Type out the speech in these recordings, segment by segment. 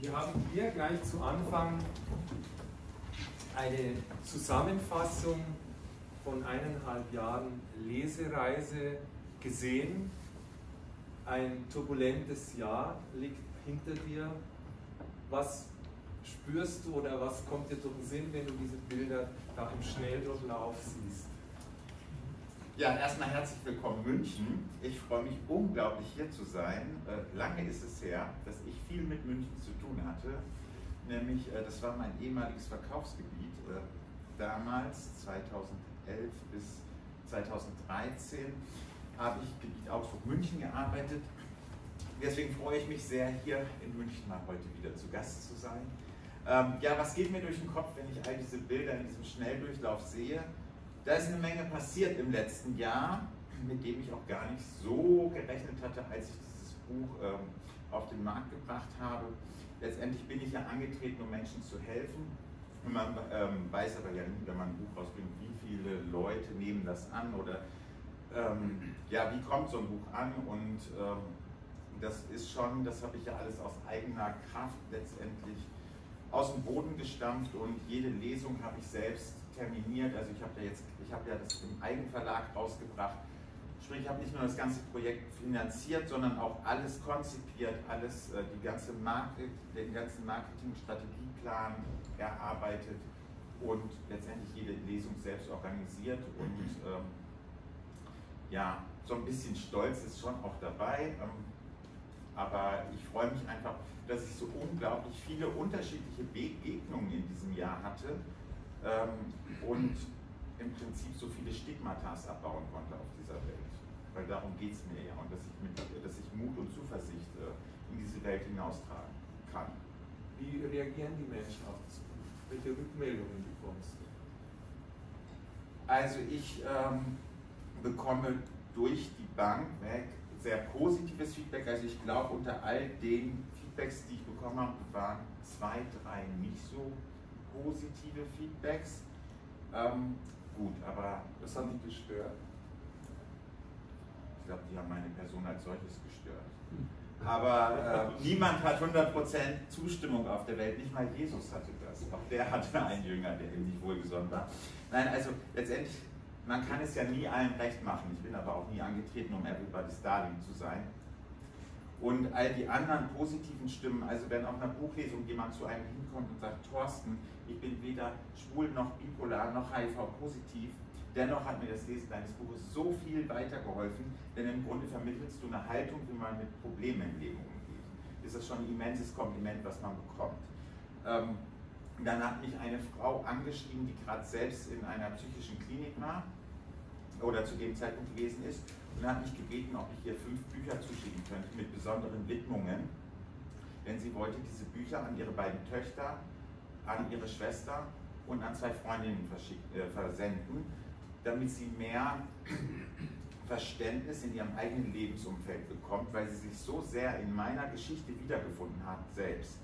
Wir haben hier gleich zu Anfang eine Zusammenfassung von eineinhalb Jahren Lesereise gesehen. Ein turbulentes Jahr liegt hinter dir. Was spürst du oder was kommt dir durch den Sinn, wenn du diese Bilder da im Schnelldurchlauf siehst? Ja, erstmal herzlich willkommen München. Ich freue mich unglaublich hier zu sein. Äh, lange ist es her, dass ich viel mit München zu tun hatte. Nämlich, äh, das war mein ehemaliges Verkaufsgebiet. Äh, damals, 2011 bis 2013, habe ich Gebiet Augsburg-München gearbeitet. Deswegen freue ich mich sehr, hier in München mal heute wieder zu Gast zu sein. Ähm, ja, was geht mir durch den Kopf, wenn ich all diese Bilder in diesem Schnelldurchlauf sehe? Da ist eine Menge passiert im letzten Jahr, mit dem ich auch gar nicht so gerechnet hatte, als ich dieses Buch ähm, auf den Markt gebracht habe. Letztendlich bin ich ja angetreten, um Menschen zu helfen. Und man ähm, weiß aber ja nie, wenn man ein Buch rausbringt, wie viele Leute nehmen das an oder ähm, ja, wie kommt so ein Buch an und ähm, das ist schon, das habe ich ja alles aus eigener Kraft letztendlich aus dem Boden gestampft und jede Lesung habe ich selbst terminiert. Also ich habe ja jetzt, ich habe ja das im Eigenverlag rausgebracht. Sprich, ich habe nicht nur das ganze Projekt finanziert, sondern auch alles konzipiert, alles, äh, die ganze Market, den ganzen Marketing-Strategieplan erarbeitet und letztendlich jede Lesung selbst organisiert und ähm, ja, so ein bisschen Stolz ist schon auch dabei. Ähm, aber ich freue mich einfach, dass ich so unglaublich viele unterschiedliche Begegnungen in diesem Jahr hatte ähm, und im Prinzip so viele Stigmatas abbauen konnte auf dieser Welt. Weil darum geht es mir ja und dass ich, mit, dass ich Mut und Zuversicht äh, in diese Welt hinaustragen kann. Wie reagieren die Menschen auf das? Welche Rückmeldungen bekommst du? Also ich ähm, bekomme durch die Bank weg sehr positives Feedback. Also ich glaube, unter all den Feedbacks, die ich bekommen habe, waren zwei, drei nicht so positive Feedbacks. Ähm, gut, aber das hat mich gestört. Ich glaube, die haben meine Person als solches gestört. Aber äh, niemand hat 100% Zustimmung auf der Welt, nicht mal Jesus hatte das. Auch der hatte einen Jünger, der ihm nicht wohlgesonnen war. Nein, also letztendlich man kann es ja nie allen recht machen. Ich bin aber auch nie angetreten, um Everybody's Darling zu sein. Und all die anderen positiven Stimmen, also wenn auf einer Buchlesung jemand zu einem hinkommt und sagt, Thorsten, ich bin weder schwul noch bipolar noch HIV-positiv, dennoch hat mir das Lesen deines Buches so viel weitergeholfen, denn im Grunde vermittelst du eine Haltung, wie man mit Problemen im Leben umgeht. Das ist schon ein immenses Kompliment, was man bekommt. Ähm, dann hat mich eine Frau angeschrieben, die gerade selbst in einer psychischen Klinik war oder zu dem Zeitpunkt gewesen ist und hat mich gebeten, ob ich ihr fünf Bücher zuschicken könnte mit besonderen Widmungen. Denn sie wollte diese Bücher an ihre beiden Töchter, an ihre Schwester und an zwei Freundinnen äh, versenden, damit sie mehr Verständnis in ihrem eigenen Lebensumfeld bekommt, weil sie sich so sehr in meiner Geschichte wiedergefunden hat selbst.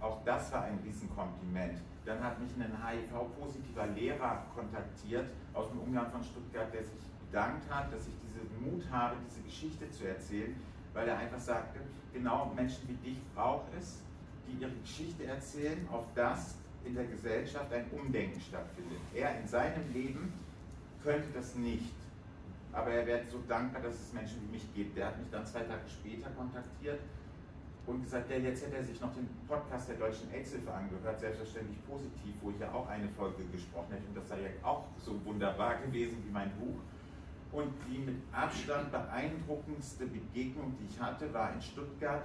Auch das war ein Riesenkompliment. Dann hat mich ein HIV-positiver Lehrer kontaktiert aus dem Umland von Stuttgart, der sich bedankt hat, dass ich diesen Mut habe, diese Geschichte zu erzählen, weil er einfach sagte, genau Menschen wie dich braucht es, die ihre Geschichte erzählen, auf das in der Gesellschaft ein Umdenken stattfindet. Er in seinem Leben könnte das nicht. Aber er wäre so dankbar, dass es Menschen wie mich gibt. Der hat mich dann zwei Tage später kontaktiert und gesagt, ja, jetzt hätte er sich noch den Podcast der Deutschen AIDS-Hilfe angehört, selbstverständlich positiv, wo ich ja auch eine Folge gesprochen hätte und das sei ja auch so wunderbar gewesen wie mein Buch. Und die mit Abstand beeindruckendste Begegnung, die ich hatte, war in Stuttgart.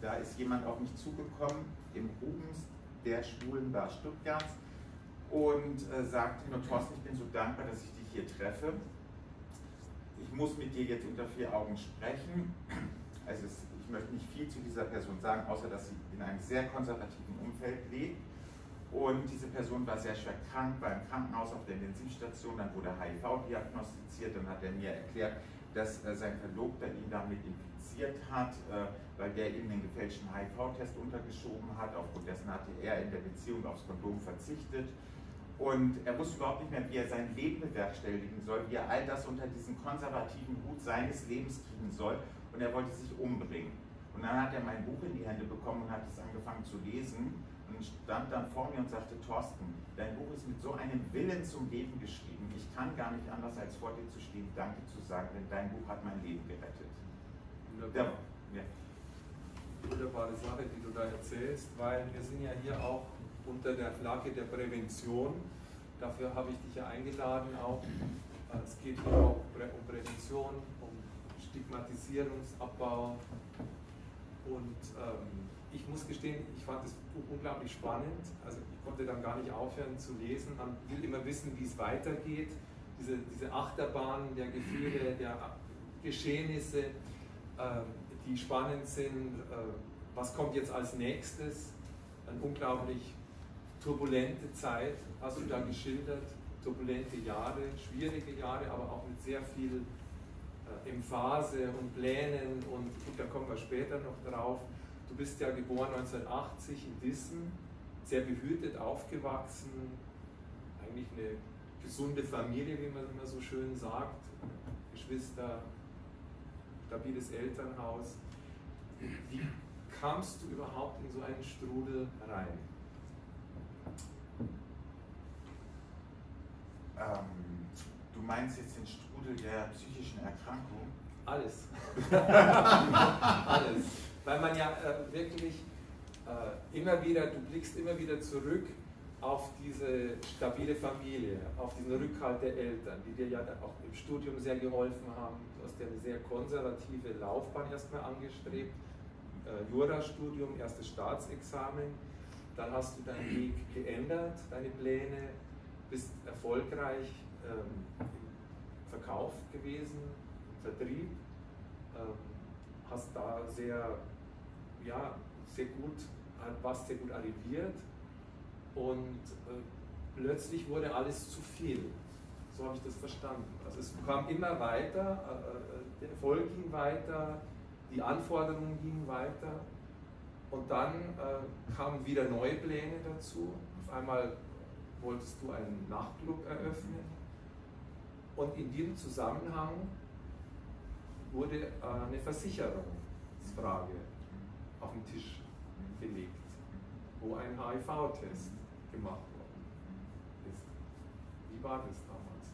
Da ist jemand auf mich zugekommen im Rubens der Schwulenbar Stuttgarts und äh, sagte nur, Thorsten, ich bin so dankbar, dass ich dich hier treffe. Ich muss mit dir jetzt unter vier Augen sprechen. Also es ich möchte nicht viel zu dieser Person sagen, außer dass sie in einem sehr konservativen Umfeld lebt. Und diese Person war sehr schwer krank, war im Krankenhaus auf der Intensivstation, dann wurde HIV diagnostiziert, dann hat er mir erklärt, dass äh, sein Verlobter ihn damit infiziert hat, äh, weil der ihm den gefälschten HIV-Test untergeschoben hat. Aufgrund dessen hatte er in der Beziehung aufs Kondom verzichtet. Und er wusste überhaupt nicht mehr, wie er sein Leben bewerkstelligen soll, wie er all das unter diesen konservativen Hut seines Lebens kriegen soll und er wollte sich umbringen. Und dann hat er mein Buch in die Hände bekommen und hat es angefangen zu lesen stand dann vor mir und sagte, Thorsten, dein Buch ist mit so einem Willen zum Leben geschrieben. Ich kann gar nicht anders, als vor dir zu stehen, Danke zu sagen, denn dein Buch hat mein Leben gerettet. Wunderbar. Ja. Wunderbare Sache, die du da erzählst, weil wir sind ja hier auch unter der Flagge der Prävention. Dafür habe ich dich ja eingeladen auch. Es geht hier auch um Prävention, um Stigmatisierungsabbau. Und ähm, ich muss gestehen, ich fand das Buch unglaublich spannend. Also ich konnte dann gar nicht aufhören zu lesen. Man will immer wissen, wie es weitergeht. Diese, diese Achterbahn der Gefühle, der Geschehnisse, äh, die spannend sind. Äh, was kommt jetzt als nächstes? Eine unglaublich turbulente Zeit hast du da geschildert. Turbulente Jahre, schwierige Jahre, aber auch mit sehr viel äh, Emphase und Plänen und da kommen wir später noch drauf. Du bist ja geboren 1980 in Dissen, sehr behütet aufgewachsen, eigentlich eine gesunde Familie, wie man immer so schön sagt, Geschwister, stabiles Elternhaus. Wie kamst du überhaupt in so einen Strudel rein? Ähm, du meinst jetzt den Strudel der psychischen Erkrankung? Alles. Alles weil man ja äh, wirklich äh, immer wieder, du blickst immer wieder zurück auf diese stabile Familie, auf diesen Rückhalt der Eltern, die dir ja auch im Studium sehr geholfen haben. Du hast ja eine sehr konservative Laufbahn erstmal angestrebt, äh, Jurastudium, erstes Staatsexamen, dann hast du deinen Weg geändert, deine Pläne, bist erfolgreich ähm, im Verkauf gewesen, im Vertrieb, ähm, hast da sehr ja, sehr gut, warst sehr gut arriviert und äh, plötzlich wurde alles zu viel. So habe ich das verstanden. Also es kam immer weiter, äh, äh, der Erfolg ging weiter, die Anforderungen gingen weiter und dann äh, kamen wieder neue Pläne dazu. Auf einmal wolltest du einen Nachtclub eröffnen und in diesem Zusammenhang wurde äh, eine Versicherungsfrage auf den Tisch gelegt, wo ein HIV-Test gemacht worden ist. Wie war das damals?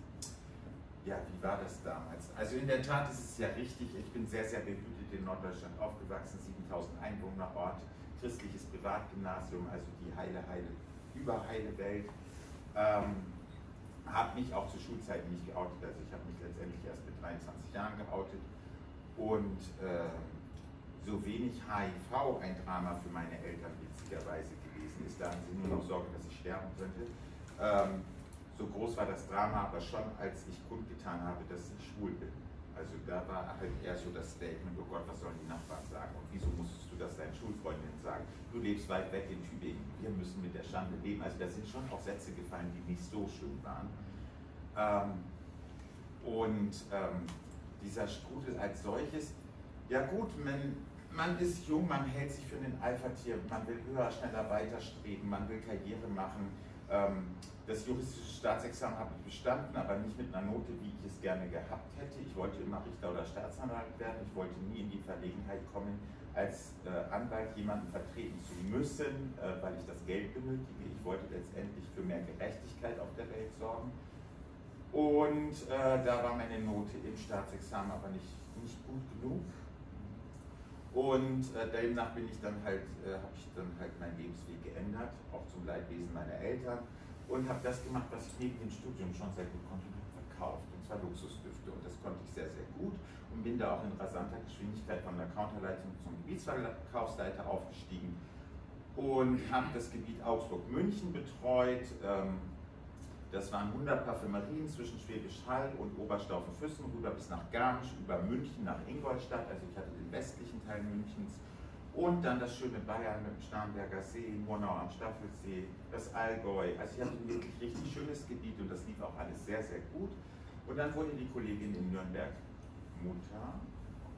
Ja, wie war das damals? Also in der Tat ist es ja richtig, ich bin sehr, sehr behütet in Norddeutschland aufgewachsen, 7000 Einwohner Ort, christliches Privatgymnasium, also die heile, heile, überheile Welt. Ähm, habe mich auch zur Schulzeit nicht geoutet, also ich habe mich letztendlich erst mit 23 Jahren geoutet und äh, so wenig HIV ein Drama für meine Eltern witzigerweise gewesen ist. Da haben sie nur noch Sorge, dass ich sterben könnte. Ähm, so groß war das Drama aber schon, als ich kundgetan habe, dass ich schwul bin. Also da war halt eher so das Statement, oh Gott, was sollen die Nachbarn sagen und wieso musstest du das deinen Schulfreundinnen sagen? Du lebst weit weg in Tübingen, wir müssen mit der Schande leben. Also da sind schon auch Sätze gefallen, die nicht so schön waren. Ähm, und ähm, dieser Strudel als solches, ja gut, man, man ist jung, man hält sich für ein Alpha-Tier, man will höher, schneller weiterstreben, man will Karriere machen. Ähm, das juristische Staatsexamen habe ich bestanden, aber nicht mit einer Note, wie ich es gerne gehabt hätte. Ich wollte immer Richter oder Staatsanwalt werden. Ich wollte nie in die Verlegenheit kommen, als äh, Anwalt jemanden vertreten zu müssen, äh, weil ich das Geld benötige. Ich wollte letztendlich für mehr Gerechtigkeit auf der Welt sorgen. Und äh, da war meine Note im Staatsexamen aber nicht, nicht gut genug. Und äh, demnach bin ich dann halt, äh, habe ich dann halt meinen Lebensweg geändert, auch zum Leidwesen meiner Eltern und habe das gemacht, was ich neben dem Studium schon sehr gut konnte, verkauft, und zwar Luxusdüfte und das konnte ich sehr, sehr gut und bin da auch in rasanter Geschwindigkeit von der Counterleitung zum Gebietsverkaufsleiter aufgestiegen und habe das Gebiet Augsburg-München betreut. Ähm, das waren 100 Parfümerien zwischen Schwäbisch Hall und Oberstaufen-Füssen rüber bis nach Garmisch, über München nach Ingolstadt. Also ich hatte den westlichen Teil Münchens. Und dann das schöne Bayern mit dem Starnberger See, Murnau am Staffelsee, das Allgäu. Also ich hatte ein wirklich richtig schönes Gebiet und das lief auch alles sehr, sehr gut. Und dann wurde die Kollegin in Nürnberg Mutter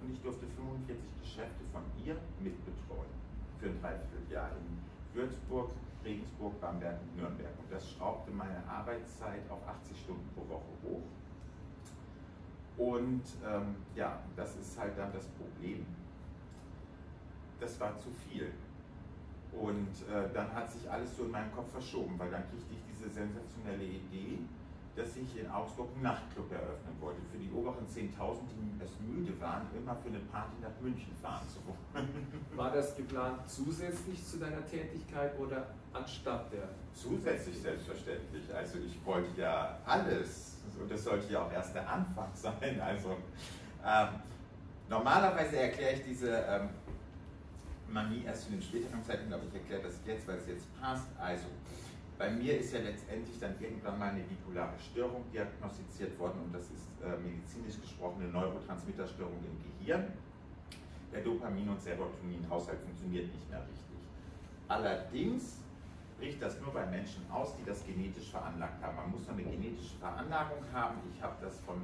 und ich durfte 45 Geschäfte von ihr mitbetreuen für ein Dreivierteljahr in Würzburg, Regensburg, Bamberg und Nürnberg. Und das schraubte meine Arbeitszeit auf 80 Stunden pro Woche hoch. Und ähm, ja, das ist halt dann das Problem. das war zu viel. Und äh, dann hat sich alles so in meinem Kopf verschoben, weil dann kriegte ich diese sensationelle Idee, dass ich in Augsburg einen Nachtclub eröffnen wollte. Für die oberen 10.000, die es müde waren, immer für eine Party nach München fahren zu wollen. War das geplant zusätzlich zu deiner Tätigkeit oder anstatt der? Zusätzlich selbstverständlich. Also ich wollte ja alles. Und das sollte ja auch erst der Anfang sein. Also ähm, normalerweise erkläre ich diese ähm, Manie erst in den späteren Zeiten, aber ich erkläre das jetzt, weil es jetzt passt. Also bei mir ist ja letztendlich dann irgendwann mal eine bipolare Störung diagnostiziert worden und das ist äh, medizinisch gesprochen eine Neurotransmitterstörung im Gehirn. Der Dopamin- und Serotonin-Haushalt funktioniert nicht mehr richtig. Allerdings bricht das nur bei Menschen aus, die das genetisch veranlagt haben. Man muss noch eine genetische Veranlagung haben. Ich habe das von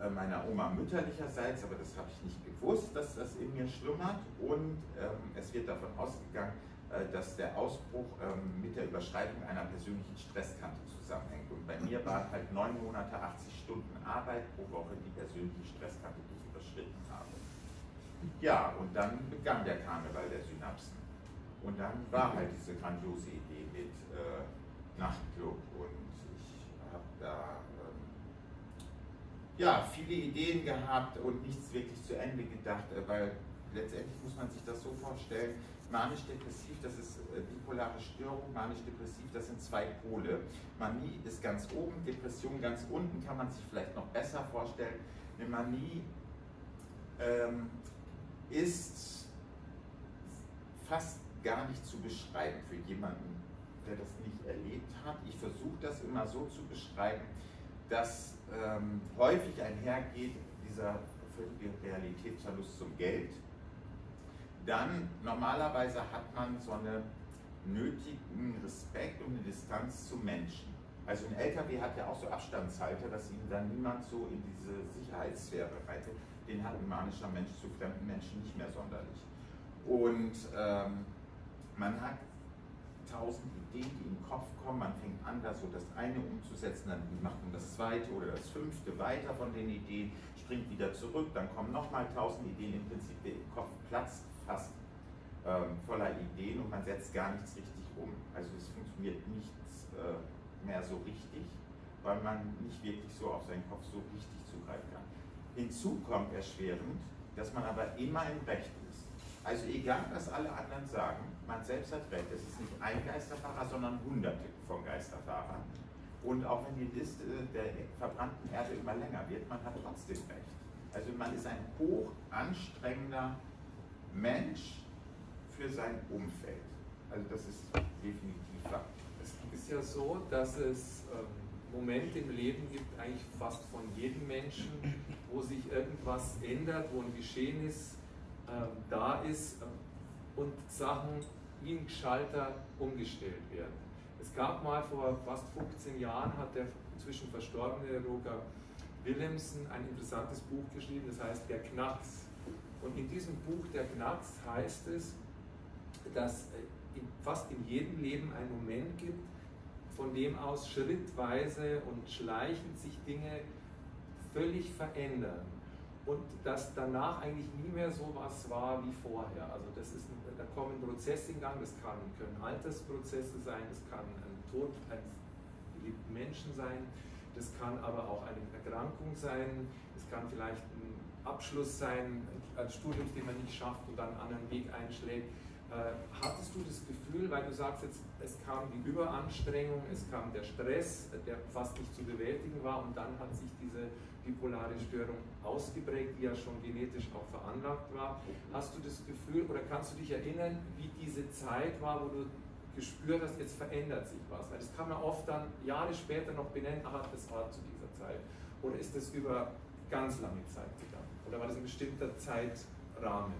äh, meiner Oma mütterlicherseits, aber das habe ich nicht gewusst, dass das in mir schlummert. Und ähm, es wird davon ausgegangen, dass der Ausbruch ähm, mit der Überschreitung einer persönlichen Stresskante zusammenhängt. Und bei mir waren halt neun Monate, 80 Stunden Arbeit pro Woche die persönliche Stresskante, die ich überschritten habe. Ja, und dann begann der Karneval der Synapsen. Und dann war halt diese grandiose Idee mit äh, Nachtclub und ich habe da ähm, ja, viele Ideen gehabt und nichts wirklich zu Ende gedacht, äh, weil letztendlich muss man sich das so vorstellen, manisch-depressiv, das ist äh, bipolare Störung, manisch-depressiv, das sind zwei Pole. Manie ist ganz oben, Depression ganz unten, kann man sich vielleicht noch besser vorstellen. Eine Manie ähm, ist fast gar nicht zu beschreiben für jemanden, der das nicht erlebt hat. Ich versuche das immer so zu beschreiben, dass ähm, häufig einhergeht dieser Realitätsverlust zum Geld dann normalerweise hat man so einen nötigen Respekt und eine Distanz zu Menschen. Also ein LKW hat ja auch so Abstandshalter, dass ihn dann niemand so in diese Sicherheitssphäre reitet. Den hat ein manischer Mensch zu fremden Menschen nicht mehr sonderlich. Und ähm, man hat tausend Ideen, die den Kopf kommen. Man fängt an, da so das eine umzusetzen, dann macht man das zweite oder das fünfte weiter von den Ideen, springt wieder zurück, dann kommen nochmal tausend Ideen. Im Prinzip der Kopf platzt fast ähm, voller Ideen und man setzt gar nichts richtig um. Also es funktioniert nichts äh, mehr so richtig, weil man nicht wirklich so auf seinen Kopf so richtig zugreifen kann. Hinzu kommt erschwerend, dass man aber immer im Recht ist. Also egal, was alle anderen sagen, man selbst hat Recht. Es ist nicht ein Geisterfahrer, sondern hunderte von Geisterfahrern. Und auch wenn die Liste der verbrannten Erde immer länger wird, man hat trotzdem Recht. Also man ist ein hoch anstrengender Mensch für sein Umfeld. Also das ist definitiv Fakt. Es ist ja so, dass es ähm, Momente im Leben gibt, eigentlich fast von jedem Menschen, wo sich irgendwas ändert, wo ein Geschehnis ähm, da ist äh, und Sachen wie ein Schalter umgestellt werden. Es gab mal vor fast 15 Jahren, hat der inzwischen verstorbene Roger Willemsen ein interessantes Buch geschrieben, das heißt Der Knacks. Und in diesem Buch Der Knacks heißt es, dass in, fast in jedem Leben ein Moment gibt, von dem aus schrittweise und schleichend sich Dinge völlig verändern. Und dass danach eigentlich nie mehr so was war wie vorher. Also das ist, da kommen Prozesse in Gang, das kann, können Altersprozesse sein, das kann ein Tod eines geliebten Menschen sein, das kann aber auch eine Erkrankung sein, es kann vielleicht ein Abschluss sein, ein Studium, den man nicht schafft und dann einen anderen Weg einschlägt. Äh, hattest du das Gefühl, weil du sagst jetzt, es kam die Überanstrengung, es kam der Stress, der fast nicht zu bewältigen war und dann hat sich diese bipolare Störung ausgeprägt, die ja schon genetisch auch veranlagt war. Hast du das Gefühl oder kannst du dich erinnern, wie diese Zeit war, wo du gespürt hast, jetzt verändert sich was? Weil das kann man oft dann Jahre später noch benennen, aber das war zu dieser Zeit. Oder ist das über ganz lange Zeit? Oder war das ein bestimmter Zeitrahmen?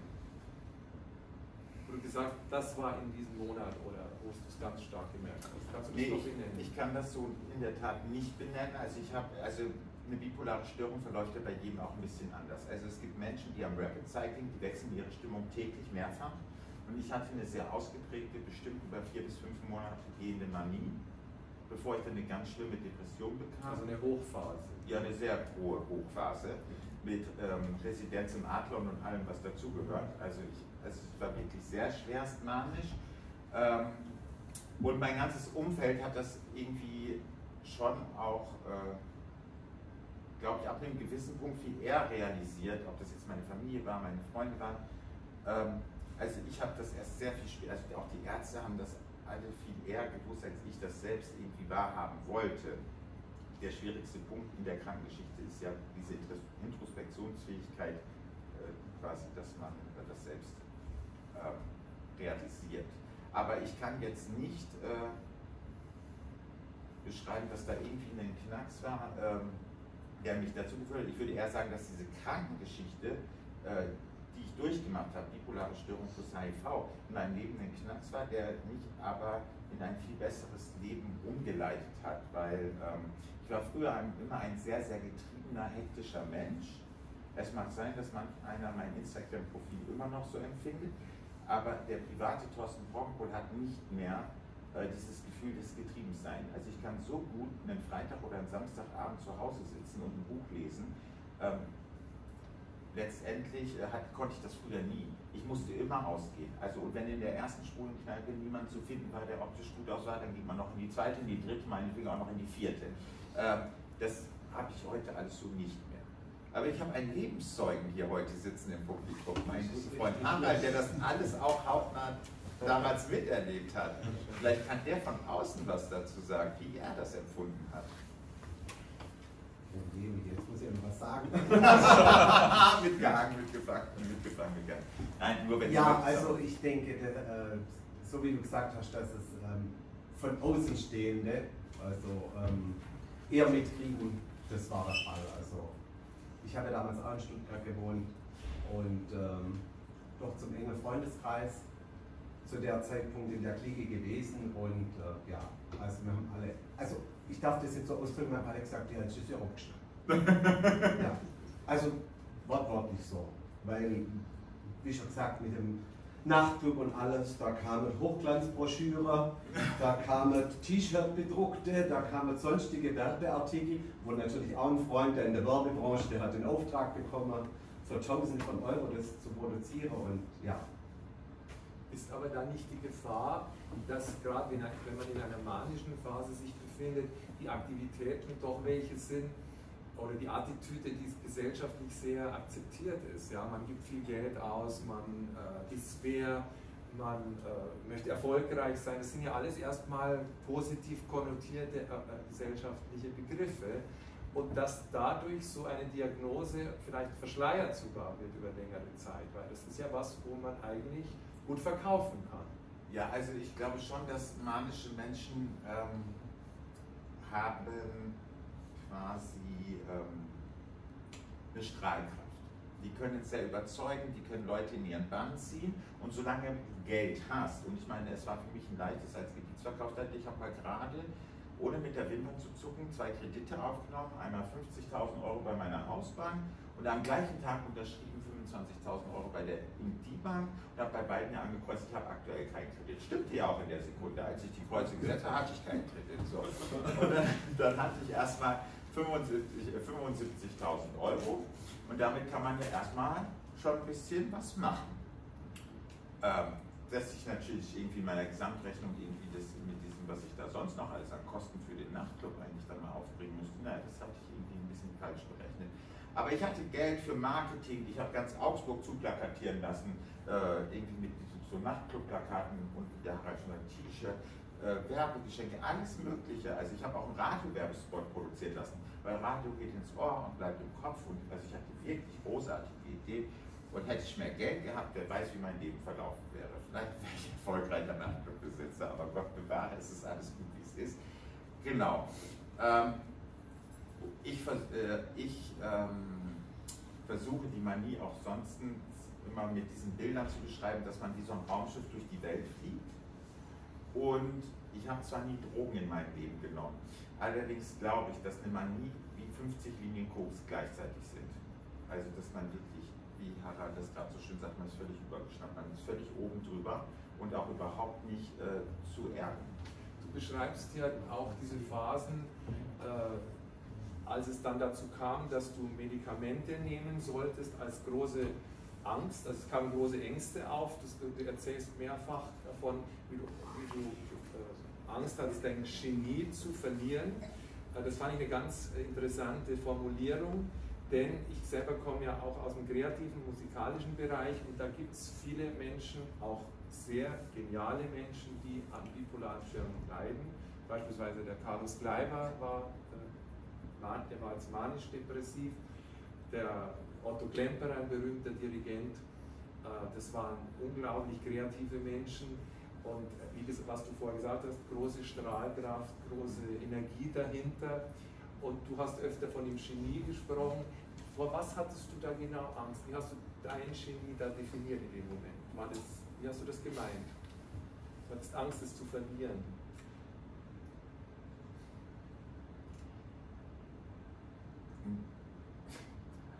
du gesagt, das war in diesem Monat oder wo du es ganz stark gemerkt hast? Kannst du das nee, noch benennen? Ich, ich kann das so in der Tat nicht benennen. Also ich habe, also eine bipolare Störung verläuft ja bei jedem auch ein bisschen anders. Also es gibt Menschen, die haben Rapid Cycling, die wechseln ihre Stimmung täglich mehrfach. Und ich hatte eine sehr ausgeprägte, bestimmt über vier bis fünf Monate gehende Manie, bevor ich dann eine ganz schlimme Depression bekam. Also eine Hochphase. Ja, eine sehr hohe Hochphase mit ähm, Residenz im Adlon und allem, was dazugehört. Also, ich, also es war wirklich sehr schwerst manisch. Ähm, und mein ganzes Umfeld hat das irgendwie schon auch, äh, glaube ich, ab einem gewissen Punkt viel eher realisiert, ob das jetzt meine Familie war, meine Freunde waren. Ähm, also ich habe das erst sehr viel später, also auch die Ärzte haben das alle viel eher gewusst, als ich das selbst irgendwie wahrhaben wollte. Der schwierigste Punkt in der Krankengeschichte ist ja diese Introspektionsfähigkeit, äh, quasi, dass man das selbst ähm, realisiert. Aber ich kann jetzt nicht äh, beschreiben, dass da irgendwie ein Knacks war, ähm, der mich dazu geführt hat. Ich würde eher sagen, dass diese Krankengeschichte, äh, die ich durchgemacht habe, bipolare Störung plus HIV, in meinem Leben ein Knacks war, der mich aber in ein viel besseres Leben umgeleitet hat, weil ähm, ich war früher ein, immer ein sehr, sehr getriebener, hektischer Mensch. Es mag sein, dass man einer mein Instagram-Profil immer noch so empfindet, aber der private Thorsten Bronkohl hat nicht mehr äh, dieses Gefühl des Getriebenseins. Also ich kann so gut einen Freitag oder einen Samstagabend zu Hause sitzen und ein Buch lesen. Ähm, letztendlich äh, hat, konnte ich das früher nie. Ich musste immer ausgehen. Also und wenn in der ersten Schwulenkneipe niemand zu finden war, der optisch gut aussah, dann geht man noch in die zweite, in die dritte, meinetwegen auch noch in die vierte. Ähm, das habe ich heute alles so nicht mehr. Aber ich habe einen Lebenszeugen hier heute sitzen im Publikum, meinen guten Freund Harald, der das alles auch hautnah damals miterlebt hat. Vielleicht kann der von außen was dazu sagen, wie er das empfunden hat. Jetzt muss ich irgendwas sagen. mitgehangen, mitgefangen, mitgefangen, mitgehangen. Nein, nur wenn Ja, also ich denke, der, äh, so wie du gesagt hast, dass es ähm, von Außenstehende, also ähm, eher mitkriegen, das war der Fall. Also ich habe damals auch in Stuttgart gewohnt und ähm, doch zum engen Freundeskreis zu der Zeitpunkt in der Klinik gewesen und äh, ja, also wir haben alle, also ich darf das jetzt so ausdrücken, haben alle gesagt, ja, jetzt ist ja abgeschnitten. ja, also wortwörtlich so, weil, wie schon gesagt, mit dem Nachtclub und alles, da kamen Hochglanzbroschüre, da kamen T-Shirt bedruckte, da kamen sonstige Werbeartikel, wo natürlich auch ein Freund, der in der Werbebranche, der hat den Auftrag bekommen, für Tausende von Euro das zu produzieren und ja, ist aber dann nicht die Gefahr, dass gerade wenn, man in einer manischen Phase sich befindet, die Aktivitäten doch welche sind oder die Attitüde, die gesellschaftlich sehr akzeptiert ist. Ja? Man gibt viel Geld aus, man äh, ist schwer, man äh, möchte erfolgreich sein. Das sind ja alles erstmal positiv konnotierte äh, äh, gesellschaftliche Begriffe. Und dass dadurch so eine Diagnose vielleicht verschleiert sogar wird über längere Zeit, weil das ist ja was, wo man eigentlich gut verkaufen kann. Ja, also ich glaube schon, dass manische Menschen ähm, haben quasi ähm, eine Strahlkraft. Die können sehr überzeugen, die können Leute in ihren Bann ziehen. Und solange du Geld hast, und ich meine, es war für mich ein leichtes als Gebietsverkaufsleiter, ich habe mal gerade, ohne mit der Wimper zu zucken, zwei Kredite aufgenommen, einmal 50.000 Euro bei meiner Hausbank und am gleichen Tag unterschrieben. 25.000 Euro bei der Bank und habe bei beiden ja angekreuzt, ich habe aktuell keinen Kredit. Stimmte ja auch in der Sekunde. Als ich die Kreuze gesetzt habe, hatte ich keinen Kredit. So. Und dann, dann hatte ich erstmal 75.000 75 Euro und damit kann man ja erstmal schon ein bisschen was machen. Ähm, dass ich natürlich irgendwie in meiner Gesamtrechnung irgendwie das mit diesem, was ich da sonst noch alles an Kosten für den Nachtclub eigentlich dann mal aufbringen müsste, naja, das hatte ich irgendwie ein bisschen falsch berechnet. Aber ich hatte Geld für Marketing, ich habe ganz Augsburg zuplakatieren lassen, äh, irgendwie mit so Nachtclub-Plakaten und der Harald schon ein T-Shirt, äh, Werbegeschenke, alles Mögliche. Also ich habe auch einen Radiowerbespot produziert lassen, weil Radio geht ins Ohr und bleibt im Kopf. Und also ich hatte wirklich großartige Ideen. Und hätte ich mehr Geld gehabt, wer weiß, wie mein Leben verlaufen wäre. Vielleicht wäre ich erfolgreicher Nachtclubbesitzer, aber Gott bewahre, es ist alles gut, wie es ist. Genau. Ähm, ich, äh, ich ähm, versuche die Manie auch sonst immer mit diesen Bildern zu beschreiben, dass man wie so ein Raumschiff durch die Welt fliegt. Und ich habe zwar nie Drogen in meinem Leben genommen, allerdings glaube ich, dass eine Manie wie 50 Linien Koks gleichzeitig sind. Also dass man wirklich, wie Harald das gerade so schön sagt, man ist völlig übergeschnappt, man ist völlig oben drüber und auch überhaupt nicht äh, zu ärgern. beschreibst hier auch diese Phasen, äh, als es dann dazu kam, dass du Medikamente nehmen solltest, als große Angst, also es kamen große Ängste auf, du, erzählst mehrfach davon, wie du, wie du äh, Angst hattest, dein Genie zu verlieren. Äh, das fand ich eine ganz interessante Formulierung, denn ich selber komme ja auch aus dem kreativen, musikalischen Bereich und da gibt es viele Menschen, auch sehr geniale Menschen, die an bipolaren Störungen leiden. Beispielsweise der Carlos Kleiber war, äh, der war jetzt manisch-depressiv, der Otto Klemperer, ein berühmter Dirigent, äh, das waren unglaublich kreative Menschen und wie das, was du vorher gesagt hast, große Strahlkraft, große Energie dahinter und du hast öfter von dem Genie gesprochen. Vor was hattest du da genau Angst? Wie hast du dein Genie da definiert in dem Moment? War das, wie hast du das gemeint? Du hattest Angst, es zu verlieren.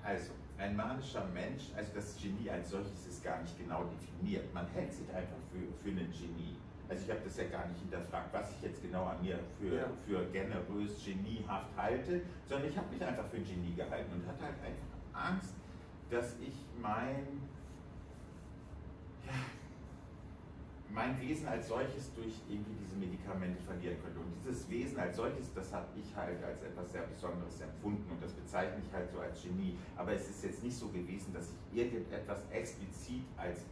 Also, ein manischer Mensch, also das Genie als solches ist gar nicht genau definiert. Man hält sich einfach für, für einen Genie. Also ich habe das ja gar nicht hinterfragt, was ich jetzt genau an mir für, ja. für generös, geniehaft halte, sondern ich habe mich einfach für ein Genie gehalten und hatte halt einfach Angst, dass ich mein, ja, mein Wesen als solches durch irgendwie diese Medikamente verlieren könnte. Und dieses Wesen als solches, das habe ich halt als etwas sehr Besonderes empfunden und das bezeichne ich halt so als Genie. Aber es ist jetzt nicht so gewesen, dass ich irgendetwas explizit als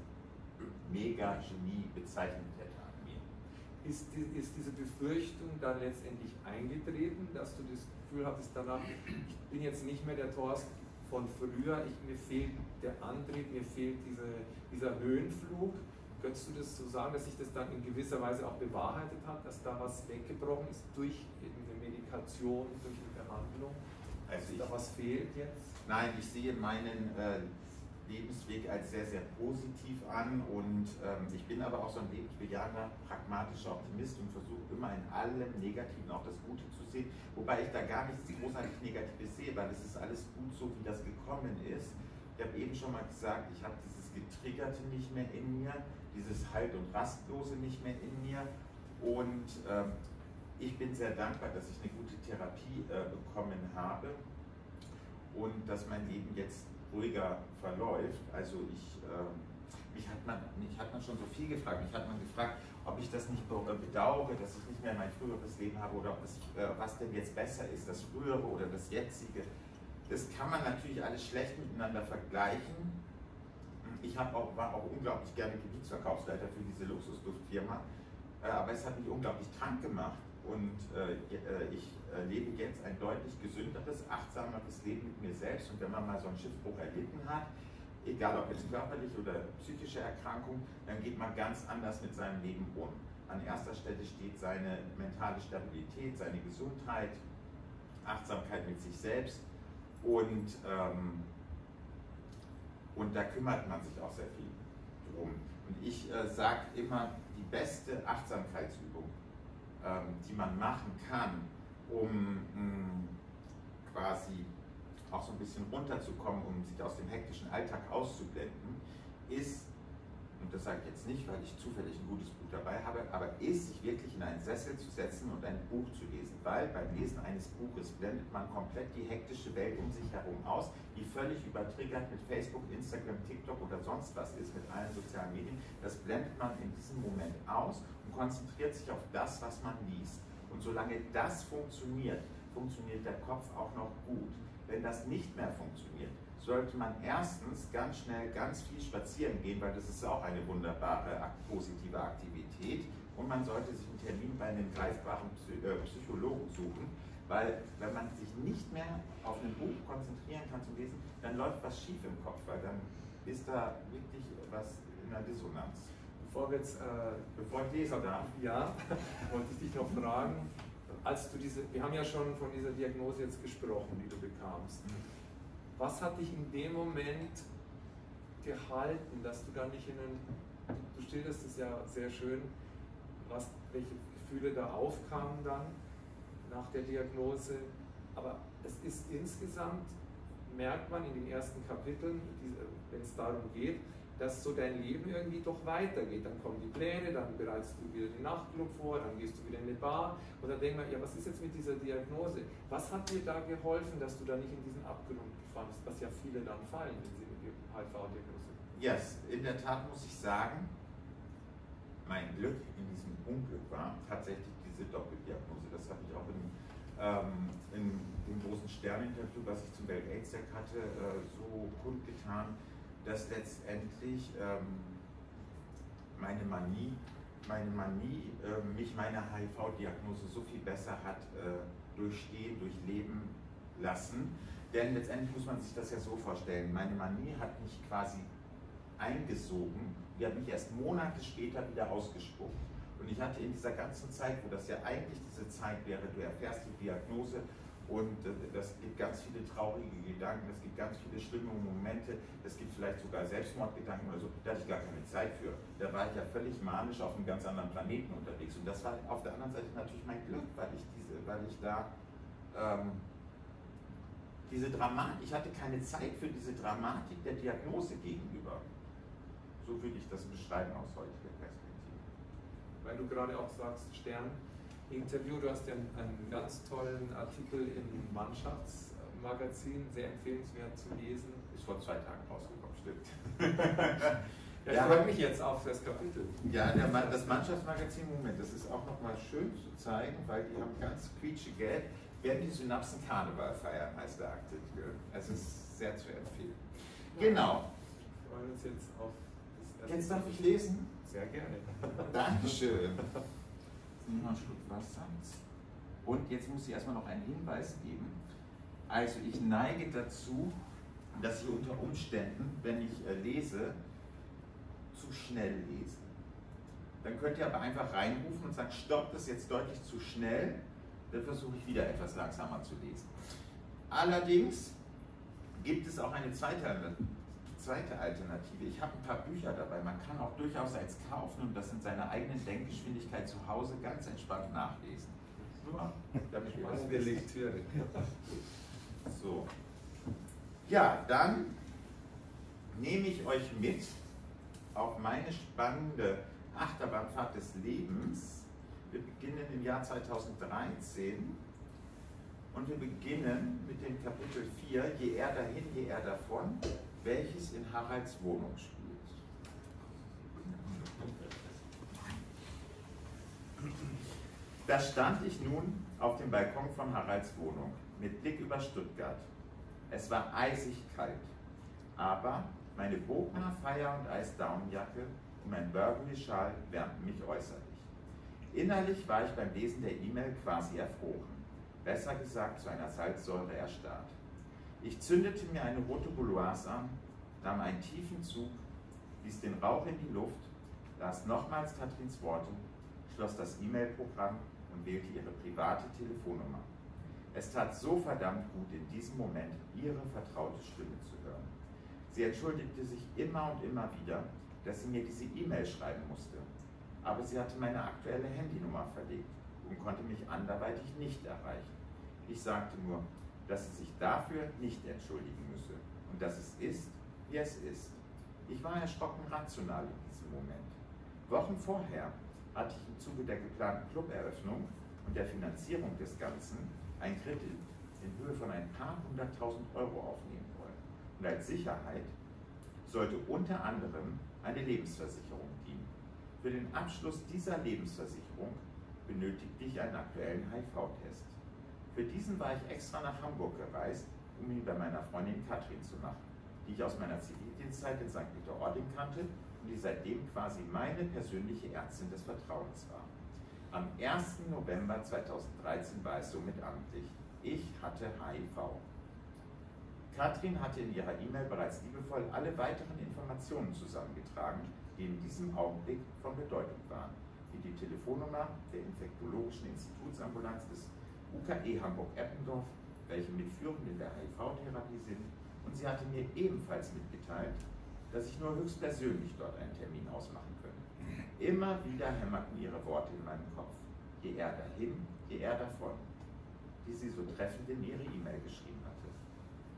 Mega-Genie bezeichnet hätte an mir. Ist, die, ist diese Befürchtung dann letztendlich eingetreten, dass du das Gefühl hattest danach, ich bin jetzt nicht mehr der Thorsten von früher, ich, mir fehlt der Antrieb, mir fehlt diese, dieser Höhenflug Könntest du das so sagen, dass sich das dann in gewisser Weise auch bewahrheitet hat, dass da was weggebrochen ist durch eine Medikation, durch eine Behandlung? Also dass da was fehlt jetzt? Nein, ich sehe meinen äh, Lebensweg als sehr, sehr positiv an und ähm, ich bin aber auch so ein lebensbejahender, pragmatischer Optimist und versuche immer in allem Negativen auch das Gute zu sehen, wobei ich da gar nichts großartig Negatives sehe, weil es ist alles gut so, wie das gekommen ist. Ich habe eben schon mal gesagt, ich habe dieses Getriggerte nicht mehr in mir dieses Halt- und Rastlose nicht mehr in mir. Und ähm, ich bin sehr dankbar, dass ich eine gute Therapie äh, bekommen habe und dass mein Leben jetzt ruhiger verläuft. Also ich, äh, mich, hat man, mich hat man schon so viel gefragt. Mich hat man gefragt, ob ich das nicht äh, bedauere, dass ich nicht mehr mein früheres Leben habe oder ob es, äh, was denn jetzt besser ist, das frühere oder das jetzige. Das kann man natürlich alles schlecht miteinander vergleichen ich auch, war auch unglaublich gerne Gebietsverkaufsleiter für diese Luxusduftfirma, äh, aber es hat mich unglaublich krank gemacht. Und äh, äh, ich lebe jetzt ein deutlich gesünderes, achtsameres Leben mit mir selbst. Und wenn man mal so einen Schiffbruch erlitten hat, egal ob jetzt körperlich oder psychische Erkrankung, dann geht man ganz anders mit seinem Leben um. An erster Stelle steht seine mentale Stabilität, seine Gesundheit, Achtsamkeit mit sich selbst und ähm, und da kümmert man sich auch sehr viel drum. Und ich äh, sage immer, die beste Achtsamkeitsübung, ähm, die man machen kann, um mh, quasi auch so ein bisschen runterzukommen, um sich aus dem hektischen Alltag auszublenden, ist und das sage ich jetzt nicht, weil ich zufällig ein gutes Buch dabei habe, aber ist, sich wirklich in einen Sessel zu setzen und ein Buch zu lesen. Weil beim Lesen eines Buches blendet man komplett die hektische Welt um sich herum aus, die völlig übertriggert mit Facebook, Instagram, TikTok oder sonst was ist, mit allen sozialen Medien. Das blendet man in diesem Moment aus und konzentriert sich auf das, was man liest. Und solange das funktioniert, funktioniert der Kopf auch noch gut. Wenn das nicht mehr funktioniert, sollte man erstens ganz schnell ganz viel spazieren gehen, weil das ist auch eine wunderbare positive Aktivität. Und man sollte sich einen Termin bei einem greifbaren äh, Psychologen suchen, weil wenn man sich nicht mehr auf ein Buch konzentrieren kann zum Lesen, dann läuft was schief im Kopf, weil dann ist da wirklich was in der Dissonanz. Bevor wir jetzt, äh, bevor ich lesen darf, ja, wollte ich dich noch fragen, als du diese, wir haben ja schon von dieser Diagnose jetzt gesprochen, die du bekamst. Mhm was hat dich in dem Moment gehalten, dass du da nicht in einen, du schilderst es ja sehr schön, was, welche Gefühle da aufkamen dann nach der Diagnose, aber es ist insgesamt, merkt man in den ersten Kapiteln, wenn es darum geht, dass so dein Leben irgendwie doch weitergeht. Dann kommen die Pläne, dann bereitest du wieder den Nachtclub vor, dann gehst du wieder in eine Bar und dann denkt man, ja, was ist jetzt mit dieser Diagnose? Was hat dir da geholfen, dass du da nicht in diesen Abgrund gefahren bist, was ja viele dann fallen, wenn sie mit HIV-Diagnose Yes, in der Tat muss ich sagen, mein Glück in diesem Unglück war tatsächlich diese Doppeldiagnose. Das habe ich auch in, ähm, in dem großen Sterninterview, was ich zum Welt-AIDS-Tag hatte, äh, so kundgetan, dass letztendlich ähm, meine Manie, meine Manie äh, mich meine HIV-Diagnose so viel besser hat äh, durchstehen, durchleben lassen. Denn letztendlich muss man sich das ja so vorstellen. Meine Manie hat mich quasi eingesogen, die hat mich erst Monate später wieder ausgespuckt. Und ich hatte in dieser ganzen Zeit, wo das ja eigentlich diese Zeit wäre, du erfährst die Diagnose, und äh, das gibt ganz viele traurige Gedanken, es gibt ganz viele schlimme Momente, es gibt vielleicht sogar Selbstmordgedanken oder so. Da hatte ich gar keine Zeit für. Da war ich ja völlig manisch auf einem ganz anderen Planeten unterwegs. Und das war auf der anderen Seite natürlich mein Glück, weil ich diese, weil ich da ähm, diese Dramatik, ich hatte keine Zeit für diese Dramatik der Diagnose gegenüber. So würde ich das beschreiben aus heutiger Perspektive. Weil du gerade auch sagst, Stern, Interview. Du hast ja einen, einen ganz tollen Artikel im Mannschaftsmagazin, sehr empfehlenswert zu lesen. Ist vor zwei Tagen rausgekommen, stimmt. ja, ich ja, freue mich jetzt auf das Kapitel. Ja, der, das Mannschaftsmagazin, Moment, das ist auch nochmal schön zu zeigen, weil die haben ganz quietsche Geld. Werden die Synapsen Karneval feiern, heißt der Artikel. Es ist sehr zu empfehlen. Genau. Wir freuen uns jetzt auf das Jetzt darf ich lesen? Sehr gerne. Dankeschön noch einen Schluck Wasser. Und jetzt muss ich erstmal noch einen Hinweis geben. Also ich neige dazu, dass ich unter Umständen, wenn ich äh, lese, zu schnell lese. Dann könnt ihr aber einfach reinrufen und sagen, stopp, das jetzt deutlich zu schnell. Dann versuche ich wieder etwas langsamer zu lesen. Allerdings gibt es auch eine zweite zweite Alternative. Ich habe ein paar Bücher dabei. Man kann auch durchaus eins kaufen und das in seiner eigenen Denkgeschwindigkeit zu Hause ganz entspannt nachlesen. Nur damit ihr das Lektüre. So. Ja, dann nehme ich euch mit auf meine spannende Achterbahnfahrt des Lebens. Wir beginnen im Jahr 2013 und wir beginnen mit dem Kapitel 4, je er dahin, je er davon welches in Haralds Wohnung spielt. Da stand ich nun auf dem Balkon von Haralds Wohnung mit Blick über Stuttgart. Es war eisig kalt, aber meine Bogner Feier- und Eisdaunenjacke und mein Burgundy-Schal wärmten mich äußerlich. Innerlich war ich beim Lesen der E-Mail quasi erfroren, besser gesagt zu einer Salzsäure erstarrt. Ich zündete mir eine rote Bouloise an, nahm einen tiefen Zug, ließ den Rauch in die Luft, las nochmals Katrins Worte, schloss das E-Mail-Programm und wählte ihre private Telefonnummer. Es tat so verdammt gut, in diesem Moment ihre vertraute Stimme zu hören. Sie entschuldigte sich immer und immer wieder, dass sie mir diese E-Mail schreiben musste. Aber sie hatte meine aktuelle Handynummer verlegt und konnte mich anderweitig nicht erreichen. Ich sagte nur, dass sie sich dafür nicht entschuldigen müsse und dass es ist, wie es ist. Ich war erschrocken rational in diesem Moment. Wochen vorher hatte ich im Zuge der geplanten Cluberöffnung und der Finanzierung des Ganzen einen Kredit in Höhe von ein paar hunderttausend Euro aufnehmen wollen. Und als Sicherheit sollte unter anderem eine Lebensversicherung dienen. Für den Abschluss dieser Lebensversicherung benötigte ich einen aktuellen HIV-Test. Für diesen war ich extra nach Hamburg gereist, um ihn bei meiner Freundin Katrin zu machen, die ich aus meiner Zivildienstzeit in St. Peter-Ording kannte und die seitdem quasi meine persönliche Ärztin des Vertrauens war. Am 1. November 2013 war es somit amtlich. Ich hatte HIV. Katrin hatte in ihrer E-Mail bereits liebevoll alle weiteren Informationen zusammengetragen, die in diesem Augenblick von Bedeutung waren, wie die Telefonnummer der infektologischen Institutsambulanz des UKE Hamburg-Eppendorf, welche mitführend in der HIV-Therapie sind, und sie hatte mir ebenfalls mitgeteilt, dass ich nur höchstpersönlich dort einen Termin ausmachen könne. Immer wieder hämmerten ihre Worte in meinem Kopf. Je er dahin, je er davon, die sie so treffend in ihre E-Mail geschrieben hatte.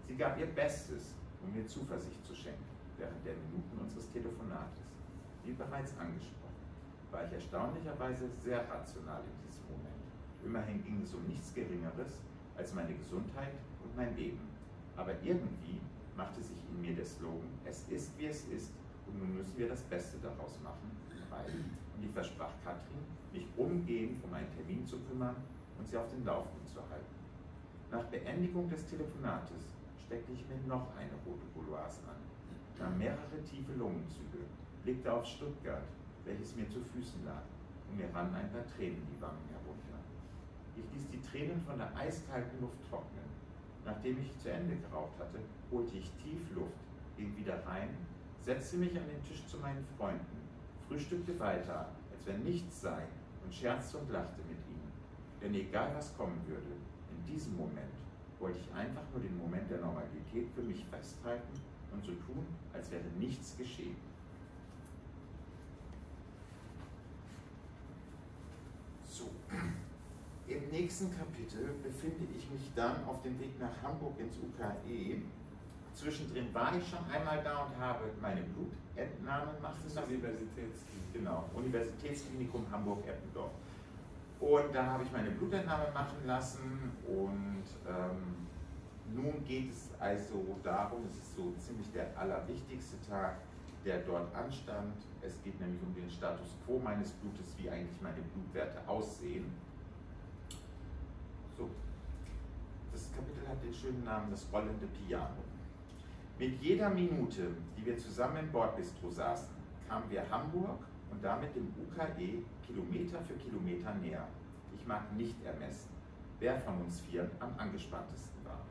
Sie gab ihr Bestes, um mir Zuversicht zu schenken. während der Minuten unseres Telefonates. Wie bereits angesprochen, war ich erstaunlicherweise sehr rational in diesem Moment. Immerhin ging es um nichts Geringeres als meine Gesundheit und mein Leben. Aber irgendwie machte sich in mir der Slogan, es ist wie es ist und nun müssen wir das Beste daraus machen, frei. Und ich versprach Katrin, mich umgehend um einen Termin zu kümmern und sie auf den Laufenden zu halten. Nach Beendigung des Telefonates steckte ich mir noch eine rote Gouloise an, nahm mehrere tiefe Lungenzüge, blickte auf Stuttgart, welches mir zu Füßen lag, und mir rannen ein paar Tränen die Wangen herunter. Ich ließ die Tränen von der eiskalten Luft trocknen. Nachdem ich zu Ende geraucht hatte, holte ich tief Luft, ging wieder rein, setzte mich an den Tisch zu meinen Freunden, frühstückte weiter, als wenn nichts sei, und scherzte und lachte mit ihnen. Denn egal was kommen würde, in diesem Moment wollte ich einfach nur den Moment der Normalität für mich festhalten und so tun, als wäre nichts geschehen. So, im nächsten Kapitel befinde ich mich dann auf dem Weg nach Hamburg ins UKE. Zwischendrin war ich schon einmal da und habe meine Blutentnahme machen Das lassen. Universitätsklinikum. Genau, Universitätsklinikum Hamburg-Eppendorf. Und da habe ich meine Blutentnahme machen lassen und ähm, nun geht es also darum, es ist so ziemlich der allerwichtigste Tag, der dort anstand. Es geht nämlich um den Status quo meines Blutes, wie eigentlich meine Blutwerte aussehen. So, das Kapitel hat den schönen Namen Das rollende Piano. Mit jeder Minute, die wir zusammen im Bordbistro saßen, kamen wir Hamburg und damit dem UKE Kilometer für Kilometer näher. Ich mag nicht ermessen, wer von uns vier am angespanntesten war.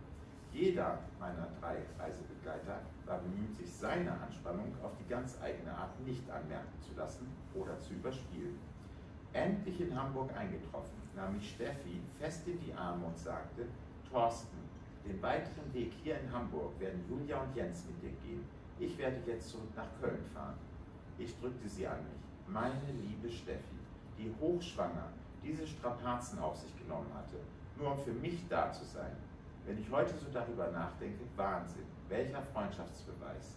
Jeder meiner drei Reisebegleiter war bemüht, sich seine Anspannung auf die ganz eigene Art nicht anmerken zu lassen oder zu überspielen. Endlich in Hamburg eingetroffen, nahm mich Steffi fest in die Arme und sagte, Thorsten, den weiteren Weg hier in Hamburg werden Julia und Jens mit dir gehen. Ich werde jetzt zurück nach Köln fahren. Ich drückte sie an mich. Meine liebe Steffi, die hochschwanger diese Strapazen auf sich genommen hatte, nur um für mich da zu sein. Wenn ich heute so darüber nachdenke, Wahnsinn, welcher Freundschaftsbeweis.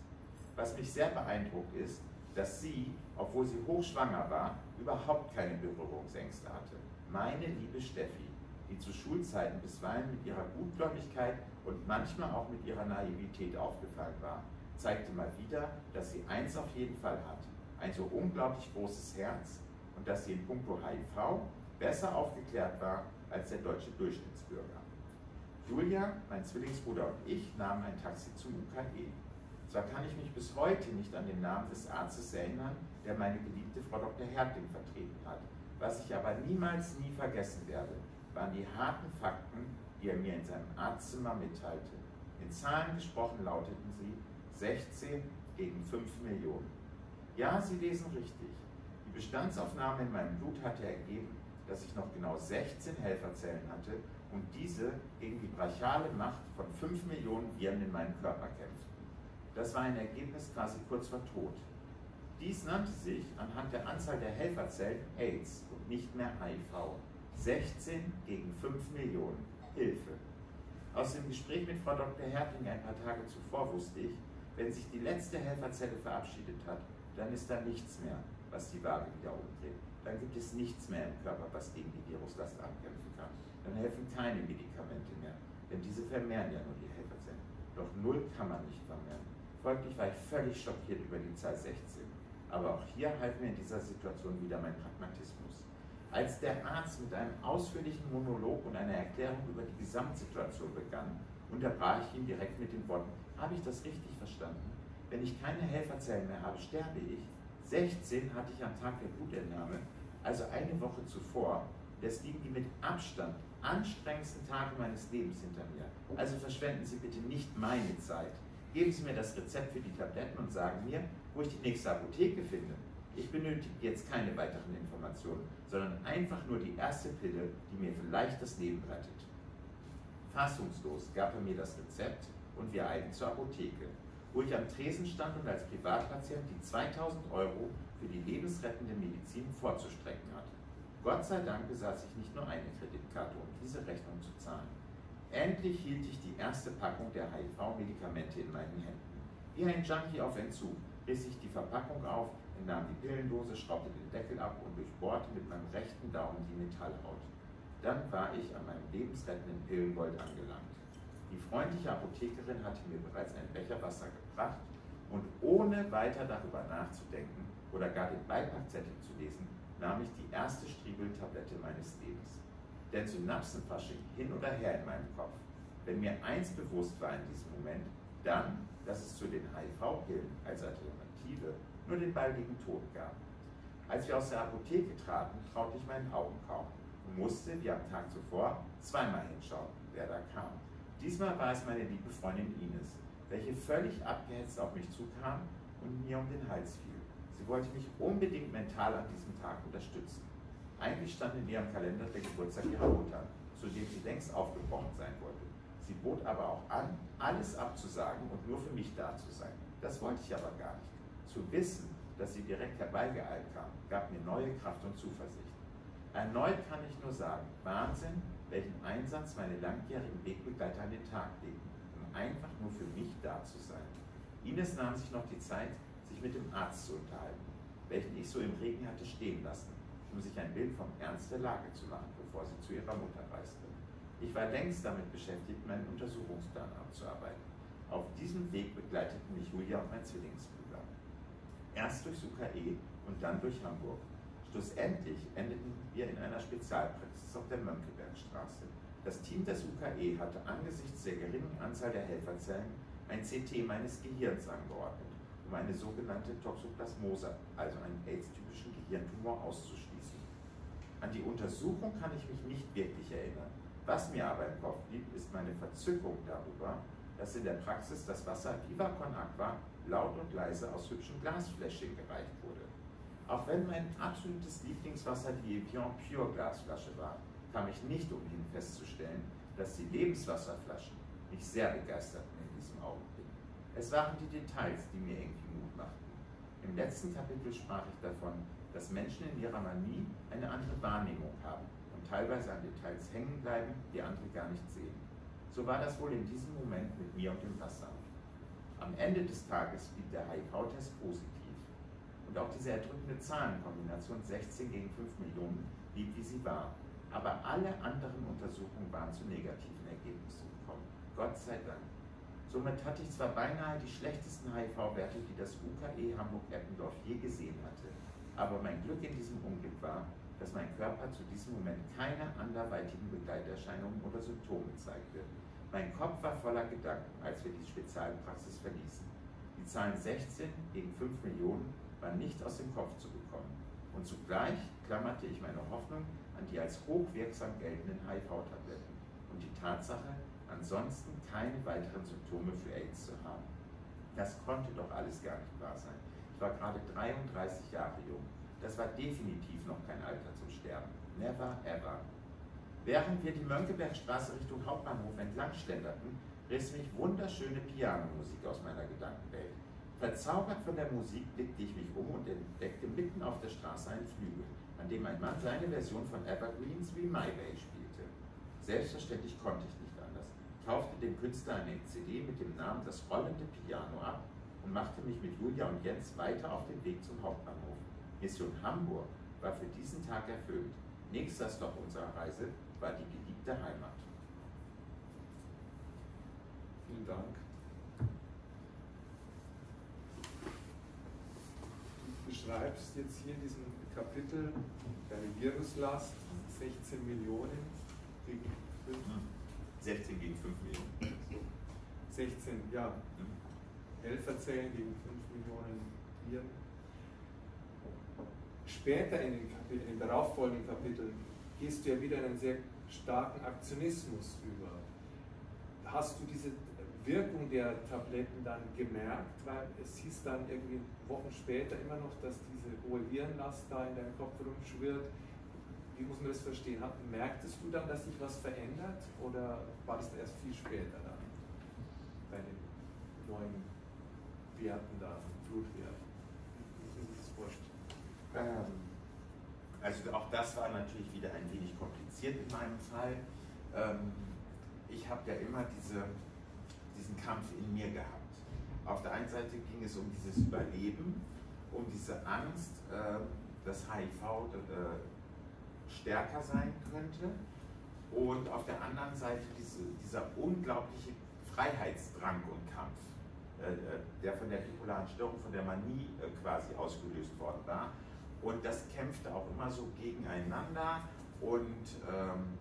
Was mich sehr beeindruckt ist, dass sie, obwohl sie hochschwanger war, überhaupt keine Berührungsängste hatte. Meine liebe Steffi, die zu Schulzeiten bisweilen mit ihrer Gutgläubigkeit und manchmal auch mit ihrer Naivität aufgefallen war, zeigte mal wieder, dass sie eins auf jeden Fall hat, ein so unglaublich großes Herz und dass sie in puncto HIV besser aufgeklärt war als der deutsche Durchschnittsbürger. Julia, mein Zwillingsbruder und ich nahmen ein Taxi zum UKE. Zwar kann ich mich bis heute nicht an den Namen des Arztes erinnern, der meine geliebte Frau Dr. Hertling vertreten hat. Was ich aber niemals nie vergessen werde, waren die harten Fakten, die er mir in seinem Arztzimmer mitteilte. In Zahlen gesprochen lauteten sie 16 gegen 5 Millionen. Ja, Sie lesen richtig. Die Bestandsaufnahme in meinem Blut hatte ergeben, dass ich noch genau 16 Helferzellen hatte und diese gegen die brachiale Macht von 5 Millionen Viren in meinem Körper kämpften. Das war ein Ergebnis quasi kurz vor Tod. Dies nannte sich anhand der Anzahl der Helferzellen AIDS und nicht mehr HIV. 16 gegen 5 Millionen. Hilfe. Aus dem Gespräch mit Frau Dr. Hertling ein paar Tage zuvor wusste ich, wenn sich die letzte Helferzelle verabschiedet hat, dann ist da nichts mehr, was die Waage wieder umdreht. Dann gibt es nichts mehr im Körper, was gegen die Viruslast ankämpfen kann. Dann helfen keine Medikamente mehr, denn diese vermehren ja nur die Helferzellen. Doch null kann man nicht vermehren. Folglich war ich völlig schockiert über die Zahl 16. Aber auch hier half mir in dieser Situation wieder mein Pragmatismus. Als der Arzt mit einem ausführlichen Monolog und einer Erklärung über die Gesamtsituation begann, unterbrach ich ihn direkt mit den Worten, habe ich das richtig verstanden? Wenn ich keine Helferzellen mehr habe, sterbe ich. 16 hatte ich am Tag der Blutentnahme, also eine Woche zuvor. Das liegen die mit Abstand anstrengendsten Tage meines Lebens hinter mir. Also verschwenden Sie bitte nicht meine Zeit. Geben Sie mir das Rezept für die Tabletten und sagen mir, wo ich die nächste Apotheke finde. Ich benötige jetzt keine weiteren Informationen, sondern einfach nur die erste Pille, die mir vielleicht das Leben rettet. Fassungslos gab er mir das Rezept und wir eilten zur Apotheke, wo ich am Tresen stand und als Privatpatient die 2000 Euro für die lebensrettende Medizin vorzustrecken hatte. Gott sei Dank besaß ich nicht nur eine Kreditkarte, um diese Rechnung zu zahlen. Endlich hielt ich die erste Packung der HIV-Medikamente in meinen Händen. Wie ein Junkie auf Entzug riss ich die Verpackung auf, entnahm die Pillendose, schraubte den Deckel ab und durchbohrte mit meinem rechten Daumen die Metallhaut. Dann war ich an meinem lebensrettenden Pillengold angelangt. Die freundliche Apothekerin hatte mir bereits einen Becher Wasser gebracht und ohne weiter darüber nachzudenken oder gar den Beipackzettel zu lesen, nahm ich die erste Striebeltablette meines Lebens. Denn Synapsenfasching hin oder her in meinem Kopf. Wenn mir eins bewusst war in diesem Moment, dann, dass es zu den HIV-Pillen als Alternative nur den baldigen Tod gab. Als wir aus der Apotheke traten, traute ich meinen Augen kaum und musste, wie am Tag zuvor, zweimal hinschauen, wer da kam. Diesmal war es meine liebe Freundin Ines, welche völlig abgehetzt auf mich zukam und mir um den Hals fiel. Sie wollte mich unbedingt mental an diesem Tag unterstützen. Eigentlich stand in ihrem Kalender der Geburtstag ihrer Mutter, zu dem sie längst aufgebrochen sein wollte. Sie bot aber auch an, alles abzusagen und nur für mich da zu sein. Das wollte ich aber gar nicht. Zu wissen, dass sie direkt herbeigeeilt kam, gab mir neue Kraft und Zuversicht. Erneut kann ich nur sagen, Wahnsinn, welchen Einsatz meine langjährigen Wegbegleiter an den Tag legten, um einfach nur für mich da zu sein. Ines nahm sich noch die Zeit, sich mit dem Arzt zu unterhalten, welchen ich so im Regen hatte stehen lassen, um sich ein Bild vom Ernst der Lage zu machen, bevor sie zu ihrer Mutter reiste. Ich war längst damit beschäftigt, meinen Untersuchungsplan abzuarbeiten. Auf diesem Weg begleiteten mich Julia und mein Zwillingsbruder. Erst durchs UKE und dann durch Hamburg. Schlussendlich endeten wir in einer Spezialpraxis auf der Mönckebergstraße. Das Team des UKE hatte angesichts der geringen Anzahl der Helferzellen ein CT meines Gehirns angeordnet, um eine sogenannte Toxoplasmose, also einen AIDS-typischen Gehirntumor, auszuschließen. An die Untersuchung kann ich mich nicht wirklich erinnern. Was mir aber im Kopf blieb, ist meine Verzückung darüber, dass in der Praxis das Wasser Viva Aqua laut und leise aus hübschen Glasfläschchen gereicht wurde. Auch wenn mein absolutes Lieblingswasser die Evian Pure Glasflasche war, kam ich nicht umhin festzustellen, dass die Lebenswasserflaschen mich sehr begeisterten in diesem Augenblick. Es waren die Details, die mir irgendwie Mut machten. Im letzten Kapitel sprach ich davon, dass Menschen in ihrer Manie eine andere Wahrnehmung haben teilweise an Details hängen bleiben, die andere gar nicht sehen. So war das wohl in diesem Moment mit mir und dem Wasser. Am Ende des Tages blieb der HIV-Test positiv. Und auch diese erdrückende Zahlenkombination 16 gegen 5 Millionen blieb wie sie war. Aber alle anderen Untersuchungen waren zu negativen Ergebnissen gekommen. Gott sei Dank. Somit hatte ich zwar beinahe die schlechtesten HIV-Werte, die das UKE Hamburg-Eppendorf je gesehen hatte, aber mein Glück in diesem Unglück war, dass mein Körper zu diesem Moment keine anderweitigen Begleiterscheinungen oder Symptome zeigte. Mein Kopf war voller Gedanken, als wir die Spezialpraxis verließen. Die Zahlen 16 gegen 5 Millionen waren nicht aus dem Kopf zu bekommen. Und zugleich klammerte ich meine Hoffnung an die als hochwirksam geltenden HIV-Tabletten und die Tatsache, ansonsten keine weiteren Symptome für AIDS zu haben. Das konnte doch alles gar nicht wahr sein. Ich war gerade 33 Jahre jung das war definitiv noch kein Alter zum Sterben. Never ever. Während wir die Mönckebergstraße Richtung Hauptbahnhof entlang schlenderten, riss mich wunderschöne Pianomusik aus meiner Gedankenwelt. Verzaubert von der Musik blickte ich mich um und entdeckte mitten auf der Straße einen Flügel, an dem ein Mann seine Version von Evergreens wie My Way spielte. Selbstverständlich konnte ich nicht anders, kaufte dem Künstler eine CD mit dem Namen Das rollende Piano ab und machte mich mit Julia und Jens weiter auf den Weg zum Hauptbahnhof. Mission Hamburg war für diesen Tag erfüllt. Nächster Stopp unserer Reise war die geliebte Heimat. Vielen Dank. Du beschreibst jetzt hier in diesem Kapitel deine Viruslast, 16 Millionen gegen 5. 16 gegen 5 Millionen. 16, ja. Mhm. Helferzellen gegen 5 Millionen Viren später in den, Kapitel, in den darauffolgenden Kapiteln gehst du ja wieder in einen sehr starken Aktionismus über. Hast du diese Wirkung der Tabletten dann gemerkt? Weil es hieß dann irgendwie Wochen später immer noch, dass diese hohe Virenlast da in deinem Kopf rumschwirrt. Wie muss man das verstehen? Merktest du dann, dass sich was verändert oder war das erst viel später dann bei den neuen Werten da, Blutwerten? Wie muss man sich das vorstellen? Ähm, also auch das war natürlich wieder ein wenig kompliziert in meinem Fall. Ähm, ich habe ja immer diese, diesen Kampf in mir gehabt. Auf der einen Seite ging es um dieses Überleben, um diese Angst, äh, dass HIV äh, stärker sein könnte und auf der anderen Seite diese, dieser unglaubliche Freiheitsdrang und Kampf, äh, der von der bipolaren Störung, von der Manie quasi ausgelöst worden war. Und das kämpfte auch immer so gegeneinander und ähm,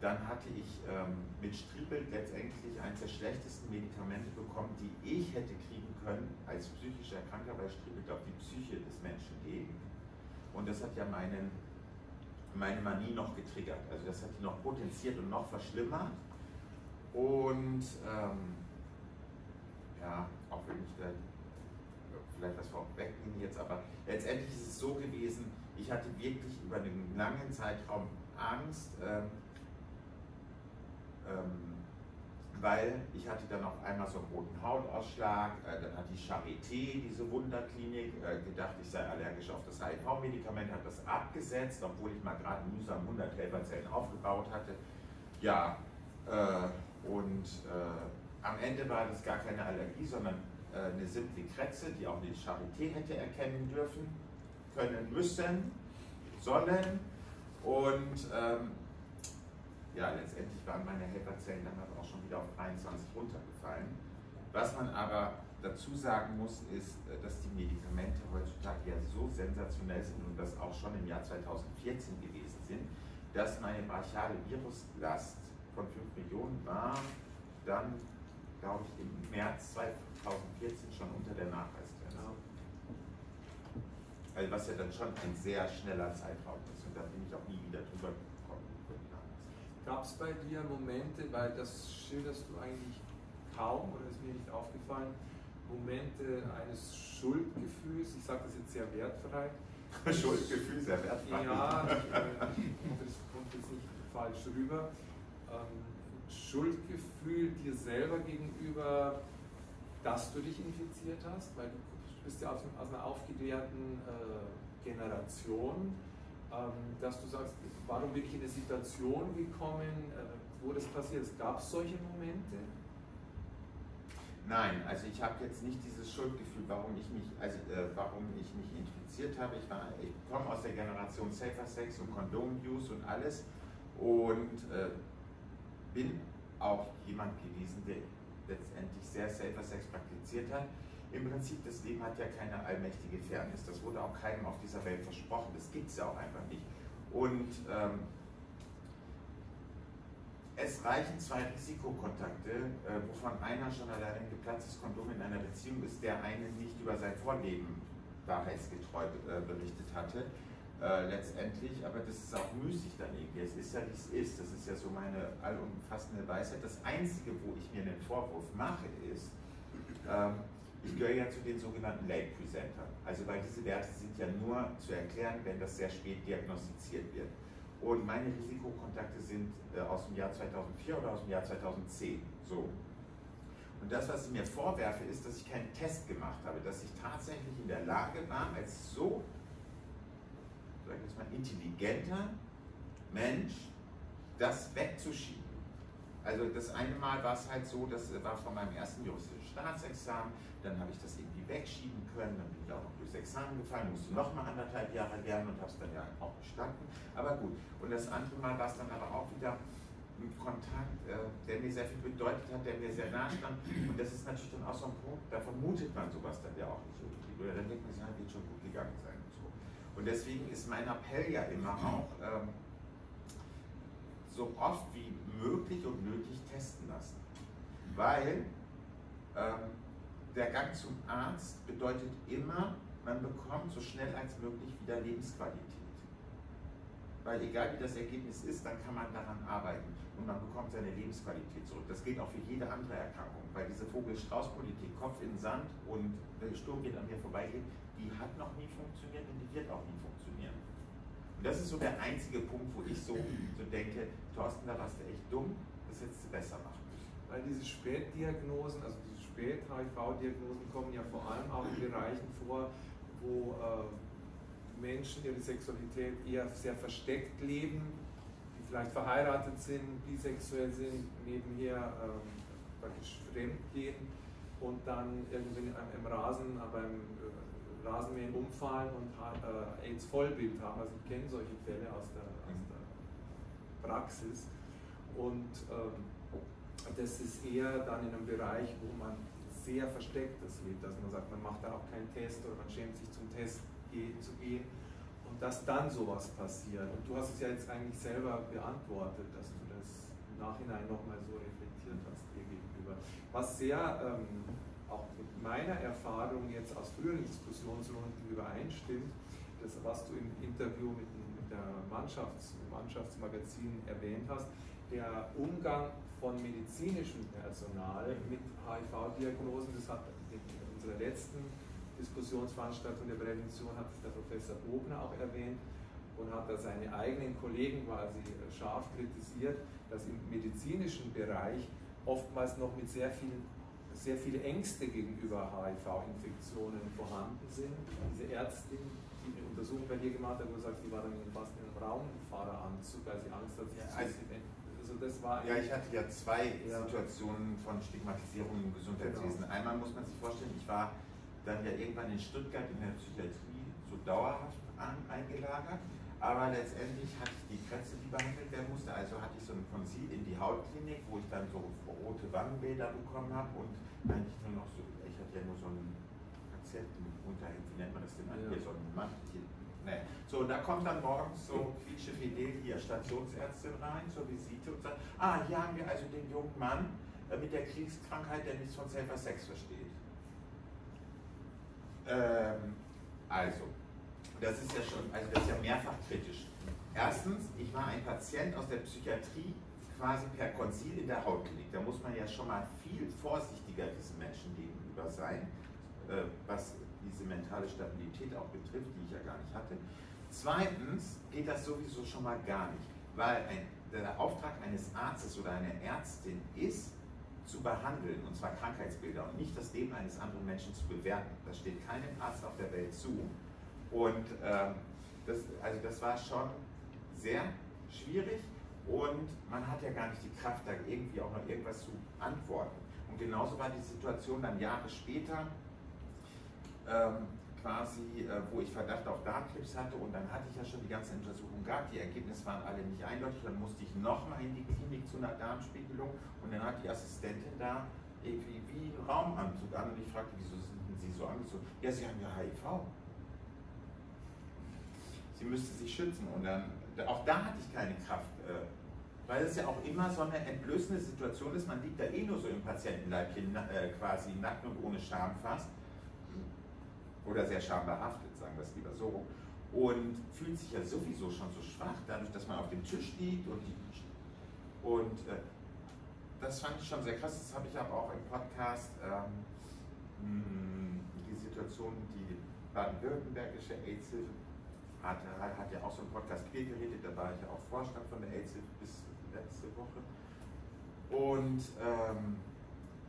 dann hatte ich ähm, mit Striebel letztendlich eines der schlechtesten Medikamente bekommen, die ich hätte kriegen können als psychisch Erkrankter, weil Striebel auf die Psyche des Menschen geht. Und das hat ja meinen meine Manie noch getriggert. Also das hat die noch potenziert und noch verschlimmert. Und ähm, ja, auch wenn ich da vielleicht was vorwegnehme jetzt, aber letztendlich ist es so gewesen, ich hatte wirklich über einen langen Zeitraum Angst, ähm, ähm, weil ich hatte dann auf einmal so einen roten Hautausschlag, äh, dann hat die Charité, diese Wunderklinik, äh, gedacht, ich sei allergisch auf das HIV-Medikament, hat das abgesetzt, obwohl ich mal gerade mühsam 100 Helferzellen aufgebaut hatte. Ja, äh, und äh, am Ende war das gar keine Allergie, sondern eine simple Kretze, die auch die Charité hätte erkennen dürfen, können, müssen, sollen. Und ähm, ja, letztendlich waren meine Helferzellen dann auch schon wieder auf 23 runtergefallen. Was man aber dazu sagen muss, ist, äh, dass die Medikamente heutzutage ja so sensationell sind und das auch schon im Jahr 2014 gewesen sind, dass meine brachiale Viruslast von 5 Millionen war dann, glaube ich, im März 2014 schon unter der Nachweisgrenze. Also was ja dann schon ein sehr schneller Zeitraum ist und da bin ich auch nie wieder drüber Gab es bei dir Momente, weil das schilderst du eigentlich kaum oder ist mir nicht aufgefallen, Momente eines Schuldgefühls, ich sage das jetzt sehr wertfrei. Schuldgefühl sehr wertfrei. Ja, ich, äh, das kommt jetzt nicht falsch rüber. Ähm, Schuldgefühl dir selber gegenüber, dass du dich infiziert hast, weil du bist ja aus, einer aufgeklärten äh, Generation ähm, dass du sagst, warum bin ich in eine Situation gekommen, äh, wo das passiert ist? Gab es solche Momente? Nein, also ich habe jetzt nicht dieses Schuldgefühl, warum ich mich, also äh, warum ich mich infiziert habe. Ich, ich komme aus der Generation Safer Sex und Condom Use und alles und äh, bin auch jemand gewesen, der letztendlich sehr Safer Sex praktiziert hat im Prinzip, das Leben hat ja keine allmächtige Fairness. Das wurde auch keinem auf dieser Welt versprochen. Das gibt es ja auch einfach nicht. Und ähm, es reichen zwei Risikokontakte, äh, wovon einer schon allein ein geplatztes Kondom in einer Beziehung ist, der einen nicht über sein Vorleben wahrheitsgetreu äh, berichtet hatte. Äh, letztendlich, aber das ist auch müßig dann irgendwie. Es ist ja, wie es ist. Das ist ja so meine allumfassende Weisheit. Das Einzige, wo ich mir einen Vorwurf mache, ist, ähm, ich gehöre ja zu den sogenannten Late Presenter. Also weil diese Werte sind ja nur zu erklären, wenn das sehr spät diagnostiziert wird. Und meine Risikokontakte sind äh, aus dem Jahr 2004 oder aus dem Jahr 2010. So. Und das, was ich mir vorwerfe, ist, dass ich keinen Test gemacht habe, dass ich tatsächlich in der Lage war, als so, sag ich jetzt mal, intelligenter Mensch das wegzuschieben. Also das eine Mal war es halt so, das war von meinem ersten juristischen Staatsexamen, dann habe ich das irgendwie wegschieben können, dann bin ich auch noch durchs Examen gefallen, musste noch mal anderthalb Jahre lernen und habe es dann ja auch bestanden. Aber gut, und das andere Mal war es dann aber auch wieder ein Kontakt, äh, der mir sehr viel bedeutet hat, der mir sehr nahe stand. Und das ist natürlich dann auch so ein Punkt, da vermutet man sowas dann ja auch nicht irgendwie. Oder dann denkt man sich, ja, wird schon gut gegangen sein und deswegen ist mein Appell ja immer auch, ähm, so oft wie möglich und nötig testen lassen. Weil ähm, der Gang zum Arzt bedeutet immer, man bekommt so schnell als möglich wieder Lebensqualität. Weil egal wie das Ergebnis ist, dann kann man daran arbeiten und man bekommt seine Lebensqualität zurück. Das gilt auch für jede andere Erkrankung, weil diese Vogel-Strauß-Politik, Kopf in Sand und der Sturm geht an mir vorbeigeht, die hat noch nie funktioniert und die wird auch nie funktionieren. Und das ist so der einzige Punkt, wo ich so, so denke, Thorsten, da warst du echt dumm, das hättest du besser machen müssen. Weil diese Spätdiagnosen, also diese Spät-HIV-Diagnosen kommen ja vor allem auch in Bereichen vor, wo äh, Menschen ihre Sexualität eher sehr versteckt leben, die vielleicht verheiratet sind, bisexuell sind, nebenher ähm, praktisch fremd gehen. und dann irgendwie im Rasen, beim äh, Rasenmähen umfallen und äh, AIDS-Vollbild haben. Also ich kenne solche Fälle aus der, aus der Praxis. Und ähm, das ist eher dann in einem Bereich, wo man sehr verstecktes lebt. Also man sagt, man macht da auch keinen Test oder man schämt sich zum Test zu gehen. Und dass dann sowas passiert. Und du hast es ja jetzt eigentlich selber beantwortet, dass du das im Nachhinein nochmal so reflektiert hast dir gegenüber. Was sehr ähm, auch mit meiner Erfahrung jetzt aus früheren Diskussionsrunden übereinstimmt, das, was du im Interview mit, mit der Mannschafts-, Mannschaftsmagazin erwähnt hast, der Umgang von medizinischem Personal mit HIV-Diagnosen, das hat in unserer letzten Diskussionsveranstaltung der Prävention hat der Professor Bogner auch erwähnt und hat da seine eigenen Kollegen quasi scharf kritisiert, dass im medizinischen Bereich oftmals noch mit sehr viel sehr viele Ängste gegenüber HIV-Infektionen vorhanden sind. Diese Ärztin, die eine Untersuchung bei dir gemacht hat, wo du sagst, die war dann fast in einem Raumfahreranzug, weil sie Angst hat, sich ja, also, also das war ja, ich hatte ja zwei ja. Situationen von Stigmatisierung im Gesundheitswesen. Genau. Einmal muss man sich vorstellen, ich war dann ja irgendwann in Stuttgart in der Psychiatrie so dauerhaft an, eingelagert. Aber letztendlich hatte ich die Krätze, die behandelt werden musste. Also hatte ich so ein Konzil in die Hautklinik, wo ich dann so rote Wangenbilder bekommen habe und eigentlich nur noch so, ich hatte ja nur so einen Patientenunterhemd, wie nennt man das denn? Ja. So ein Mantelchen. Nee. So, und da kommt dann morgens so Quietsche Fidel hier Stationsärztin rein zur Visite und sagt, ah, hier haben wir also den jungen Mann äh, mit der Kriegskrankheit, der nichts von Safer Sex versteht. Ähm, also, das ist ja schon, also das ist ja mehrfach kritisch. Erstens, ich war ein Patient aus der Psychiatrie quasi per Konzil in der Hautklinik. Da muss man ja schon mal viel vorsichtiger diesen Menschen gegenüber sein, äh, was diese mentale Stabilität auch betrifft, die ich ja gar nicht hatte. Zweitens geht das sowieso schon mal gar nicht, weil ein, der Auftrag eines Arztes oder einer Ärztin ist, zu behandeln, und zwar Krankheitsbilder, und nicht das Leben eines anderen Menschen zu bewerten. Das steht keinem Arzt auf der Welt zu. Und ähm, das, also das war schon sehr schwierig und man hat ja gar nicht die Kraft, da irgendwie auch noch irgendwas zu antworten. Und genauso war die Situation dann Jahre später, ähm, quasi, äh, wo ich Verdacht auf Darmkrebs hatte und dann hatte ich ja schon die ganze Untersuchung gehabt, die Ergebnisse waren alle nicht eindeutig, dann musste ich nochmal in die Klinik zu einer Darmspiegelung und dann hat die Assistentin da irgendwie wie Raumanzug an und ich fragte, wieso sind Sie so angezogen? Ja, Sie haben ja HIV sie müsste sich schützen. Und dann, auch da hatte ich keine Kraft, äh, weil es ja auch immer so eine entblößende Situation ist. Man liegt da eh nur so im Patientenleibchen äh, quasi nackt und ohne Scham fast. Oder sehr schambehaftet, sagen wir es lieber so. Und fühlt sich ja sowieso schon so schwach, dadurch, dass man auf dem Tisch liegt und. Und äh, das fand ich schon sehr krass. Das habe ich aber auch im Podcast. Ähm, die Situation, die baden-württembergische AIDS-Hilfe hat, hat ja auch so einen Podcast Queer geredet, da war ich ja auch Vorstand von der AIDS bis letzte Woche. Und ähm,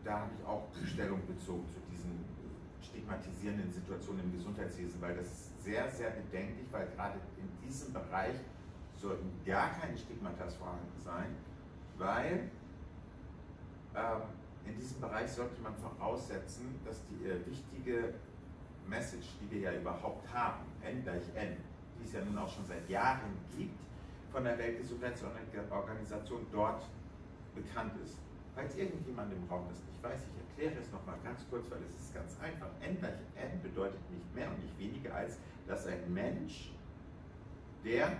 da habe ich auch Stellung bezogen zu diesen stigmatisierenden Situationen im Gesundheitswesen, weil das ist sehr, sehr bedenklich, weil gerade in diesem Bereich sollten gar keine Stigmatas vorhanden sein, weil ähm, in diesem Bereich sollte man voraussetzen, dass die äh, wichtige Message, die wir ja überhaupt haben, N gleich N, die es ja nun auch schon seit Jahren gibt, von der Weltgesundheitsorganisation dort bekannt ist. Falls irgendjemand im Raum das nicht weiß, ich erkläre es nochmal ganz kurz, weil es ist ganz einfach. N gleich N bedeutet nicht mehr und nicht weniger als, dass ein Mensch, der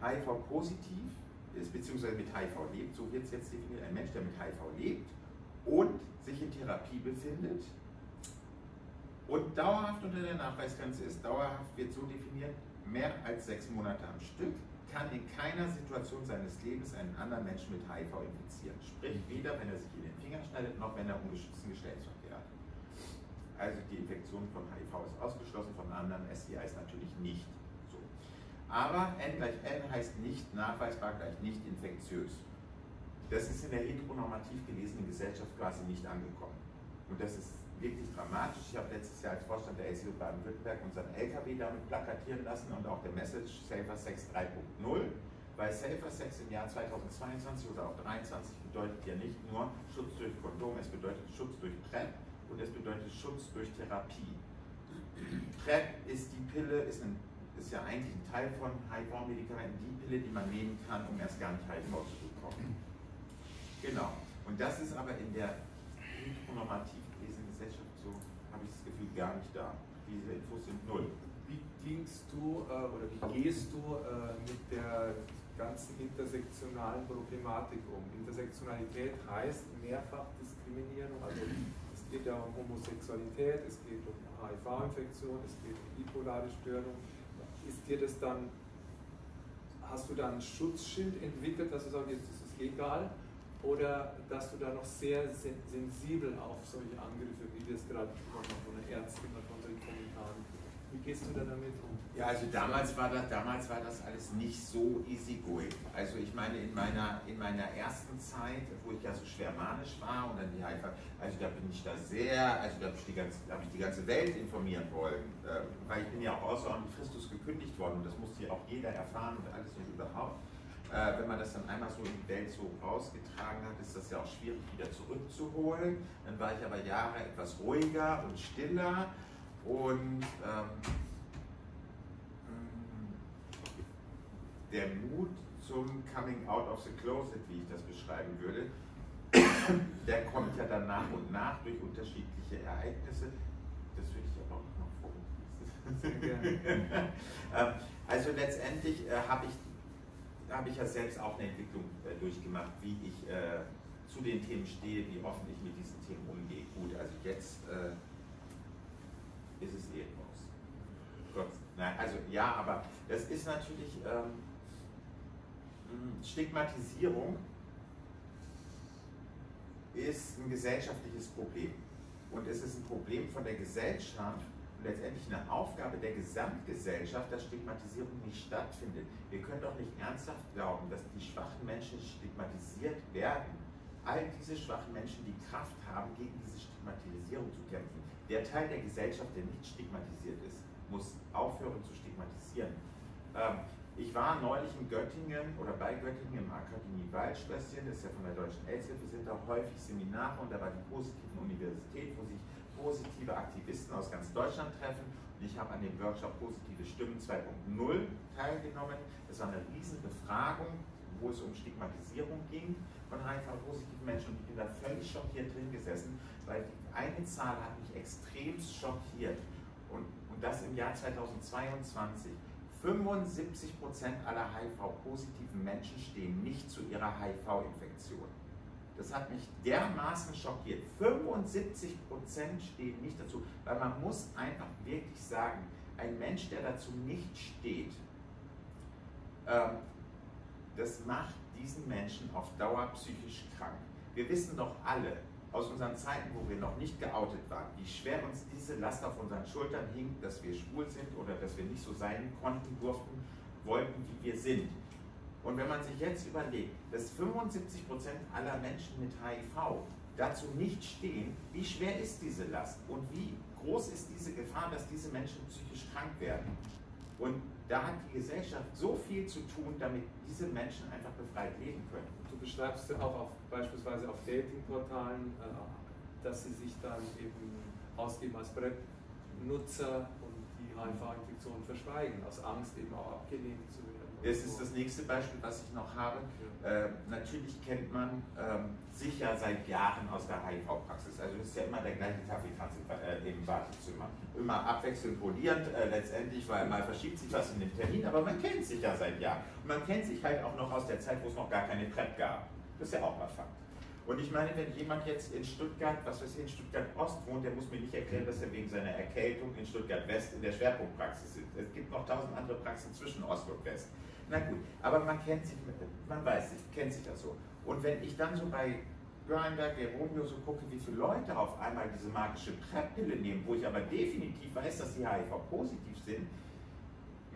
HIV-positiv ist, beziehungsweise mit HIV lebt, so wird es jetzt definiert, ein Mensch, der mit HIV lebt und sich in Therapie befindet, und dauerhaft unter der Nachweisgrenze ist, dauerhaft wird so definiert, mehr als sechs Monate am Stück, kann in keiner Situation seines Lebens einen anderen Menschen mit HIV infizieren. Sprich, weder wenn er sich in den Finger schneidet, noch wenn er ungeschützten Geschlechtsverkehr hat. Also die Infektion von HIV ist ausgeschlossen, von anderen STIs natürlich nicht. So. Aber N gleich N heißt nicht nachweisbar gleich nicht infektiös. Das ist in der heteronormativ gelesenen Gesellschaft quasi nicht angekommen. Und das ist wirklich dramatisch. Ich habe letztes Jahr als Vorstand der ACU Baden-Württemberg unseren LKW damit plakatieren lassen und auch der Message Safer Sex 3.0. Weil Safer Sex im Jahr 2022 oder auch 2023 bedeutet ja nicht nur Schutz durch Kondom, es bedeutet Schutz durch PrEP und es bedeutet Schutz durch Therapie. PrEP ist die Pille, ist, ein, ist ja eigentlich ein Teil von HIV-Medikamenten, die Pille, die man nehmen kann, um erst gar nicht HIV zu bekommen. Genau. Und das ist aber in der heteronormativ Gefühl, gar nicht da. Diese Infos sind null. Wie gingst du äh, oder wie gehst du äh, mit der ganzen intersektionalen Problematik um? Intersektionalität heißt Mehrfachdiskriminierung, also es geht ja um Homosexualität, es geht um HIV-Infektion, es geht um bipolare Störung. Ist dir das dann, hast du da ein Schutzschild entwickelt, dass du sagst, jetzt ist es egal? Oder dass du da noch sehr sensibel auf solche Angriffe, wie wir es gerade von einer Ärztin oder von solchen Kommentaren wie gehst du da damit um? Ja, also damals war das, damals war das alles nicht so easy going. Also ich meine, in meiner, in meiner ersten Zeit, wo ich ja so schwer manisch war und dann die einfach, also da bin ich da sehr, also da habe ich, die ganze, ich die ganze Welt informieren wollen, äh, weil ich bin ja auch außerordentlich Christus gekündigt worden und das musste ja auch jeder erfahren und alles und überhaupt. Äh, wenn man das dann einmal so in die Welt so rausgetragen hat, ist das ja auch schwierig wieder zurückzuholen. Dann war ich aber Jahre etwas ruhiger und stiller und ähm, der Mut zum Coming out of the closet, wie ich das beschreiben würde, der kommt ja dann nach und nach durch unterschiedliche Ereignisse. Das würde ich aber auch noch vorlesen. Ähm, also letztendlich äh, habe ich, hab ich ja selbst auch eine Entwicklung äh, durchgemacht, wie ich äh, zu den Themen stehe, wie offen ich mit diesen Themen umgehe. Gut, also jetzt äh, ist es Ehrenhaus. Gott, nein, also ja, aber das ist natürlich ähm, Stigmatisierung ist ein gesellschaftliches Problem. Und es ist ein Problem von der Gesellschaft letztendlich eine Aufgabe der Gesamtgesellschaft, dass Stigmatisierung nicht stattfindet. Wir können doch nicht ernsthaft glauben, dass die schwachen Menschen stigmatisiert werden. All diese schwachen Menschen, die Kraft haben, gegen diese Stigmatisierung zu kämpfen. Der Teil der Gesellschaft, der nicht stigmatisiert ist, muss aufhören zu stigmatisieren. Ähm, ich war neulich in Göttingen oder bei Göttingen im Akademie Waldschlösschen, das ist ja von der Deutschen AIDS-Hilfe, sind da häufig Seminare und da war die positiven Universität, wo sich positive Aktivisten aus ganz Deutschland treffen. Und ich habe an dem Workshop Positive Stimmen 2.0 teilgenommen. Das war eine riesen Befragung, wo es um Stigmatisierung ging von HIV-positiven Menschen und ich bin da völlig schockiert drin gesessen, weil eine Zahl hat mich extrem schockiert und, und das im Jahr 2022. 75% aller HIV-positiven Menschen stehen nicht zu ihrer HIV-Infektion. Das hat mich dermaßen schockiert. 75% stehen nicht dazu, weil man muss einfach wirklich sagen, ein Mensch, der dazu nicht steht, ähm, das macht diesen Menschen auf Dauer psychisch krank. Wir wissen doch alle, aus unseren Zeiten, wo wir noch nicht geoutet waren, wie schwer uns diese Last auf unseren Schultern hing, dass wir schwul sind oder dass wir nicht so sein konnten, durften, wollten, wie wir sind. Und wenn man sich jetzt überlegt, dass 75% aller Menschen mit HIV dazu nicht stehen, wie schwer ist diese Last und wie groß ist diese Gefahr, dass diese Menschen psychisch krank werden. Und da hat die Gesellschaft so viel zu tun, damit diese Menschen einfach befreit leben können beschreibst du auch auf, beispielsweise auf Datingportalen, äh, dass sie sich dann eben ausgeben als PrEP-Nutzer und die HIV-Infektion verschweigen, aus Angst eben auch abgelehnt zu werden. Das ist das nächste Beispiel, was ich noch habe. Äh, natürlich kennt man ähm, sicher seit Jahren aus der HIV-Praxis. Also es ist ja immer der gleiche Kaffeekranz äh, im Wartezimmer. Immer abwechselnd polierend äh, letztendlich, weil mal verschiebt sich was in dem Termin, aber man kennt sich ja seit Jahren. Und man kennt sich halt auch noch aus der Zeit, wo es noch gar keine PrEP gab. Das ist ja auch mal Fakt. Und ich meine, wenn jemand jetzt in Stuttgart, was weiß ich, in Stuttgart Ost wohnt, der muss mir nicht erklären, dass er wegen seiner Erkältung in Stuttgart West in der Schwerpunktpraxis ist. Es gibt noch tausend andere Praxen zwischen Ost und West. Na gut, aber man kennt sich, man weiß sich, kennt sich das so. Und wenn ich dann so bei Grindr, Geromeo so gucke, wie viele Leute auf einmal diese magische PrEP-Pille nehmen, wo ich aber definitiv weiß, dass sie HIV-positiv sind,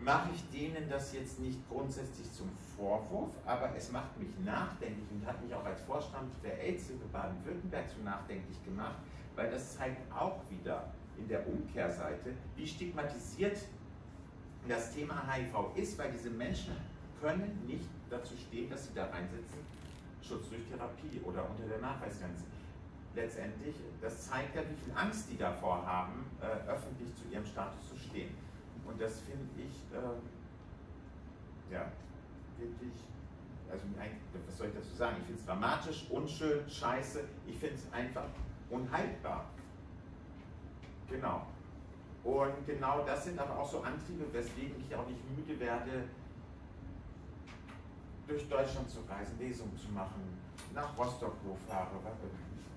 mache ich denen das jetzt nicht grundsätzlich zum Vorwurf, aber es macht mich nachdenklich und hat mich auch als Vorstand der AIDS-Hilfe Baden-Württemberg so nachdenklich gemacht, weil das zeigt auch wieder in der Umkehrseite, wie stigmatisiert das Thema HIV ist, weil diese Menschen können nicht dazu stehen, dass sie da reinsetzen, Schutz durch Therapie oder unter der Nachweisgrenze. Letztendlich, das zeigt ja, wie viel Angst die davor haben, äh, öffentlich zu ihrem Status zu stehen. Und das finde ich, äh, ja, wirklich, also was soll ich dazu sagen? Ich finde es dramatisch, unschön, scheiße. Ich finde es einfach unhaltbar. Genau. Und genau das sind aber auch so Antriebe, weswegen ich auch nicht müde werde, durch Deutschland zu reisen, Lesungen zu machen, nach Rostock wo fahre,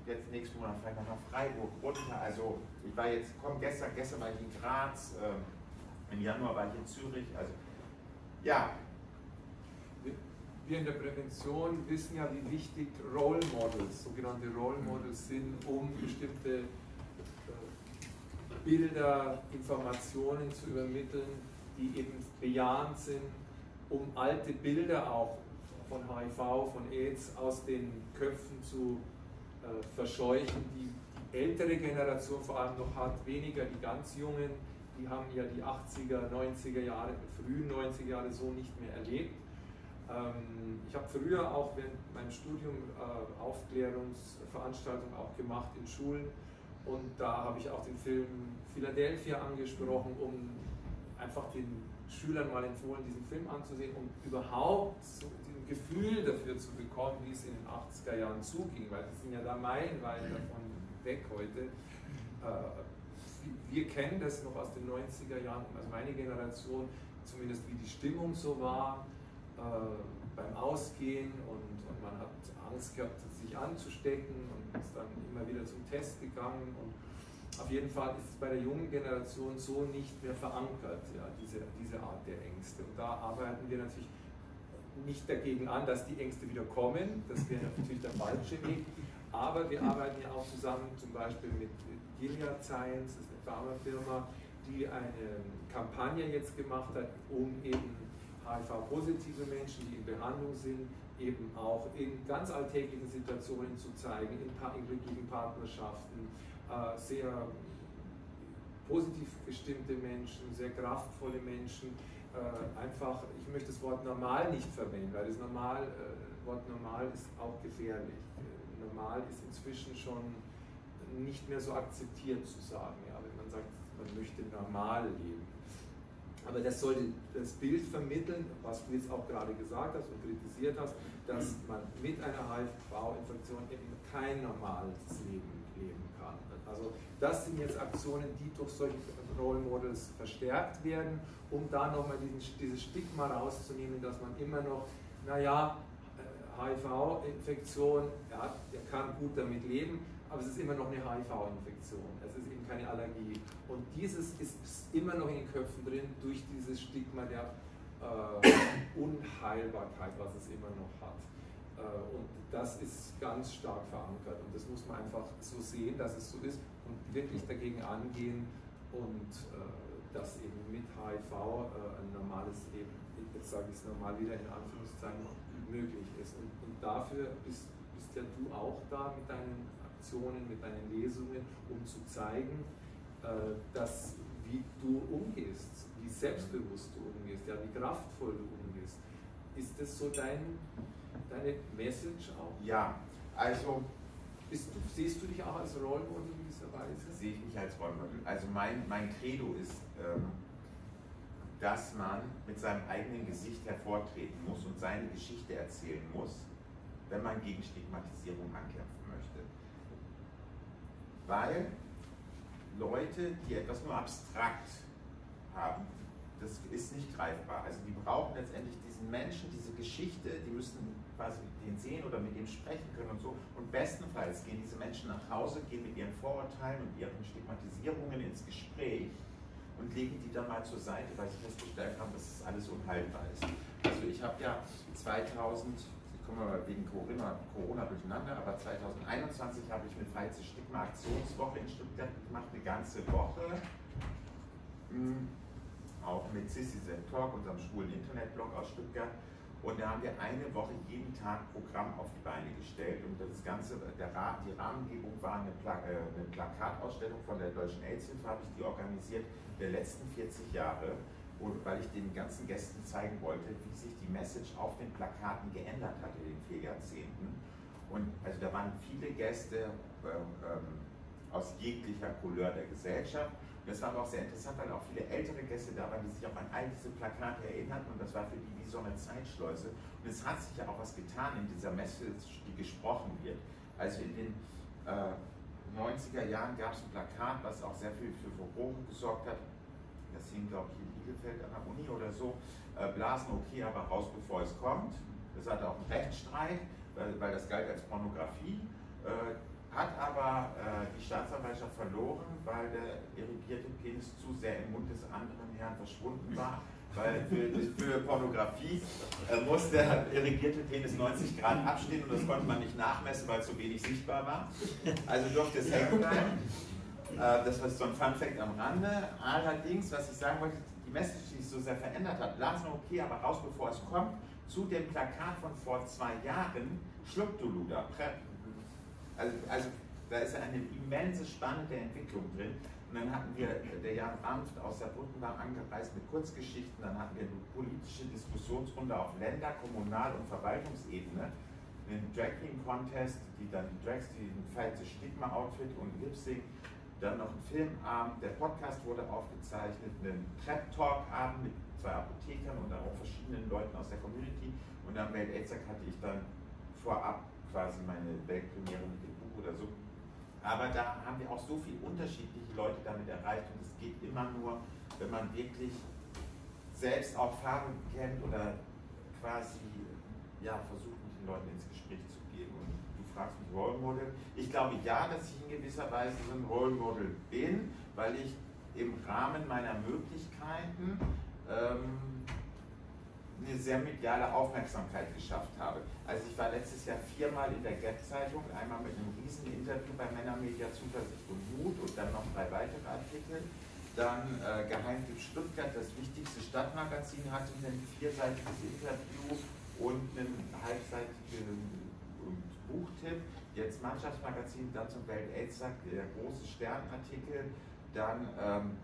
jetzt nächsten Monat vielleicht noch nach Freiburg runter. Also ich war jetzt, komm gestern, gestern war ich in Graz, äh, im Januar war ich in Zürich. Also ja. Wir in der Prävention wissen ja, wie wichtig Role Models, sogenannte Role Models sind, um bestimmte Bilder, Informationen zu übermitteln, die eben bejahend sind, um alte Bilder auch von HIV, von AIDS aus den Köpfen zu äh, verscheuchen, die die ältere Generation vor allem noch hat, weniger die ganz Jungen, die haben ja die 80er, 90er Jahre, frühen 90er Jahre so nicht mehr erlebt. Ähm, ich habe früher auch während meinem Studium äh, Aufklärungsveranstaltungen auch gemacht in Schulen und da habe ich auch den Film Philadelphia angesprochen, um einfach den Schülern mal empfohlen, diesen Film anzusehen, um überhaupt ein Gefühl dafür zu bekommen, wie es in den 80er Jahren zuging, weil sie sind ja da meilenweit davon weg heute. Äh, wir kennen das noch aus den 90er Jahren, also meine Generation, zumindest wie die Stimmung so war äh, beim Ausgehen und, und man hat Angst gehabt, sich anzustecken und ist dann immer wieder zum Test gegangen. Und auf jeden Fall ist es bei der jungen Generation so nicht mehr verankert, ja, diese, diese Art der Ängste. Und da arbeiten wir natürlich nicht dagegen an, dass die Ängste wieder kommen, das wäre natürlich der falsche Weg, aber wir arbeiten ja auch zusammen zum Beispiel mit Gilead Science, das ist eine Pharmafirma, die eine Kampagne jetzt gemacht hat, um eben HIV-positive Menschen, die in Behandlung sind, eben auch in ganz alltäglichen Situationen zu zeigen, in, in glücklichen Partnerschaften, äh, sehr positiv gestimmte Menschen, sehr kraftvolle Menschen, äh, einfach, ich möchte das Wort normal nicht verwenden, weil das normal, äh, Wort normal ist auch gefährlich. Äh, normal ist inzwischen schon nicht mehr so akzeptiert zu sagen, ja, wenn man sagt, man möchte normal leben. Aber das sollte das Bild vermitteln, was du jetzt auch gerade gesagt hast und kritisiert hast, dass man mit einer HIV-Infektion eben kein normales Leben leben kann. Also das sind jetzt Aktionen, die durch solche Role Models verstärkt werden, um da nochmal dieses Stigma rauszunehmen, dass man immer noch, naja, HIV-Infektion, äh, ja, der kann gut damit leben, aber es ist immer noch eine HIV-Infektion, es ist eben keine Allergie. Und dieses ist immer noch in den Köpfen drin durch dieses Stigma der äh, Unheilbarkeit, was es immer noch hat. Äh, und das ist ganz stark verankert und das muss man einfach so sehen, dass es so ist und wirklich dagegen angehen und äh, dass eben mit HIV äh, ein normales Leben, jetzt sage ich es nochmal wieder in Anführungszeichen, möglich ist. Und, und dafür bist, bist ja du auch da mit deinen Aktionen, mit deinen Lesungen, um zu zeigen, äh, dass wie du umgehst, wie selbstbewusst du umgehst, ja, wie kraftvoll du umgehst. Ist das so dein, deine Message auch? Ja, also. Bist du, siehst du dich auch als Role Model in dieser Weise? Sehe ich mich als Role Model. Also mein, mein Credo ist, ähm, dass man mit seinem eigenen Gesicht hervortreten muss und seine Geschichte erzählen muss, wenn man gegen Stigmatisierung ankämpfen möchte. Weil Leute, die etwas nur abstrakt haben, das ist nicht greifbar. Also die brauchen letztendlich diesen Menschen, diese Geschichte, die müssen quasi den sehen oder mit ihm sprechen können und so. Und bestenfalls gehen diese Menschen nach Hause, gehen mit ihren Vorurteilen und ihren Stigmatisierungen ins Gespräch und legen die dann mal zur Seite, weil sie festgestellt haben, dass es alles unhaltbar ist. Also ich habe ja 2000 kommen wir wegen Corona, Corona durcheinander, aber 2021 habe ich mit Freize Stigma Aktionswoche in Stuttgart gemacht, eine ganze Woche. Hm, auch mit Sissy Zen Talk, unserem schwulen Internetblog aus Stuttgart. Und da haben wir eine Woche jeden Tag Programm auf die Beine gestellt. Und das Ganze, der, die Rahmengebung war eine, Pla äh, eine Plakatausstellung von der Deutschen AIDS-Hilfe, habe ich die organisiert, der letzten 40 Jahre und weil ich den ganzen Gästen zeigen wollte, wie sich die Message auf den Plakaten geändert hat in den vier Jahrzehnten. Und also da waren viele Gäste äh, ähm, aus jeglicher Couleur der Gesellschaft. Und das war aber auch sehr interessant, weil auch viele ältere Gäste da waren, die sich auch an all diese Plakate erinnerten und das war für die wie so eine Zeitschleuse. Und es hat sich ja auch was getan in dieser Message, die gesprochen wird. Also in den äh, 90er Jahren gab es ein Plakat, was auch sehr viel für Furore gesorgt hat. Das hing, glaube ich, in Bielefeld an der Uni oder so. Äh, Blasen okay, aber raus, bevor es kommt. Das hatte auch einen Rechtsstreit, weil, weil das galt als Pornografie. Äh, hat aber äh, die Staatsanwaltschaft verloren, weil der irrigierte Penis zu sehr im Mund des anderen Herrn verschwunden war weil für, für Pornografie äh, muss der irrigierte Penis 90 Grad abstehen und das konnte man nicht nachmessen, weil zu wenig sichtbar war. Also durfte es hängen bleiben. Äh, das war so ein Fun Fact am Rande. Allerdings, was ich sagen wollte, die Message, die sich so sehr verändert hat, lassen okay, aber raus bevor es kommt, zu dem Plakat von vor zwei Jahren, Schluck du Luder, Prep. Also, also da ist eine immense Spanne der Entwicklung drin. Und dann hatten wir, der Jan Ramft aus der war angereist mit Kurzgeschichten, dann hatten wir eine politische Diskussionsrunde auf Länder-, Kommunal- und Verwaltungsebene, einen Drag Queen Contest, die dann die Drags, die ein falsches Stigma-Outfit und Lip Sync, dann noch ein Filmabend, der Podcast wurde aufgezeichnet, einen Prep-Talk-Abend mit zwei Apothekern und auch verschiedenen Leuten aus der Community. Und am Welt hatte ich dann vorab quasi meine Weltpremiere mit dem Buch oder so. Aber da haben wir auch so viele unterschiedliche Leute damit erreicht. Und es geht immer nur, wenn man wirklich selbst auch Farben kennt oder quasi ja, versucht, mit den Leuten ins Gespräch zu du fragst mich Role Model. Ich glaube ja, dass ich in gewisser Weise so ein Role Model bin, weil ich im Rahmen meiner Möglichkeiten ähm, eine sehr mediale Aufmerksamkeit geschafft habe. Also ich war letztes Jahr viermal in der Gap-Zeitung, einmal mit einem riesen Interview bei Männermedia Zuversicht und Mut und dann noch drei weitere Artikel. Dann äh, Geheimtipp Stuttgart, das wichtigste Stadtmagazin, hatte ein vierseitiges Interview und einen halbseitigen Buchtipp. Jetzt Mannschaftsmagazin, dann zum Welt-Aids-Tag, der große Sternartikel. Dann ähm,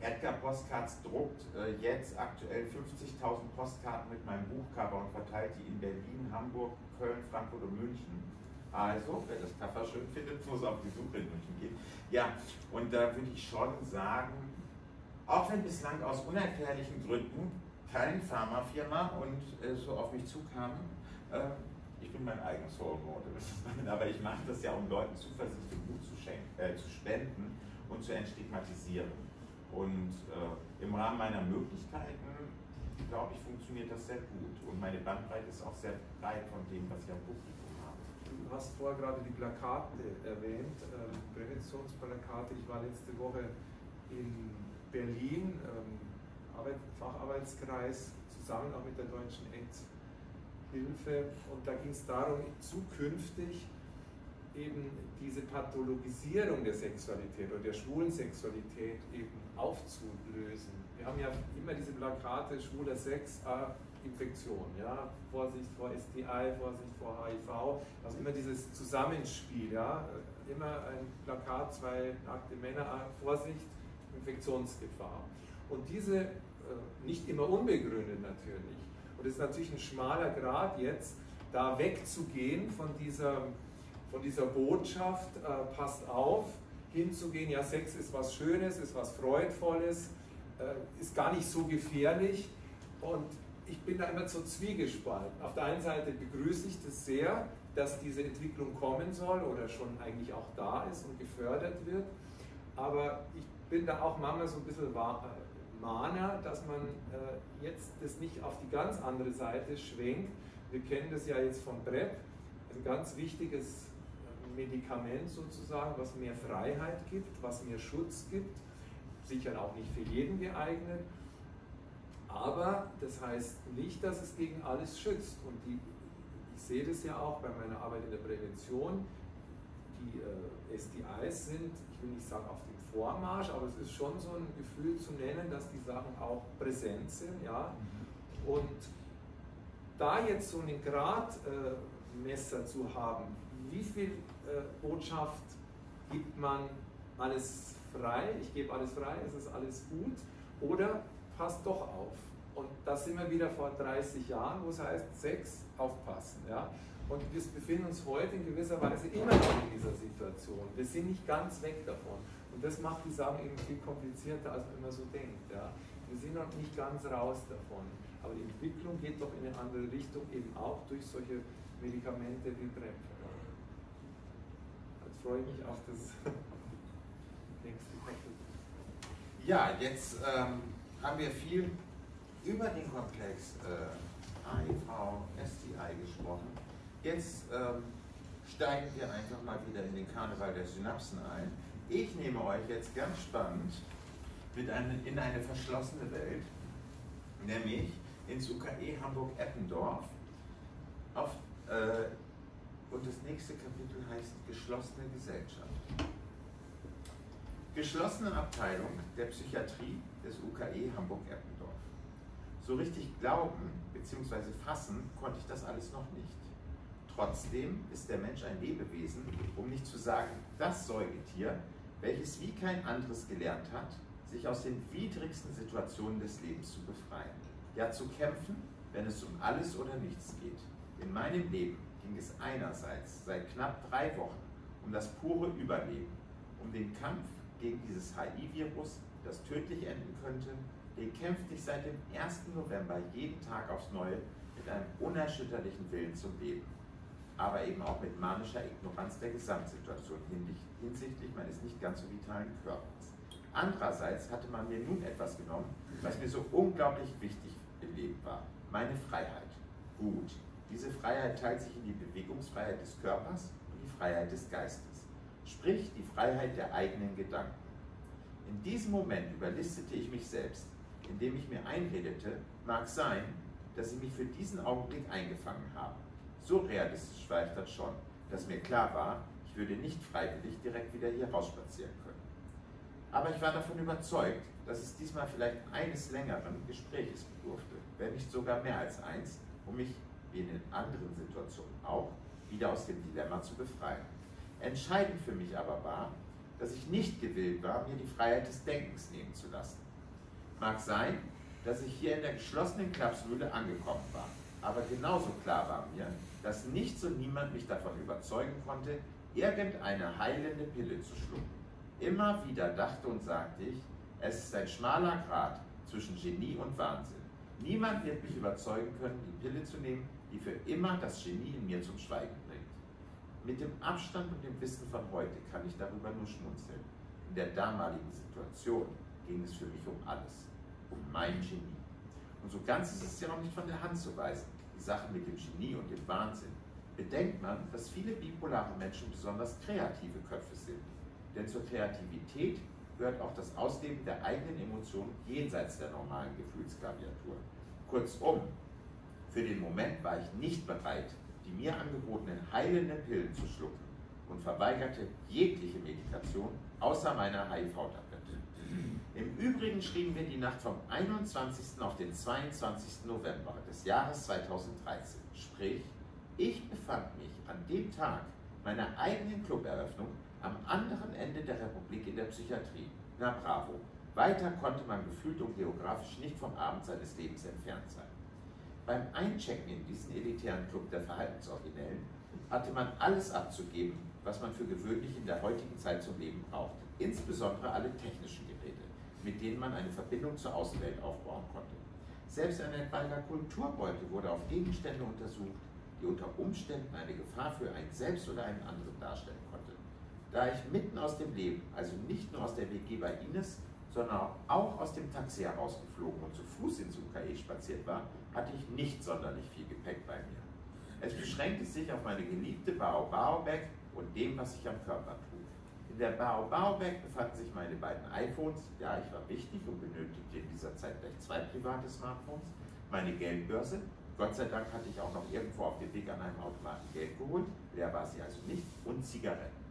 Edgar Postcards druckt äh, jetzt aktuell 50.000 Postkarten mit meinem Buchcover und verteilt die in Berlin, Hamburg, Köln, Frankfurt und München. Also, wer das Cover schön findet, muss auf die Suche in München gehen. Ja, und da würde ich schon sagen, auch wenn bislang aus unerklärlichen Gründen keine Pharmafirma und äh, so auf mich zukam, äh, ich bin mein eigenes Role Model, aber ich mache das ja, um Leuten Zuversicht und Mut zu, äh, zu spenden und zu entstigmatisieren. Und äh, im Rahmen meiner Möglichkeiten, glaube ich, funktioniert das sehr gut. Und meine Bandbreite ist auch sehr breit von dem, was ich am Publikum habe. Du hast vorher gerade die Plakate erwähnt, äh, Präventionsplakate. Ich war letzte Woche in Berlin, ähm, Arbeit, Facharbeitskreis, zusammen auch mit der Deutschen AIDS-Hilfe. Und da ging es darum, zukünftig eben diese Pathologisierung der Sexualität oder der schwulen Sexualität eben aufzulösen. Wir haben ja immer diese Plakate, schwuler Sex, ah, Infektion, ja, Vorsicht vor STI, Vorsicht vor HIV, also immer dieses Zusammenspiel, ja, immer ein Plakat, zwei nackte Männer, ah, Vorsicht, Infektionsgefahr. Und diese, äh, nicht immer unbegründet natürlich, und es ist natürlich ein schmaler Grad jetzt, da wegzugehen von dieser, von dieser Botschaft, äh, passt auf, hinzugehen, ja, Sex ist was Schönes, ist was Freudvolles, äh, ist gar nicht so gefährlich und ich bin da immer so zwiegespalten. Auf der einen Seite begrüße ich das sehr, dass diese Entwicklung kommen soll oder schon eigentlich auch da ist und gefördert wird, aber ich bin da auch manchmal so ein bisschen Mahner, dass man äh, jetzt das nicht auf die ganz andere Seite schwenkt. Wir kennen das ja jetzt von PrEP, ein ganz wichtiges Medikament sozusagen, was mehr Freiheit gibt, was mehr Schutz gibt, sicher auch nicht für jeden geeignet, aber das heißt nicht, dass es gegen alles schützt. Und die, ich sehe das ja auch bei meiner Arbeit in der Prävention, die äh, STIs sind, ich will nicht sagen auf dem Vormarsch, aber es ist schon so ein Gefühl zu nennen, dass die Sachen auch präsent sind. Ja? Und da jetzt so einen Gradmesser äh, zu haben, wie viel äh, Botschaft gibt man alles frei, ich gebe alles frei, es ist alles gut, oder passt doch auf. Und da sind wir wieder vor 30 Jahren, wo es heißt, Sex, aufpassen. Ja? Und wir befinden uns heute in gewisser Weise immer noch in dieser Situation. Wir sind nicht ganz weg davon. Und das macht die Sache eben viel komplizierter, als man immer so denkt. Ja? Wir sind noch nicht ganz raus davon. Aber die Entwicklung geht doch in eine andere Richtung, eben auch durch solche Medikamente wie. Ja? Jetzt freue ich mich auf das nächste Kapitel. Ja, jetzt ähm, haben wir viel über den Komplex äh, HIV, STI gesprochen. Jetzt ähm, steigen wir einfach mal wieder in den Karneval der Synapsen ein. Ich nehme euch jetzt ganz spannend mit einem, in eine verschlossene Welt, nämlich ins UKE Hamburg-Eppendorf. äh, und das nächste Kapitel heißt Geschlossene Gesellschaft. Geschlossene Abteilung der Psychiatrie des UKE Hamburg-Eppendorf. So richtig glauben bzw. fassen konnte ich das alles noch nicht. Trotzdem ist der Mensch ein Lebewesen, um nicht zu sagen das Säugetier, welches wie kein anderes gelernt hat, sich aus den widrigsten Situationen des Lebens zu befreien. Ja, zu kämpfen, wenn es um alles oder nichts geht. In meinem Leben ging es einerseits seit knapp drei Wochen um das pure Überleben, um den Kampf gegen dieses HIV-Virus, das tödlich enden könnte, den kämpfte ich seit dem 1. November jeden Tag aufs Neue mit einem unerschütterlichen Willen zum Leben, aber eben auch mit manischer Ignoranz der Gesamtsituation hinsichtlich meines nicht ganz so vitalen Körpers. Andererseits hatte man mir nun etwas genommen, was mir so unglaublich wichtig im Leben war, meine Freiheit. Gut, diese Freiheit teilt sich in die Bewegungsfreiheit des Körpers und die Freiheit des Geistes, sprich die Freiheit der eigenen Gedanken. In diesem Moment überlistete ich mich selbst, indem ich mir einredete, mag sein, dass sie mich für diesen Augenblick eingefangen haben. So realistisch war ich dann schon, dass mir klar war, ich würde nicht freiwillig direkt wieder hier rausspazieren können. Aber ich war davon überzeugt, dass es diesmal vielleicht eines längeren Gespräches bedurfte, wenn nicht sogar mehr als eins, um mich, wie in den anderen Situationen auch, wieder aus dem Dilemma zu befreien. Entscheidend für mich aber war, dass ich nicht gewillt war, mir die Freiheit des Denkens nehmen zu lassen. Mag sein, dass ich hier in der geschlossenen Klapsmühle angekommen war, aber genauso klar war mir, dass nichts und niemand mich davon überzeugen konnte, irgendeine heilende Pille zu schlucken. Immer wieder dachte und sagte ich, es ist ein schmaler Grat zwischen Genie und Wahnsinn. Niemand wird mich überzeugen können, die Pille zu nehmen, die für immer das Genie in mir zum Schweigen bringt. Mit dem Abstand und dem Wissen von heute kann ich darüber nur schmunzeln. In der damaligen Situation ging es für mich um alles, um mein Genie. Und so ganz ist es ja auch nicht von der Hand zu weisen, Sache mit dem Genie und dem Wahnsinn. Bedenkt man, dass viele bipolare Menschen besonders kreative Köpfe sind. Denn zur Kreativität gehört auch das Ausleben der eigenen Emotionen jenseits der normalen Gefühlsklaviatur. Kurzum, für den Moment war ich nicht bereit, die mir angebotenen heilenden Pillen zu schlucken und verweigerte jegliche Medikation außer meiner HIV-Tablette. Im Übrigen schrieben wir die Nacht vom 21. auf den 22. November des Jahres 2013. Sprich, ich befand mich an dem Tag meiner eigenen Cluberöffnung am anderen Ende der Republik in der Psychiatrie. Na bravo. Weiter konnte man gefühlt und geografisch nicht vom Abend seines Lebens entfernt sein. Beim Einchecken in diesen elitären Club der Verhaltensoriginellen hatte man alles abzugeben, was man für gewöhnlich in der heutigen Zeit zum Leben brauchte. Insbesondere alle technischen mit denen man eine Verbindung zur Außenwelt aufbauen konnte. Selbst ein etwaiger Kulturbeutel wurde auf Gegenstände untersucht, die unter Umständen eine Gefahr für einen selbst oder einen anderen darstellen konnte. Da ich mitten aus dem Leben, also nicht nur aus der WG bei Ines, sondern auch aus dem Taxi herausgeflogen und zu Fuß ins UKE spaziert war, hatte ich nicht sonderlich viel Gepäck bei mir. Es beschränkte sich auf meine geliebte Bao Bao Bag und dem, was ich am Körper trug. In der Bag befanden sich meine beiden iPhones, ja, ich war wichtig und benötigte in dieser Zeit gleich zwei private Smartphones, meine Geldbörse, Gott sei Dank hatte ich auch noch irgendwo auf dem Weg an einem Automaten Geld geholt, leer war sie also nicht, und Zigaretten.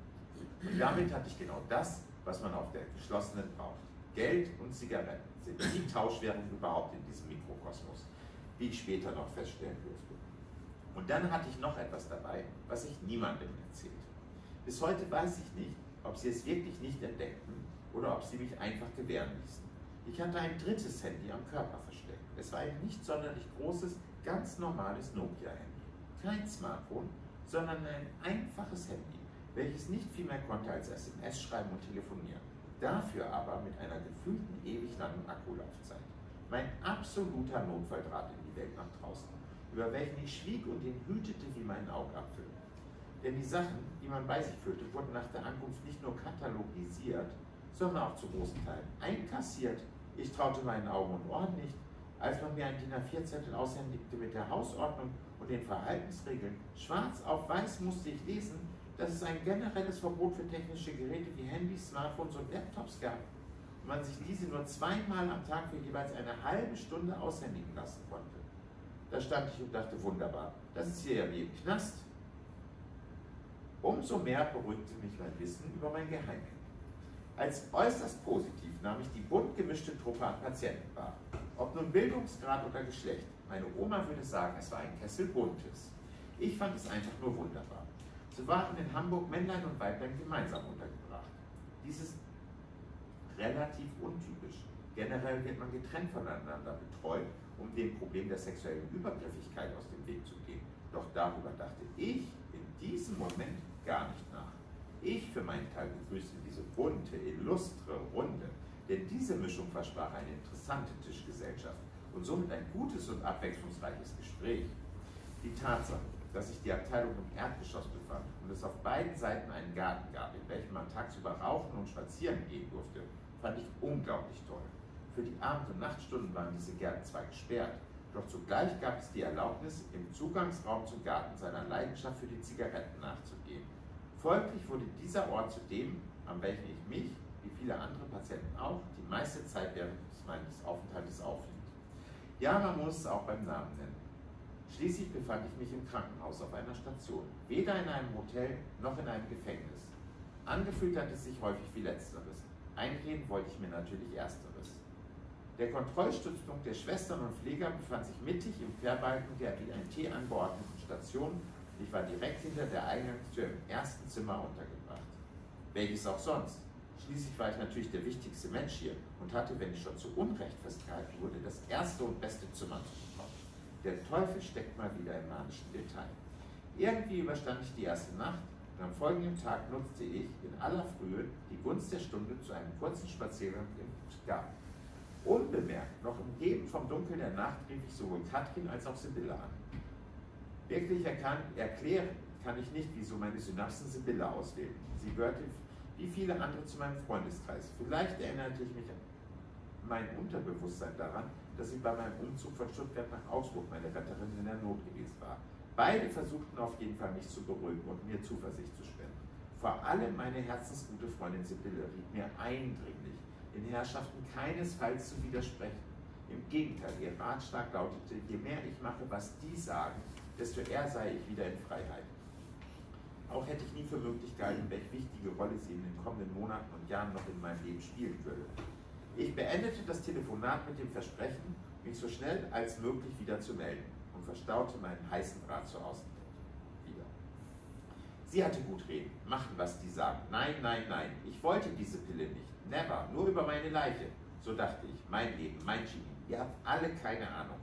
Und damit hatte ich genau das, was man auf der geschlossenen braucht. Geld und Zigaretten sind die Tauschwährung überhaupt in diesem Mikrokosmos, wie ich später noch feststellen durfte. Und dann hatte ich noch etwas dabei, was ich niemandem erzählte. Bis heute weiß ich nicht, ob sie es wirklich nicht entdeckten oder ob sie mich einfach gewähren ließen. Ich hatte ein drittes Handy am Körper versteckt. Es war ein nicht sonderlich großes, ganz normales Nokia-Handy. Kein Smartphone, sondern ein einfaches Handy, welches nicht viel mehr konnte als SMS schreiben und telefonieren. Dafür aber mit einer gefühlten ewig langen Akkulaufzeit. Mein absoluter Notfalldraht in die Welt nach draußen, über welchen ich schwieg und ihn hütete wie meinen Augapfel. Denn die Sachen, die man bei sich führte, wurden nach der Ankunft nicht nur katalogisiert, sondern auch zu großen Teilen einkassiert. Ich traute meinen Augen und Ohren nicht, als man mir einen DIN A4-Zettel aushändigte mit der Hausordnung und den Verhaltensregeln. Schwarz auf weiß musste ich lesen, dass es ein generelles Verbot für technische Geräte wie Handys, Smartphones und Laptops gab und man sich diese nur zweimal am Tag für jeweils eine halbe Stunde aushändigen lassen konnte. Da stand ich und dachte, wunderbar, das ist hier ja wie im Knast. Umso mehr beruhigte mich mein Wissen über mein Geheimnis. Als äußerst positiv nahm ich die bunt gemischte Truppe an Patienten wahr. Ob nun Bildungsgrad oder Geschlecht, meine Oma würde sagen, es war ein Kessel Buntes. Ich fand es einfach nur wunderbar. So waren in Hamburg Männlein und Weiblein gemeinsam untergebracht. Dies ist relativ untypisch. Generell wird man getrennt voneinander betreut, um dem Problem der sexuellen Übergriffigkeit aus dem Weg zu gehen. Doch darüber dachte ich in diesem Moment gar nicht nach. Ich für meinen Teil begrüßte diese bunte, illustre Runde, denn diese Mischung versprach eine interessante Tischgesellschaft und somit ein gutes und abwechslungsreiches Gespräch. Die Tatsache, dass sich die Abteilung im Erdgeschoss befand und es auf beiden Seiten einen Garten gab, in welchem man tagsüber rauchen und spazieren gehen durfte, fand ich unglaublich toll. Für die Abend- und Nachtstunden waren diese Gärten zwar gesperrt, doch zugleich gab es die Erlaubnis, im Zugangsraum zum Garten seiner Leidenschaft für die Zigaretten nachzugehen. Folglich wurde dieser Ort zu dem, an welchem ich mich, wie viele andere Patienten auch, die meiste Zeit während meines Aufenthaltes aufhielt. Ja, man muss es auch beim Namen nennen. Schließlich befand ich mich im Krankenhaus auf einer Station, weder in einem Hotel noch in einem Gefängnis. Angefühlt hat es sich häufig wie letzteres. Einreden wollte ich mir natürlich ersteres. Der Kontrollstützpunkt der Schwestern und Pfleger befand sich mittig im Querbalken der wie ein T angeordneten Station. Ich war direkt hinter der Eingangstür im ersten Zimmer untergebracht. Welches auch sonst. Schließlich war ich natürlich der wichtigste Mensch hier und hatte, wenn ich schon zu Unrecht festgehalten wurde, das erste und beste Zimmer zu bekommen. Der Teufel steckt mal wieder im manischen Detail. Irgendwie überstand ich die erste Nacht und am folgenden Tag nutzte ich in aller Frühe die Gunst der Stunde zu einem kurzen Spaziergang im Garten. Unbemerkt, noch umgeben vom Dunkel der Nacht, rief ich sowohl Katrin als auch Sibylle an. Wirklich erklären kann ich nicht, wieso meine Synapsen Sibylle auswählen. Sie gehörte wie viele andere zu meinem Freundeskreis. Vielleicht erinnerte ich mich mein Unterbewusstsein daran, dass sie bei meinem Umzug von Stuttgart nach Augsburg meine Retterin in der Not gewesen war. Beide versuchten auf jeden Fall, mich zu beruhigen und mir Zuversicht zu spenden. Vor allem meine herzensgute Freundin Sibylle riet mir eindringlich, den Herrschaften keinesfalls zu widersprechen. Im Gegenteil, ihr Ratschlag lautete, je mehr ich mache, was die sagen, desto eher sei ich wieder in Freiheit. Auch hätte ich nie für möglich gehalten, welche wichtige Rolle sie in den kommenden Monaten und Jahren noch in meinem Leben spielen würde. Ich beendete das Telefonat mit dem Versprechen, mich so schnell als möglich wieder zu melden und verstaute meinen heißen Draht zur Außenwelt wieder. Sie hatte gut reden, machen, was die sagen. Nein, nein, nein, ich wollte diese Pille nicht. Never, nur über meine Leiche. So dachte ich, mein Leben, mein Genie. Ihr habt alle keine Ahnung.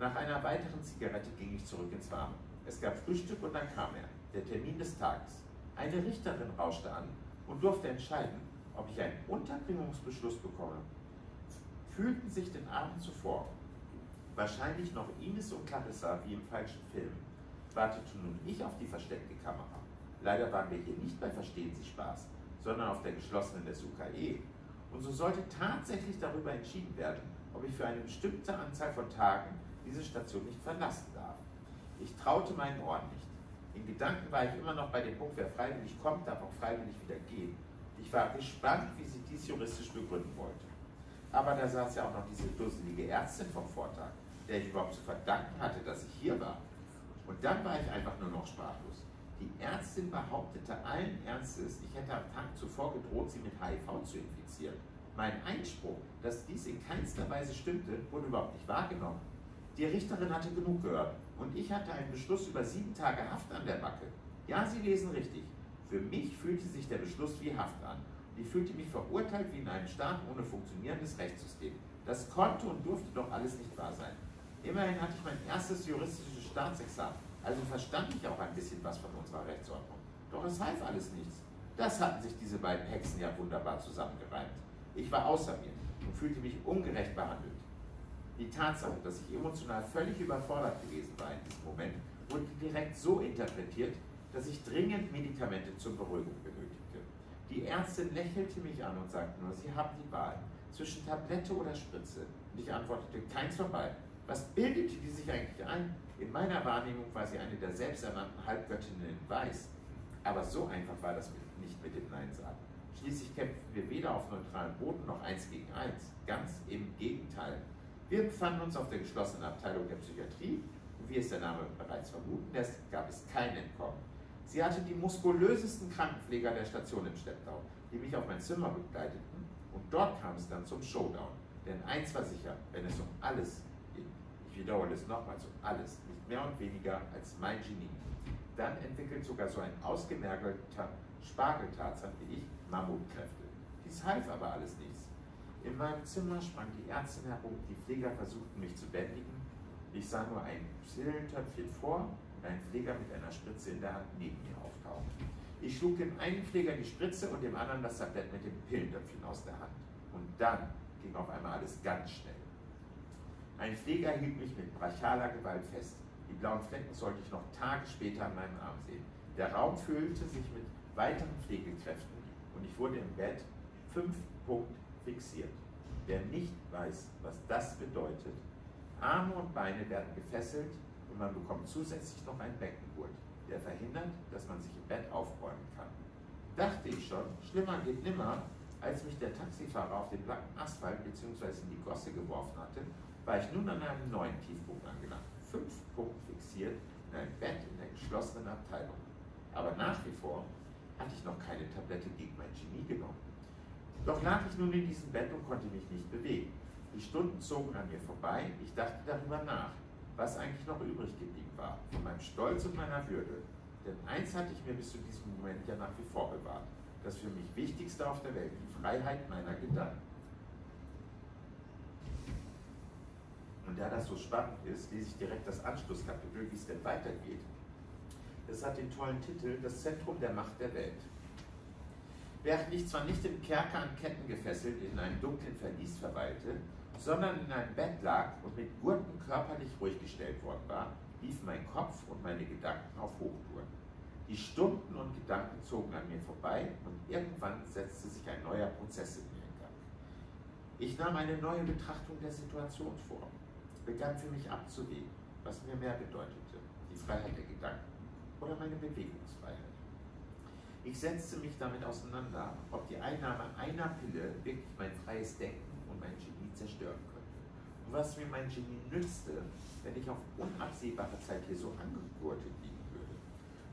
Nach einer weiteren Zigarette ging ich zurück ins Warme. Es gab Frühstück und dann kam er, der Termin des Tages. Eine Richterin rauschte an und durfte entscheiden, ob ich einen Unterbringungsbeschluss bekomme. Fühlten sich den Abend zuvor, wahrscheinlich noch Ines und Clarissa wie im falschen Film, wartete nun ich auf die versteckte Kamera. Leider waren wir hier nicht bei Verstehen Sie Spaß, sondern auf der geschlossenen des UKE. Und so sollte tatsächlich darüber entschieden werden, ob ich für eine bestimmte Anzahl von Tagen diese Station nicht verlassen darf. Ich traute meinen Ohren nicht. In Gedanken war ich immer noch bei dem Punkt, wer freiwillig kommt, darf auch freiwillig wieder gehen. Ich war gespannt, wie sie dies juristisch begründen wollte. Aber da saß ja auch noch diese dusselige Ärztin vom Vortag, der ich überhaupt zu verdanken hatte, dass ich hier war. Und dann war ich einfach nur noch sprachlos. Die Ärztin behauptete allen Ernstes, ich hätte am Tag zuvor gedroht, sie mit HIV zu infizieren. Mein Einspruch, dass dies in keinster Weise stimmte, wurde überhaupt nicht wahrgenommen. Die Richterin hatte genug gehört und ich hatte einen Beschluss über sieben Tage Haft an der Backe. Ja, Sie lesen richtig. Für mich fühlte sich der Beschluss wie Haft an. Ich fühlte mich verurteilt wie in einem Staat ohne funktionierendes Rechtssystem. Das konnte und durfte doch alles nicht wahr sein. Immerhin hatte ich mein erstes juristisches Staatsexamen, also verstand ich auch ein bisschen was von unserer Rechtsordnung. Doch es half alles nichts. Das hatten sich diese beiden Hexen ja wunderbar zusammengereimt. Ich war außer mir und fühlte mich ungerecht behandelt. Die Tatsache, dass ich emotional völlig überfordert gewesen war in diesem Moment, wurde direkt so interpretiert, dass ich dringend Medikamente zur Beruhigung benötigte. Die Ärztin lächelte mich an und sagte nur, Sie haben die Wahl zwischen Tablette oder Spritze. Und ich antwortete, keins vorbei. Was bildete die sich eigentlich ein? In meiner Wahrnehmung war sie eine der selbsternannten Halbgöttinnen in Weiß. Aber so einfach war das nicht mit dem Nein sagen. Schließlich kämpften wir weder auf neutralem Boden noch eins gegen eins. Ganz im Gegenteil. Wir befanden uns auf der geschlossenen Abteilung der Psychiatrie und wie es der Name bereits vermuten lässt, gab es kein Entkommen. Sie hatte die muskulösesten Krankenpfleger der Station im Stepptau, die mich auf mein Zimmer begleiteten und dort kam es dann zum Showdown. Denn eins war sicher, wenn es um alles wiederhole es nochmals, um alles, nicht mehr und weniger als mein Genie, dann entwickelt sogar so ein ausgemergelter Spargeltarzan wie ich Mammutkräfte. Dies half aber alles nichts. In meinem Zimmer sprang die Ärztin herum, die Pfleger versuchten mich zu bändigen. Ich sah nur ein Pillentöpfchen vor und einen Pfleger mit einer Spritze in der Hand neben mir auftauchen. Ich schlug dem einen Pfleger die Spritze und dem anderen das Tablett mit dem Pillentöpfchen aus der Hand. Und dann ging auf einmal alles ganz schnell. Ein Pfleger hielt mich mit brachialer Gewalt fest. Die blauen Flecken sollte ich noch Tage später an meinem Arm sehen. Der Raum füllte sich mit weiteren Pflegekräften und ich wurde im Bett fünf Punkt fixiert. Wer nicht weiß, was das bedeutet, Arme und Beine werden gefesselt und man bekommt zusätzlich noch einen Beckengurt, der verhindert, dass man sich im Bett aufräumen kann. Dachte ich schon, schlimmer geht nimmer, als mich der Taxifahrer auf den blanken Asphalt bzw. in die Gosse geworfen hatte, war ich nun an einem neuen Tiefpunkt angelangt. Fünf Punkte fixiert in einem Bett in der geschlossenen Abteilung. Aber nach wie vor hatte ich noch keine Tablette gegen mein Genie genommen. Doch lag ich nun in diesem Bett und konnte mich nicht bewegen. Die Stunden zogen an mir vorbei, ich dachte darüber nach, was eigentlich noch übrig geblieben war, von meinem Stolz und meiner Würde. Denn eins hatte ich mir bis zu diesem Moment ja nach wie vor bewahrt, das für mich Wichtigste auf der Welt, die Freiheit meiner Gedanken. Und da das so spannend ist, lese ich direkt das Anschlusskapitel, wie es denn weitergeht. Das hat den tollen Titel Das Zentrum der Macht der Welt. Während ich zwar nicht im Kerker an Ketten gefesselt in einem dunklen Verlies verweilte, sondern in einem Bett lag und mit Gurten körperlich ruhig gestellt worden war, lief mein Kopf und meine Gedanken auf Hochtouren. Die Stunden und Gedanken zogen an mir vorbei und irgendwann setzte sich ein neuer Prozess in mir in Gang. Ich nahm eine neue Betrachtung der Situation vor, begann für mich abzuwägen, was mir mehr bedeutete, die Freiheit der Gedanken oder meine Bewegungsfreiheit. Ich setzte mich damit auseinander, ob die Einnahme einer Pille wirklich mein freies Denken und mein Genie zerstören könnte. Und was mir mein Genie nützte, wenn ich auf unabsehbare Zeit hier so angegurtet liegen würde.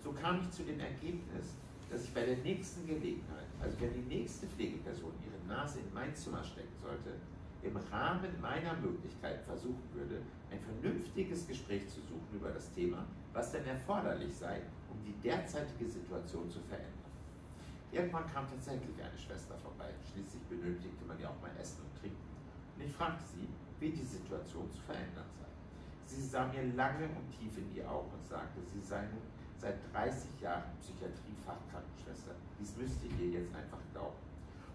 So kam ich zu dem Ergebnis, dass ich bei der nächsten Gelegenheit, also wenn die nächste Pflegeperson ihre Nase in mein Zimmer stecken sollte, im Rahmen meiner Möglichkeit versuchen würde, ein vernünftiges Gespräch zu suchen über das Thema, was denn erforderlich sei, um die derzeitige Situation zu verändern. Irgendwann kam tatsächlich eine Schwester vorbei. Schließlich benötigte man ja auch mal Essen und Trinken. Und ich fragte sie, wie die Situation zu verändern sei. Sie sah mir lange und tief in die Augen und sagte, sie sei nun seit 30 Jahren Psychiatrie-Fachkrankenschwester. Dies müsste ich ihr jetzt einfach glauben.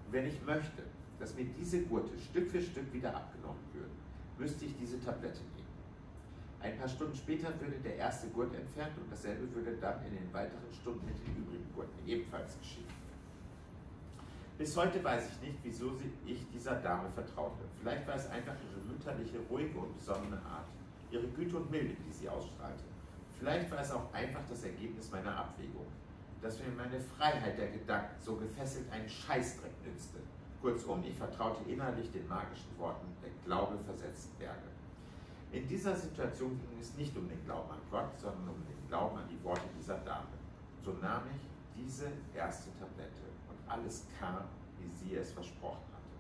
Und wenn ich möchte, dass mir diese Gurte Stück für Stück wieder abgenommen würden, müsste ich diese Tablette nehmen. Ein paar Stunden später würde der erste Gurt entfernt und dasselbe würde dann in den weiteren Stunden mit den übrigen Gurten ebenfalls geschehen. Bis heute weiß ich nicht, wieso ich dieser Dame vertraute. Vielleicht war es einfach ihre mütterliche, ruhige und besonnene Art, ihre Güte und Milde, die sie ausstrahlte. Vielleicht war es auch einfach das Ergebnis meiner Abwägung, dass mir meine Freiheit der Gedanken so gefesselt einen Scheißdreck nützte. Kurzum, ich vertraute innerlich den magischen Worten der Glaube versetzten Berge. In dieser Situation ging es nicht um den Glauben an Gott, sondern um den Glauben an die Worte dieser Dame. So nahm ich diese erste Tablette alles kam, wie sie es versprochen hatte.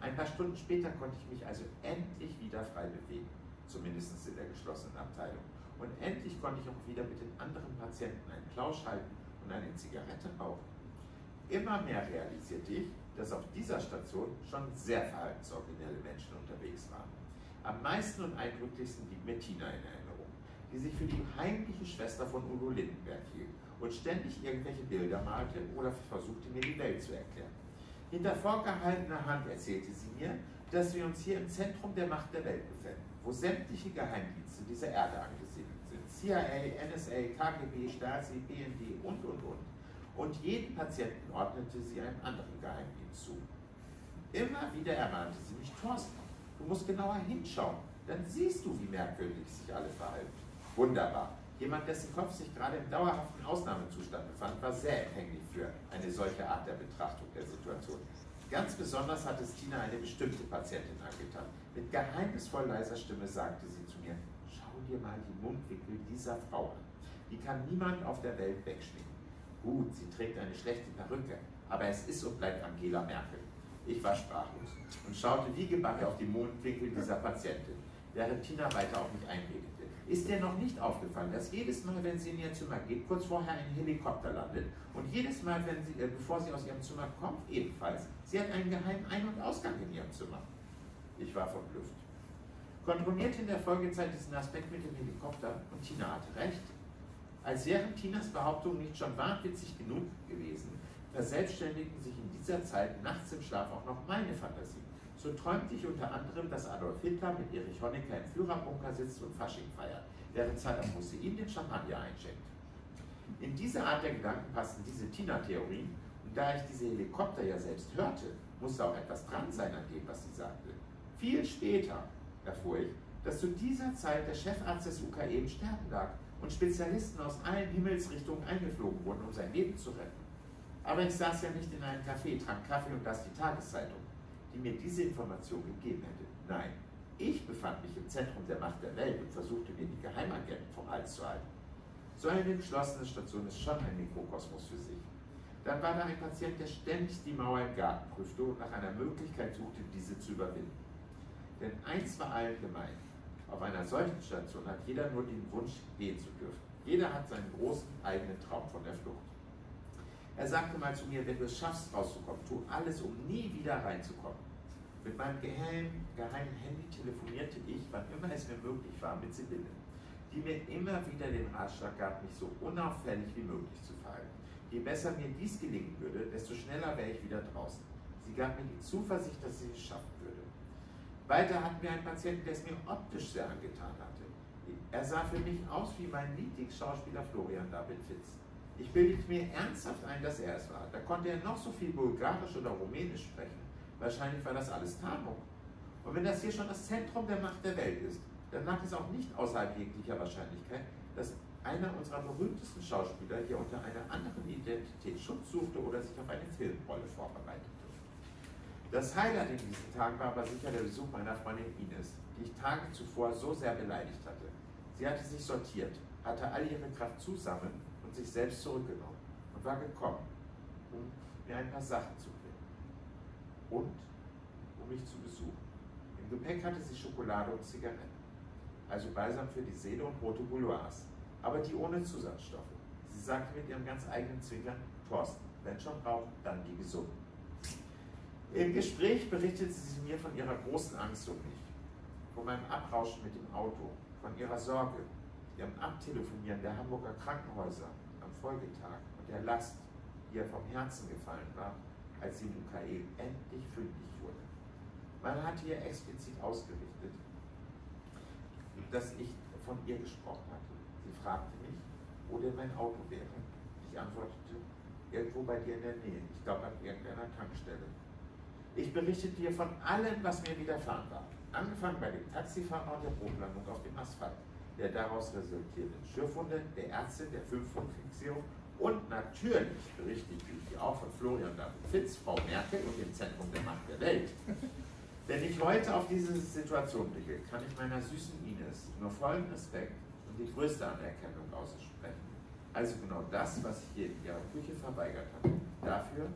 Ein paar Stunden später konnte ich mich also endlich wieder frei bewegen, zumindest in der geschlossenen Abteilung. Und endlich konnte ich auch wieder mit den anderen Patienten einen Plausch halten und eine Zigarette rauchen. Immer mehr realisierte ich, dass auf dieser Station schon sehr verhaltensoriginelle Menschen unterwegs waren. Am meisten und eindrücklichsten blieb mir Tina in Erinnerung, die sich für die heimliche Schwester von Udo Lindenberg hielt und ständig irgendwelche Bilder malte oder versuchte mir die Welt zu erklären. Hinter vorgehaltener Hand erzählte sie mir, dass wir uns hier im Zentrum der Macht der Welt befinden, wo sämtliche Geheimdienste dieser Erde angesiedelt sind. CIA, NSA, KGB, Stasi, BND und, und, und. Und jeden Patienten ordnete sie einem anderen Geheimdienst zu. Immer wieder ermahnte sie mich, Thorsten, du musst genauer hinschauen, dann siehst du, wie merkwürdig sich alle verhalten. Wunderbar. Jemand, dessen Kopf sich gerade im dauerhaften Ausnahmezustand befand, war sehr empfänglich für eine solche Art der Betrachtung der Situation. Ganz besonders hat es Tina eine bestimmte Patientin angetan. Mit geheimnisvoll leiser Stimme sagte sie zu mir, schau dir mal die Mundwinkel dieser Frau an. Die kann niemand auf der Welt wegschminken. Gut, sie trägt eine schlechte Perücke, aber es ist und bleibt Angela Merkel. Ich war sprachlos und schaute wie gebannt auf die Mundwinkel dieser Patientin, während Tina weiter auf mich einredete. Ist dir noch nicht aufgefallen, dass jedes Mal, wenn sie in ihr Zimmer geht, kurz vorher ein Helikopter landet und jedes Mal, wenn sie, äh, bevor sie aus ihrem Zimmer kommt, ebenfalls, sie hat einen geheimen Ein- und Ausgang in ihrem Zimmer. Ich war verblüfft. Kontrollierte in der Folgezeit diesen Aspekt mit dem Helikopter und Tina hatte recht. Als wären Tinas Behauptungen nicht schon wahnwitzig genug gewesen, verselbstständigten sich in dieser Zeit nachts im Schlaf auch noch meine Fantasie. So träumte ich unter anderem, dass Adolf Hitler mit Erich Honecker im Führerbunker sitzt und Fasching feiert, während Saddam Hussein den Champagner einschenkt. In diese Art der Gedanken passten diese Tina-Theorien und da ich diese Helikopter ja selbst hörte, musste auch etwas dran sein an dem, was sie sagte. Viel später erfuhr ich, dass zu dieser Zeit der Chefarzt des UKE im Sterben lag und Spezialisten aus allen Himmelsrichtungen eingeflogen wurden, um sein Leben zu retten. Aber ich saß ja nicht in einem Café, trank Kaffee und las die Tageszeitung, die mir diese Information gegeben hätte. Nein, ich befand mich im Zentrum der Macht der Welt und versuchte mir die Geheimagenten vom Hals zu halten. So eine geschlossene Station ist schon ein Mikrokosmos für sich. Dann war da ein Patient, der ständig die Mauer im Garten prüfte und nach einer Möglichkeit suchte, diese zu überwinden. Denn eins war allen gemein. Auf einer solchen Station hat jeder nur den Wunsch, gehen zu dürfen. Jeder hat seinen großen eigenen Traum von der Flucht. Er sagte mal zu mir, wenn du es schaffst, rauszukommen, tu alles, um nie wieder reinzukommen. Mit meinem geheimen, geheimen Handy telefonierte ich, wann immer es mir möglich war, mit Sibylle, die mir immer wieder den Ratschlag gab, mich so unauffällig wie möglich zu verhalten. Je besser mir dies gelingen würde, desto schneller wäre ich wieder draußen. Sie gab mir die Zuversicht, dass sie es schaffen würde. Weiter hatten wir einen Patienten, der es mir optisch sehr angetan hatte. Er sah für mich aus wie mein Lieblingsschauspieler Florian David Fitz. Ich bildete mir ernsthaft ein, dass er es war. Da konnte er noch so viel Bulgarisch oder Rumänisch sprechen. Wahrscheinlich war das alles Tarnung. Und wenn das hier schon das Zentrum der Macht der Welt ist, dann lag es auch nicht außerhalb jeglicher Wahrscheinlichkeit, dass einer unserer berühmtesten Schauspieler hier unter einer anderen Identität Schutz suchte oder sich auf eine Filmrolle vorbereitete. Das Highlight in diesen Tagen war aber sicher der Besuch meiner Freundin Ines, die ich Tage zuvor so sehr beleidigt hatte. Sie hatte sich sortiert, hatte all ihre Kraft zusammen und sich selbst zurückgenommen und war gekommen, um mir ein paar Sachen zu bringen. Und um mich zu besuchen. Im Gepäck hatte sie Schokolade und Zigaretten. Also Balsam für die Seele und rote Bouloirs, aber die ohne Zusatzstoffe. Sie sagte mit ihrem ganz eigenen Zwinkern, Thorsten, wenn schon rauchen, dann die gesunden. Im Gespräch berichtete sie mir von ihrer großen Angst um mich, von meinem Abrauschen mit dem Auto, von ihrer Sorge, ihrem Abtelefonieren der Hamburger Krankenhäuser am Folgetag und der Last, die ihr vom Herzen gefallen war, als sie in UKE endlich fündig wurde. Man hatte ihr explizit ausgerichtet, dass ich von ihr gesprochen hatte. Sie fragte mich, wo denn mein Auto wäre. Ich antwortete, irgendwo bei dir in der Nähe, ich glaube an irgendeiner Tankstelle. Ich berichtete dir von allem, was mir widerfahren war. Angefangen bei dem Taxifahrer und der Bodenlandung auf dem Asphalt, der daraus resultierenden Schürfwunde, der Ärztin, der Fünf-Pfund-Fixierung und natürlich berichtete ich dir auch von Florian David Fitz, Frau Merkel und dem Zentrum der Macht der Welt. Wenn ich heute auf diese Situation blicke, kann ich meiner süßen Ines nur vollen Respekt und die größte Anerkennung aussprechen. Also genau das, was ich hier in ihrer Küche verweigert hatte. Dafür,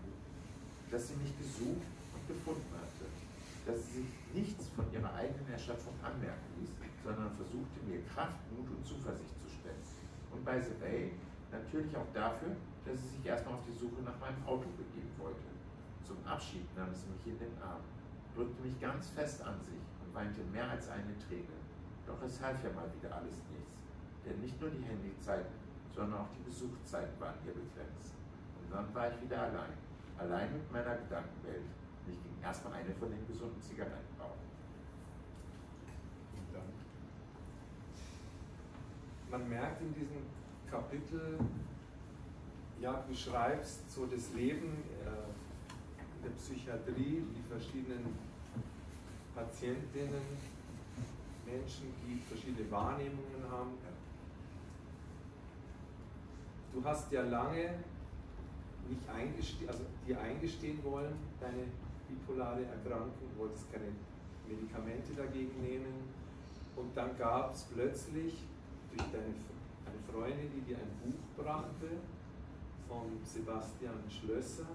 dass sie mich gesucht gefunden hatte, dass sie sich nichts von ihrer eigenen Erschöpfung anmerken ließ, sondern versuchte mir Kraft, Mut und Zuversicht zu spenden. Und the way, natürlich auch dafür, dass sie sich erstmal auf die Suche nach meinem Auto begeben wollte. Zum Abschied nahm sie mich in den Arm, drückte mich ganz fest an sich und weinte mehr als eine Träne. Doch es half ja mal wieder alles nichts, denn nicht nur die Handyzeiten, sondern auch die Besuchszeiten waren hier begrenzt. Und dann war ich wieder allein, allein mit meiner Gedankenwelt. Und erstmal eine von den gesunden Zigaretten rauchen. Man merkt in diesem Kapitel, ja, du schreibst so das Leben äh, in der Psychiatrie, die verschiedenen Patientinnen, Menschen, die verschiedene Wahrnehmungen haben. Du hast ja lange nicht eingestehen, also dir eingestehen wollen, deine bipolare Erkrankung, wolltest keine Medikamente dagegen nehmen. Und dann gab es plötzlich durch deine eine Freundin, die dir ein Buch brachte, von Sebastian Schlösser,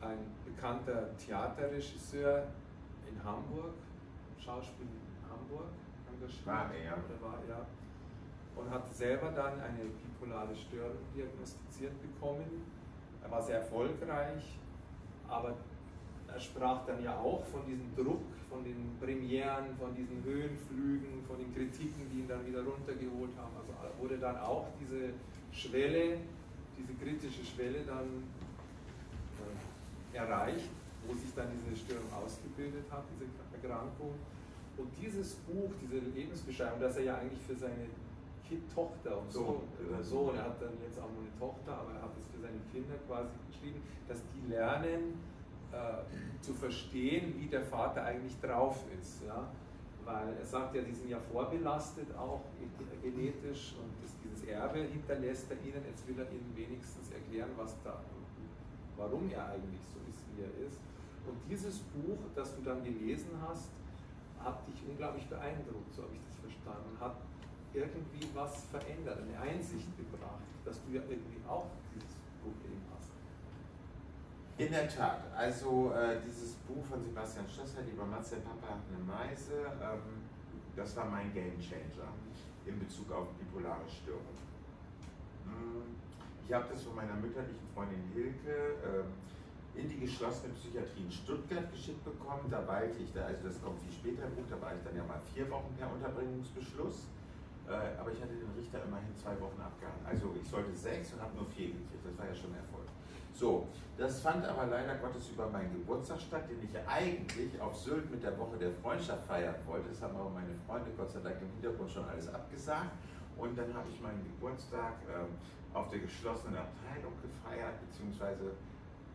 ein bekannter Theaterregisseur in Hamburg, Schauspiel in Hamburg engagiert. War er, ja. Oder war er. Und hat selber dann eine bipolare Störung diagnostiziert bekommen. Er war sehr erfolgreich, aber er sprach dann ja auch von diesem Druck, von den Premieren, von diesen Höhenflügen, von den Kritiken, die ihn dann wieder runtergeholt haben. Also wurde dann auch diese Schwelle, diese kritische Schwelle dann äh, erreicht, wo sich dann diese Störung ausgebildet hat, diese Erkrankung. Und dieses Buch, diese Lebensbeschreibung, dass er ja eigentlich für seine kind Tochter und so, äh, Sohn, er hat dann jetzt auch nur eine Tochter, aber er hat es für seine Kinder quasi geschrieben, dass die lernen äh, zu verstehen, wie der Vater eigentlich drauf ist. Ja? Weil er sagt ja, die sind ja vorbelastet auch genetisch und das, dieses Erbe hinterlässt er ihnen. Jetzt will er ihnen wenigstens erklären, was da, warum er eigentlich so ist, wie er ist. Und dieses Buch, das du dann gelesen hast, hat dich unglaublich beeindruckt, so habe ich das verstanden, hat irgendwie was verändert, eine Einsicht gebracht, dass du ja irgendwie auch dieses Problem hast. In der Tat, also äh, dieses Buch von Sebastian Schlösser, Lieber Matze, Papa hat eine Meise, ähm, das war mein Game Changer in Bezug auf bipolare Störung. Hm, ich habe das von meiner mütterlichen Freundin Hilke ähm, in die geschlossene Psychiatrie in Stuttgart geschickt bekommen. Da weilte ich, da, also das kommt viel später im Buch, da war ich dann ja mal vier Wochen per Unterbringungsbeschluss. Äh, aber ich hatte den Richter immerhin zwei Wochen abgehangen. Also ich sollte sechs und habe nur vier gekriegt. Das war ja schon Erfolg. So, das fand aber leider Gottes über meinen Geburtstag statt, den ich eigentlich auf Sylt mit der Woche der Freundschaft feiern wollte. Das haben aber meine Freunde Gott sei Dank im Hintergrund schon alles abgesagt. Und dann habe ich meinen Geburtstag ähm, auf der geschlossenen Abteilung gefeiert, beziehungsweise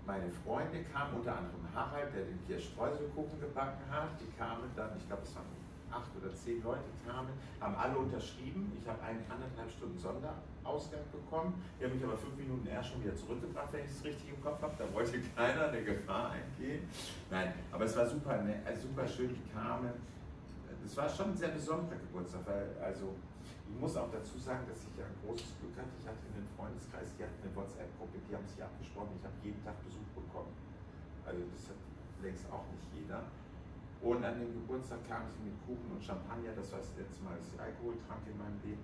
meine Freunde kamen, unter anderem Harald, der den Kirschstreuselkuchen gebacken hat. Die kamen dann, ich glaube, es waren acht oder zehn Leute kamen, haben alle unterschrieben. Ich habe einen anderthalb Stunden Sonderausgang bekommen. Die haben mich aber fünf Minuten erst schon wieder zurückgebracht, wenn ich es richtig im Kopf habe. Da wollte keiner eine Gefahr eingehen. Nein, aber es war super, also super schön, die kamen. Es war schon ein sehr besonderer Geburtstag, weil also ich muss auch dazu sagen, dass ich ja ein großes Glück hatte. Ich hatte in den Freundeskreis, die hatten eine WhatsApp-Gruppe, die haben sich abgesprochen. Ich habe jeden Tag Besuch bekommen. Also das hat längst auch nicht jeder. Und an dem Geburtstag kam sie mit Kuchen und Champagner. Das war das letzte Mal, dass ich Alkohol trank in meinem Leben.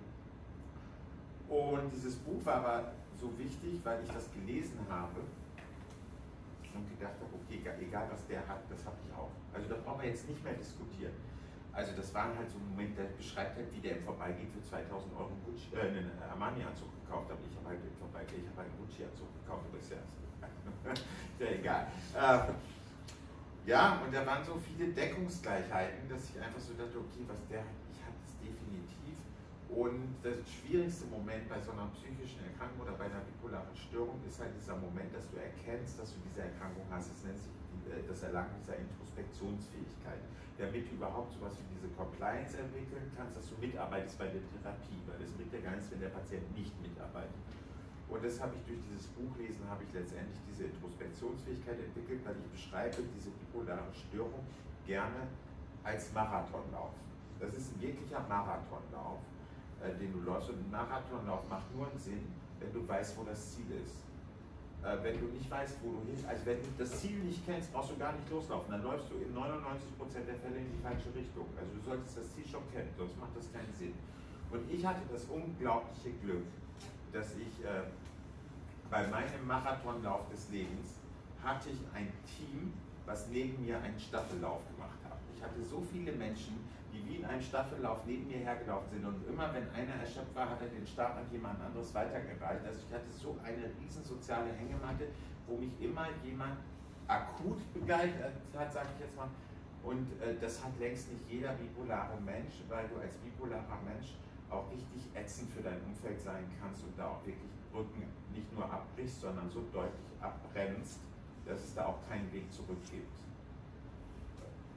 Und dieses Buch war aber so wichtig, weil ich das gelesen habe und gedacht habe, okay, egal was der hat, das habe ich auch. Also da brauchen wir jetzt nicht mehr diskutieren. Also das waren halt so Momente, der beschreibt halt, wie der im Vorbeigehen für 2000 Euro einen, Gucci, äh, einen Armani-Anzug gekauft hat. Ich habe halt im Vorbeigehen, ich habe einen Gucci-Anzug gekauft, aber ist ja, ist ja egal. Äh, ja, und da waren so viele Deckungsgleichheiten, dass ich einfach so dachte, okay, was der hat, ich habe das definitiv. Und das schwierigste Moment bei so einer psychischen Erkrankung oder bei einer bipolaren Störung ist halt dieser Moment, dass du erkennst, dass du diese Erkrankung hast. Das nennt sich das Erlangen dieser Introspektionsfähigkeit damit du überhaupt sowas wie diese Compliance entwickeln kannst, dass du mitarbeitest bei der Therapie, weil es bringt ja gar nichts, wenn der Patient nicht mitarbeitet. Und das habe ich durch dieses Buch lesen, habe ich letztendlich diese Introspektionsfähigkeit entwickelt, weil ich beschreibe diese bipolare Störung gerne als Marathonlauf. Das ist ein wirklicher Marathonlauf, äh, den du läufst. Und ein Marathonlauf macht nur einen Sinn, wenn du weißt, wo das Ziel ist äh, wenn du nicht weißt, wo du hin, also wenn du das Ziel nicht kennst, brauchst du gar nicht loslaufen. Dann läufst du in 99% der Fälle in die falsche Richtung. Also du solltest das Ziel schon kennen, sonst macht das keinen Sinn. Und ich hatte das unglaubliche Glück, dass ich äh, bei meinem Marathonlauf des Lebens hatte ich ein Team, was neben mir einen Staffellauf gemacht hat. Ich hatte so viele Menschen, die wie in einem Staffellauf neben mir hergelaufen sind und immer wenn einer erschöpft war, hat er den Stab an jemand anderes weitergereicht. Also ich hatte so eine riesen soziale Hängematte, wo mich immer jemand akut begleitet hat, sage ich jetzt mal. Und äh, das hat längst nicht jeder bipolare Mensch, weil du als bipolarer Mensch auch richtig ätzend für dein Umfeld sein kannst und da auch wirklich Brücken nicht nur abbrichst, sondern so deutlich abbrennst, dass es da auch keinen Weg zurück gibt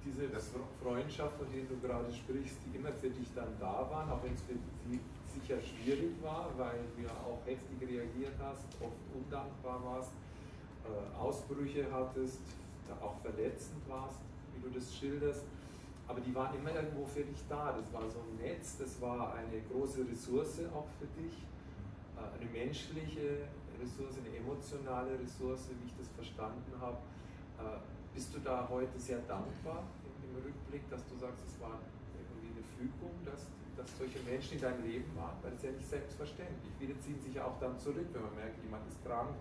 diese das Freundschaft, von der du gerade sprichst, die immer für dich dann da waren, auch wenn es für sie sicher schwierig war, weil du ja auch heftig reagiert hast, oft undankbar warst, äh, Ausbrüche hattest, auch verletzend warst, wie du das schilderst. Aber die waren immer irgendwo für dich da. Das war so ein Netz, das war eine große Ressource auch für dich, äh, eine menschliche Ressource, eine emotionale Ressource, wie ich das verstanden habe. Äh, bist du da heute sehr dankbar im, Rückblick, dass du sagst, es war irgendwie eine Fügung, dass, dass solche Menschen in deinem Leben waren? Weil es ja nicht selbstverständlich. Viele ziehen sich ja auch dann zurück, wenn man merkt, jemand ist krank,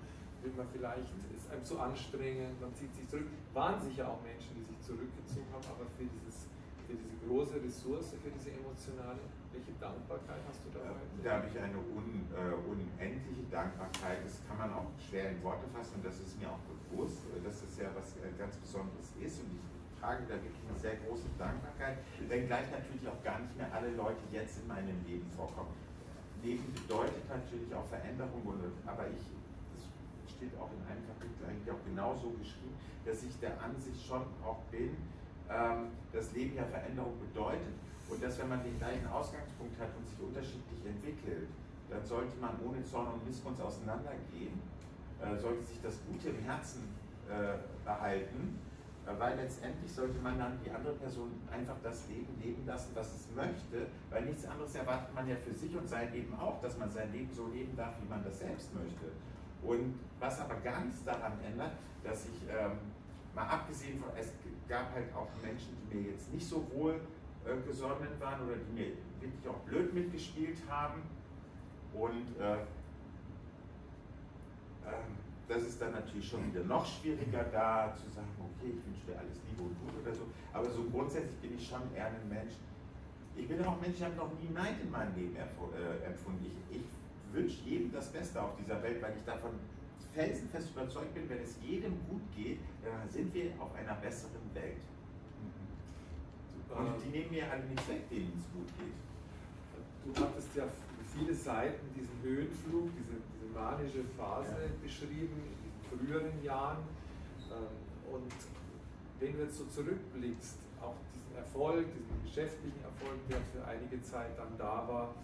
will man vielleicht, ist einem zu anstrengend, man zieht sich zurück. Waren sicher auch Menschen, die sich zurückgezogen haben, aber für, dieses, für diese große Ressource, für diese emotionale, welche Dankbarkeit hast du da heute? Da habe ich eine un, äh, unendliche Dankbarkeit. Das kann man auch schwer in Worte fassen und das ist mir auch bewusst, dass das ja was äh, ganz Besonderes ist und ich trage da wirklich eine sehr große Dankbarkeit, wenngleich natürlich auch gar nicht mehr alle Leute jetzt in meinem Leben vorkommen. Leben bedeutet natürlich auch Veränderung, aber ich, steht auch in einem Kapitel eigentlich auch genauso geschrieben, dass ich der Ansicht schon auch bin, ähm, dass Leben ja Veränderung bedeutet und dass wenn man den gleichen Ausgangspunkt hat und sich unterschiedlich entwickelt, dann sollte man ohne Zorn und Missgunst auseinandergehen äh, sollte sich das Gute im Herzen äh, behalten, äh, weil letztendlich sollte man dann die andere Person einfach das Leben leben lassen, was es möchte, weil nichts anderes erwartet man ja für sich und sein Leben auch, dass man sein Leben so leben darf, wie man das selbst möchte. Und was aber gar nichts daran ändert, dass ich, ähm, mal abgesehen von, es gab halt auch Menschen, die mir jetzt nicht so wohl äh, gesonnen waren oder die mir wirklich auch blöd mitgespielt haben. Und äh, ähm, das ist dann natürlich schon wieder noch schwieriger da zu sagen, okay, ich wünsche dir alles Liebe und Gut oder so. Aber so grundsätzlich bin ich schon eher ein Mensch. Ich bin auch ein Mensch, ich habe noch nie Neid in meinem Leben äh, empfunden. Ich, ich wünsche jedem das Beste auf dieser Welt, weil ich davon felsenfest überzeugt bin, wenn es jedem gut geht, dann sind wir auf einer besseren Welt. Und die nehmen mir alle nicht weg, denen es gut geht. Du hattest ja viele Seiten diesen Höhenflug, diese manische Phase ja. beschrieben in den früheren Jahren. Ähm, und wenn du jetzt so zurückblickst, auch diesen Erfolg, diesen geschäftlichen Erfolg, der für einige Zeit dann da war,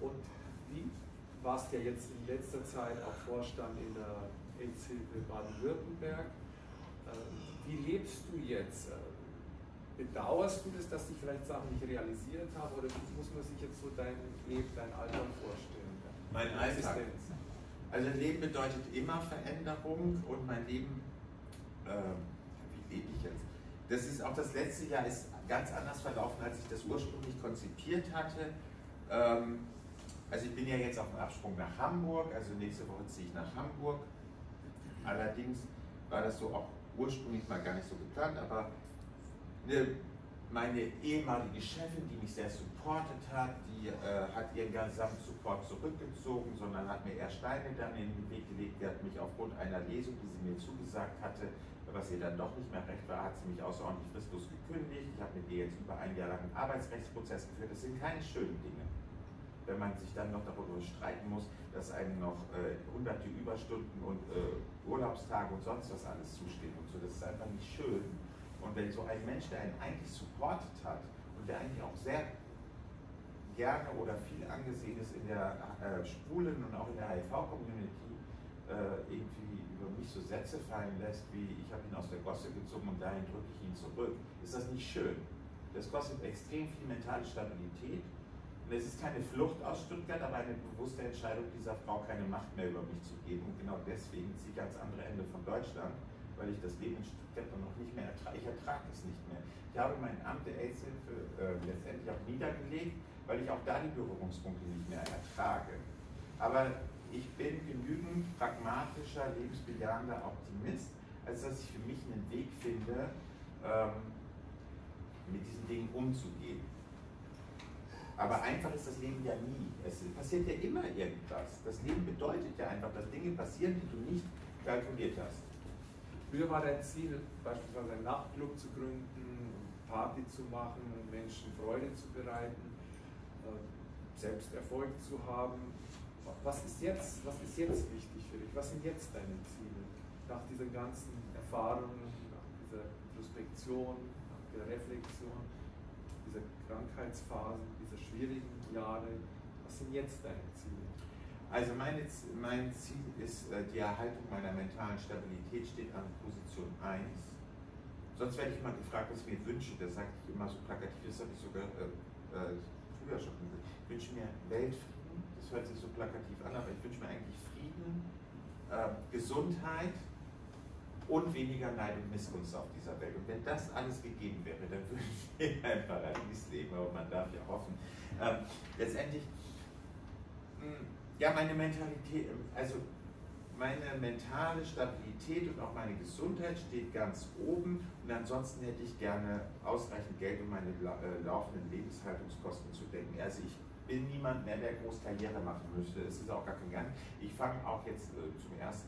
und wie warst ja jetzt in letzter Zeit auch Vorstand in der AIDS-Hilfe Baden-Württemberg. Ähm, wie lebst du jetzt? Äh, bedauerst du das, dass sich vielleicht Sachen nicht realisiert haben oder wie muss man sich jetzt so dein Leben, dein Alltag vorstellen? Mein Alltag. Also Leben bedeutet immer Veränderung und mein Leben, äh, wie lebe ich jetzt? Das ist auch das letzte Jahr ist ganz anders verlaufen, als ich das ursprünglich konzipiert hatte. Ähm, also ich bin ja jetzt auf dem Absprung nach Hamburg, also nächste Woche ziehe ich nach Hamburg. Allerdings war das so auch ursprünglich mal gar nicht so geplant, aber eine meine ehemalige Chefin, die mich sehr supportet hat, die äh, hat ihren gesamten Support zurückgezogen, sondern hat mir eher Steine dann in den Weg gelegt. Die hat mich aufgrund einer Lesung, die sie mir zugesagt hatte, was ihr dann doch nicht mehr recht war, hat sie mich außerordentlich fristlos gekündigt. Ich habe mit ihr jetzt über ein Jahr lang einen Arbeitsrechtsprozess geführt. Das sind keine schönen Dinge. Wenn man sich dann noch darüber streiten muss, dass einem noch äh, hunderte Überstunden und äh, Urlaubstage und sonst was alles zustehen und so, das ist einfach nicht schön. Und wenn so ein Mensch, der einen eigentlich supportet hat und der eigentlich auch sehr gerne oder viel angesehen ist in der äh, Spulen und auch in der HIV-Community, äh, irgendwie über mich so Sätze fallen lässt, wie ich habe ihn aus der Gosse gezogen und dahin drücke ich ihn zurück, ist das nicht schön. Das kostet extrem viel mentale Stabilität. Und es ist keine Flucht aus Stuttgart, aber eine bewusste Entscheidung dieser Frau, keine Macht mehr über mich zu geben. Und genau deswegen ziehe ich ans andere Ende von Deutschland weil ich das Leben in Stuttgart noch nicht mehr ertrage. Ich ertrage es nicht mehr. Ich habe mein Amt der AIDS-Hilfe äh, letztendlich auch niedergelegt, weil ich auch da die Berührungspunkte nicht mehr ertrage. Aber ich bin genügend pragmatischer, lebensbejahender Optimist, als dass ich für mich einen Weg finde, ähm, mit diesen Dingen umzugehen. Aber einfach ist das Leben ja nie. Es passiert ja immer irgendwas. Das Leben bedeutet ja einfach, dass Dinge passieren, die du nicht kalkuliert hast. Früher war dein Ziel, beispielsweise einen Nachtclub zu gründen, Party zu machen, Menschen Freude zu bereiten, äh, selbst Erfolg zu haben. Was ist jetzt, was ist jetzt wichtig für dich? Was sind jetzt deine Ziele? Nach diesen ganzen Erfahrungen, nach dieser Introspektion, nach der Reflexion, dieser Krankheitsphasen, schwierigen Jahre, was sind jetzt deine Ziele? Also meine, mein Ziel ist, äh, die Erhaltung meiner mentalen Stabilität steht an Position 1. Sonst werde ich immer gefragt, was ich mir wünsche. Das sage ich immer so plakativ, das habe ich sogar äh, äh, früher schon gesagt. Ich wünsche mir Weltfrieden, das hört sich so plakativ an, aber ich wünsche mir eigentlich Frieden, äh, Gesundheit und weniger Neid und Missgunst auf dieser Welt. Und wenn das alles gegeben wäre, dann würde ich ein Paradies leben, aber man darf ja hoffen. Ähm, letztendlich, mh, hm, ja, meine Mentalität, also meine mentale Stabilität und auch meine Gesundheit steht ganz oben und ansonsten hätte ich gerne ausreichend Geld, um meine äh, laufenden Lebenshaltungskosten zu decken. Also ich bin niemand mehr, der groß Karriere machen möchte. Es ist auch gar kein Gang. Ich fange auch jetzt äh, zum 1.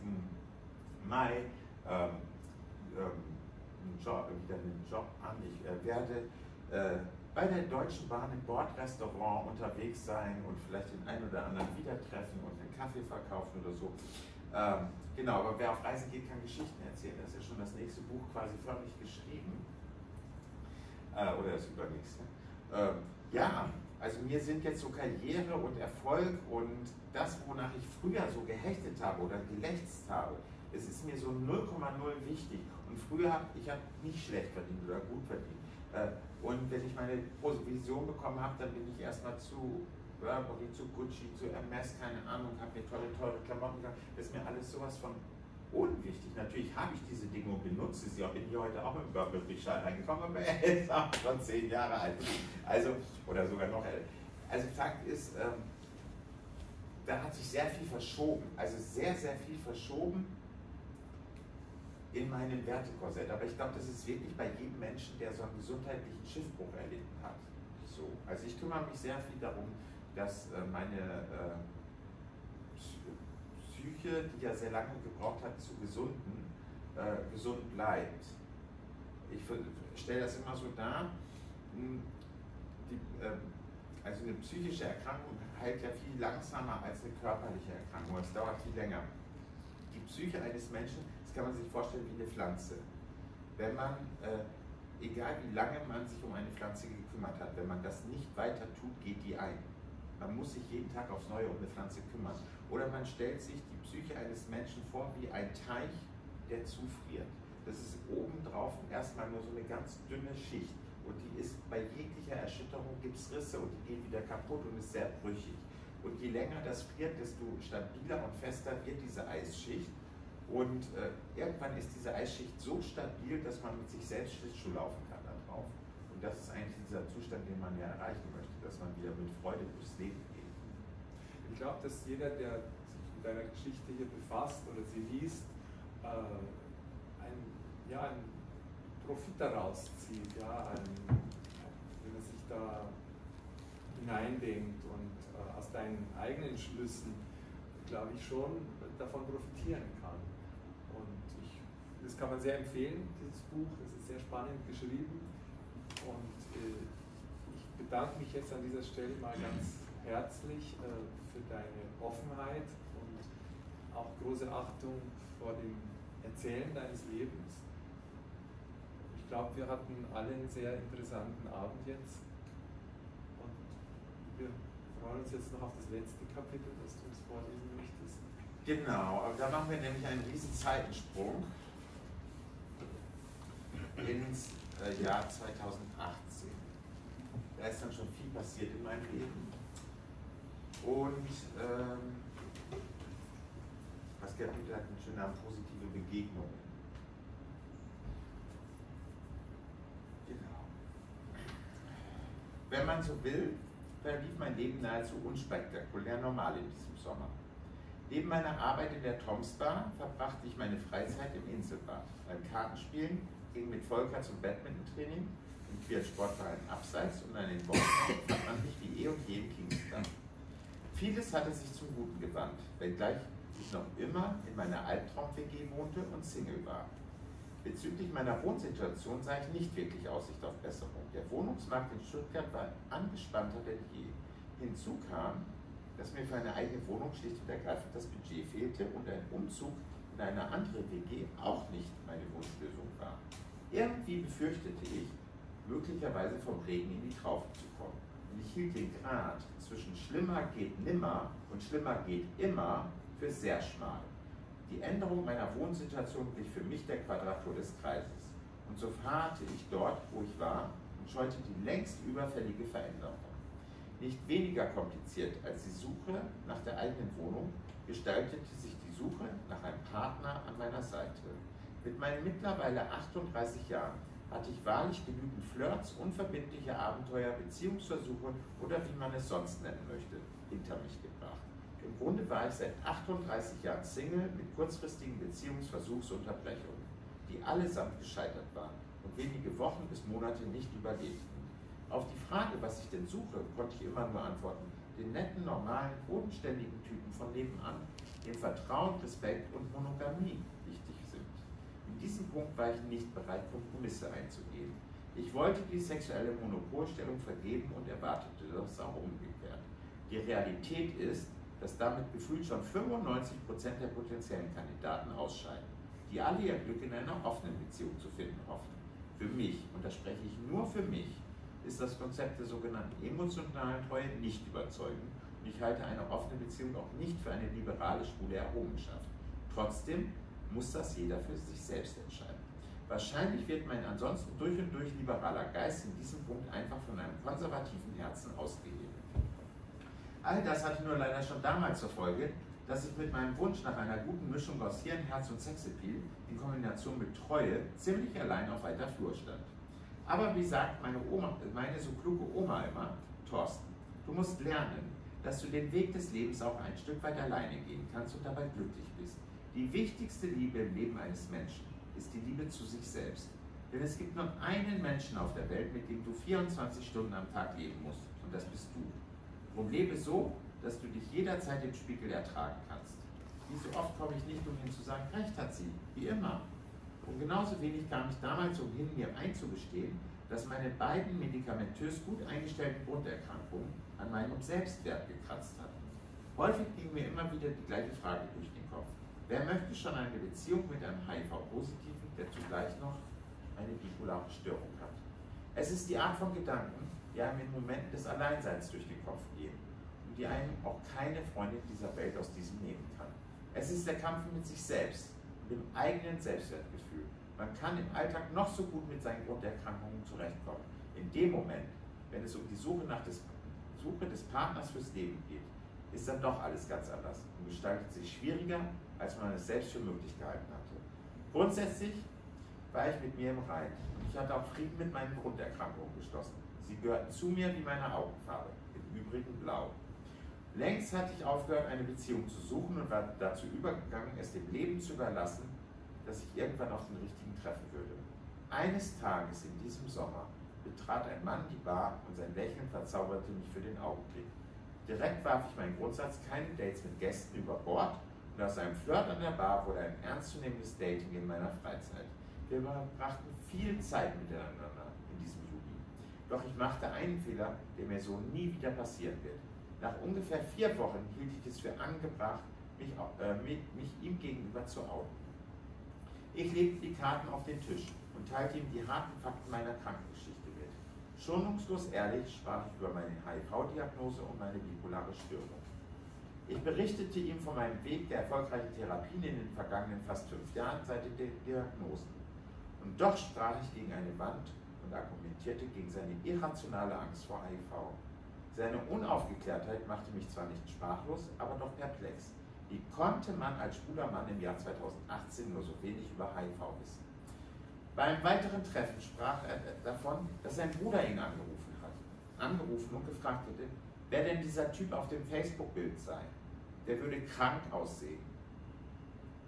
Mai ähm, ähm, einen Job, wieder einen Job an. Ich äh, werde äh, bei der Deutschen Bahn im Bordrestaurant unterwegs sein und vielleicht den einen oder anderen wieder treffen und einen Kaffee verkaufen oder so. Ähm, genau, aber wer auf Reisen geht, kann Geschichten erzählen. Das ist ja schon das nächste Buch quasi förmlich geschrieben. Äh, oder das übernächste. Ähm, ja, also mir sind jetzt so Karriere und Erfolg und das, wonach ich früher so gehechtet habe oder gelächzt habe, es ist mir so 0,0 wichtig. Und früher habe ich hab nicht schlecht verdient oder gut verdient. Äh, und wenn ich meine Vision bekommen habe, dann bin ich erstmal zu Burberry, zu Gucci, zu Hermes, keine Ahnung, habe mir tolle, teure Klamotten gehabt. Das ist mir alles sowas von unwichtig. Natürlich habe ich diese Dinge und benutze sie. Ich bin hier heute auch mit dem Burberry-Schein reingekommen, aber er ist auch schon zehn Jahre alt. Also, oder sogar noch älter. Also Fakt ist, ähm, da hat sich sehr viel verschoben. Also sehr, sehr viel verschoben in meinem Wertekorsett. Aber ich glaube, das ist wirklich bei jedem Menschen, der so einen gesundheitlichen Schiffbruch erlitten hat. So. Also ich kümmere mich sehr viel darum, dass äh, meine äh, Psyche, die ja sehr lange gebraucht hat zu gesunden, äh, gesund bleibt. Ich stelle das immer so dar, hm, die, ähm, also eine psychische Erkrankung heilt ja viel langsamer als eine körperliche Erkrankung. Es dauert viel länger. Die Psyche eines Menschen kann man sich vorstellen wie eine Pflanze. Wenn man, äh, egal wie lange man sich um eine Pflanze gekümmert hat, wenn man das nicht weiter tut, geht die ein. Man muss sich jeden Tag aufs Neue um eine Pflanze kümmern. Oder man stellt sich die Psyche eines Menschen vor wie ein Teich, der zufriert. Das ist obendrauf erstmal nur so eine ganz dünne Schicht. Und die ist bei jeglicher Erschütterung gibt es Risse und die geht wieder kaputt und ist sehr brüchig. Und je länger das friert, desto stabiler und fester wird diese Eisschicht. Und äh, irgendwann ist diese Eisschicht so stabil, dass man mit sich selbst Schlittschuh laufen kann da drauf. Und das ist eigentlich dieser Zustand, den man ja erreichen möchte, dass man wieder mit Freude durchs Leben geht. Ich glaube, dass jeder, der sich mit deiner Geschichte hier befasst oder sie liest, äh, ein, ja, einen Profit daraus zieht, ja, ein, wenn er sich da hineindenkt und äh, aus deinen eigenen Schlüssen, glaube ich, schon davon profitieren kann das kann man sehr empfehlen, dieses Buch. Es ist sehr spannend geschrieben. Und äh, ich bedanke mich jetzt an dieser Stelle mal ganz herzlich äh, für deine Offenheit und auch große Achtung vor dem Erzählen deines Lebens. Ich glaube, wir hatten alle einen sehr interessanten Abend jetzt. Und wir freuen uns jetzt noch auf das letzte Kapitel, das du uns vorlesen möchtest. Genau, aber da machen wir nämlich einen riesen Zeitensprung ins äh, Jahr 2018. Da ist dann schon viel passiert in meinem Leben. Und ähm, Pascal Peter hat einen schönen Namen, positive Begegnungen. Genau. Wenn man so will, verlief mein Leben nahezu unspektakulär normal in diesem Sommer. Neben meiner Arbeit in der Tomsbar verbrachte ich meine Freizeit im Inselbad. Beim Kartenspielen ging mit Volker zum Badmintontraining, im Queersportverein Abseits und an den Wochenenden fand man mich wie eh und je in Kingston. Vieles hatte sich zum Guten gewandt, wenngleich ich noch immer in meiner Albtraum-WG wohnte und Single war. Bezüglich meiner Wohnsituation sah ich nicht wirklich Aussicht auf Besserung. Der Wohnungsmarkt in Stuttgart war angespannter denn je. Hinzu kam, dass mir für eine eigene Wohnung schlicht und ergreifend das Budget fehlte und ein Umzug in eine andere WG auch nicht meine Wunschlösung war. Irgendwie befürchtete ich, möglicherweise vom Regen in die Traufe zu kommen. Und ich hielt den Grad zwischen schlimmer geht nimmer und schlimmer geht immer für sehr schmal. Die Änderung meiner Wohnsituation glich für mich der Quadratur des Kreises. Und so verharrte ich dort, wo ich war, und scheute die längst überfällige Veränderung. Nicht weniger kompliziert als die Suche nach der eigenen Wohnung gestaltete sich die Suche nach einem Partner an meiner Seite. Mit meinen mittlerweile 38 Jahren hatte ich wahrlich genügend Flirts, unverbindliche Abenteuer, Beziehungsversuche oder wie man es sonst nennen möchte, hinter mich gebracht. Im Grunde war ich seit 38 Jahren Single mit kurzfristigen Beziehungsversuchsunterbrechungen, die allesamt gescheitert waren und wenige Wochen bis Monate nicht überlebten. Auf die Frage, was ich denn suche, konnte ich immer nur antworten, den netten, normalen, bodenständigen Typen von nebenan, dem Vertrauen, Respekt und Monogamie diesem Punkt war ich nicht bereit, Kompromisse einzugehen. Ich wollte die sexuelle Monopolstellung vergeben und erwartete das auch umgekehrt. Die Realität ist, dass damit gefühlt schon 95% der potenziellen Kandidaten ausscheiden, die alle ihr Glück in einer offenen Beziehung zu finden hoffen. Für mich, und da spreche ich nur für mich, ist das Konzept der sogenannten emotionalen Treue nicht überzeugend und ich halte eine offene Beziehung auch nicht für eine liberale schwule Errungenschaft. Trotzdem muss das jeder für sich selbst entscheiden. Wahrscheinlich wird mein ansonsten durch und durch liberaler Geist in diesem Punkt einfach von einem konservativen Herzen ausgehebelt. All das hatte nur leider schon damals zur Folge, dass ich mit meinem Wunsch nach einer guten Mischung aus Hirn, Herz und Sexappeal in Kombination mit Treue ziemlich allein auf weiter Flur stand. Aber wie sagt meine, Oma, meine so kluge Oma immer, Thorsten, du musst lernen, dass du den Weg des Lebens auch ein Stück weit alleine gehen kannst und dabei glücklich bist. Die wichtigste Liebe im Leben eines Menschen ist die Liebe zu sich selbst. Denn es gibt nur einen Menschen auf der Welt, mit dem du 24 Stunden am Tag leben musst. Und das bist du. Drum lebe so, dass du dich jederzeit im Spiegel ertragen kannst. Wie so oft komme ich nicht umhin zu sagen, recht hat sie, wie immer. Und genauso wenig kam ich damals umhin, mir einzugestehen, dass meine beiden medikamentös gut eingestellten Grunderkrankungen an meinem Selbstwert gekratzt hatten. Häufig ging mir immer wieder die gleiche Frage durch den. Wer möchte schon eine Beziehung mit einem HIV-Positiven, der zugleich noch eine bipolare Störung hat? Es ist die Art von Gedanken, die einem in Momenten des Alleinseins durch den Kopf gehen und die einem auch keine Freundin dieser Welt aus diesem nehmen kann. Es ist der Kampf mit sich selbst und dem eigenen Selbstwertgefühl. Man kann im Alltag noch so gut mit seinen Grunderkrankungen zurechtkommen. In dem Moment, wenn es um die Suche nach des, Suche des Partners fürs Leben geht, ist dann doch alles ganz anders und gestaltet sich schwieriger, als man es selbst für möglich gehalten hatte. Grundsätzlich war ich mit mir im Reinen und ich hatte auch Frieden mit meinen Grunderkrankungen geschlossen. Sie gehörten zu mir wie meine Augenfarbe, im Übrigen blau. Längst hatte ich aufgehört, eine Beziehung zu suchen und war dazu übergegangen, es dem Leben zu überlassen, dass ich irgendwann auf den richtigen treffen würde. Eines Tages in diesem Sommer betrat ein Mann die Bar und sein Lächeln verzauberte mich für den Augenblick. Direkt warf ich meinen Grundsatz, keine Dates mit Gästen über Bord und aus einem Flirt an der Bar wurde ein ernstzunehmendes Dating in meiner Freizeit. Wir verbrachten viel Zeit miteinander doch ich machte einen Fehler, der mir so nie wieder passieren wird. Nach ungefähr vier Wochen hielt ich es für angebracht, mich, äh, mich ihm gegenüber zu outen. Ich legte die Karten auf den Tisch und teilte ihm die harten Fakten meiner Krankengeschichte mit. Schonungslos ehrlich sprach ich über meine HIV-Diagnose und meine bipolare Störung. Ich berichtete ihm von meinem Weg der erfolgreichen Therapien in den vergangenen fast fünf Jahren seit den Diagnosen. Und doch sprach ich gegen eine Wand und argumentierte gegen seine irrationale Angst vor HIV. Seine Unaufgeklärtheit machte mich zwar nicht sprachlos, aber doch perplex. Wie konnte man als schwuler Mann im Jahr 2018 nur so wenig über HIV wissen? Beim weiteren Treffen sprach er davon, dass sein Bruder ihn angerufen hat. Angerufen und gefragt hätte, wer denn dieser Typ auf dem Facebook-Bild sei. Der würde krank aussehen.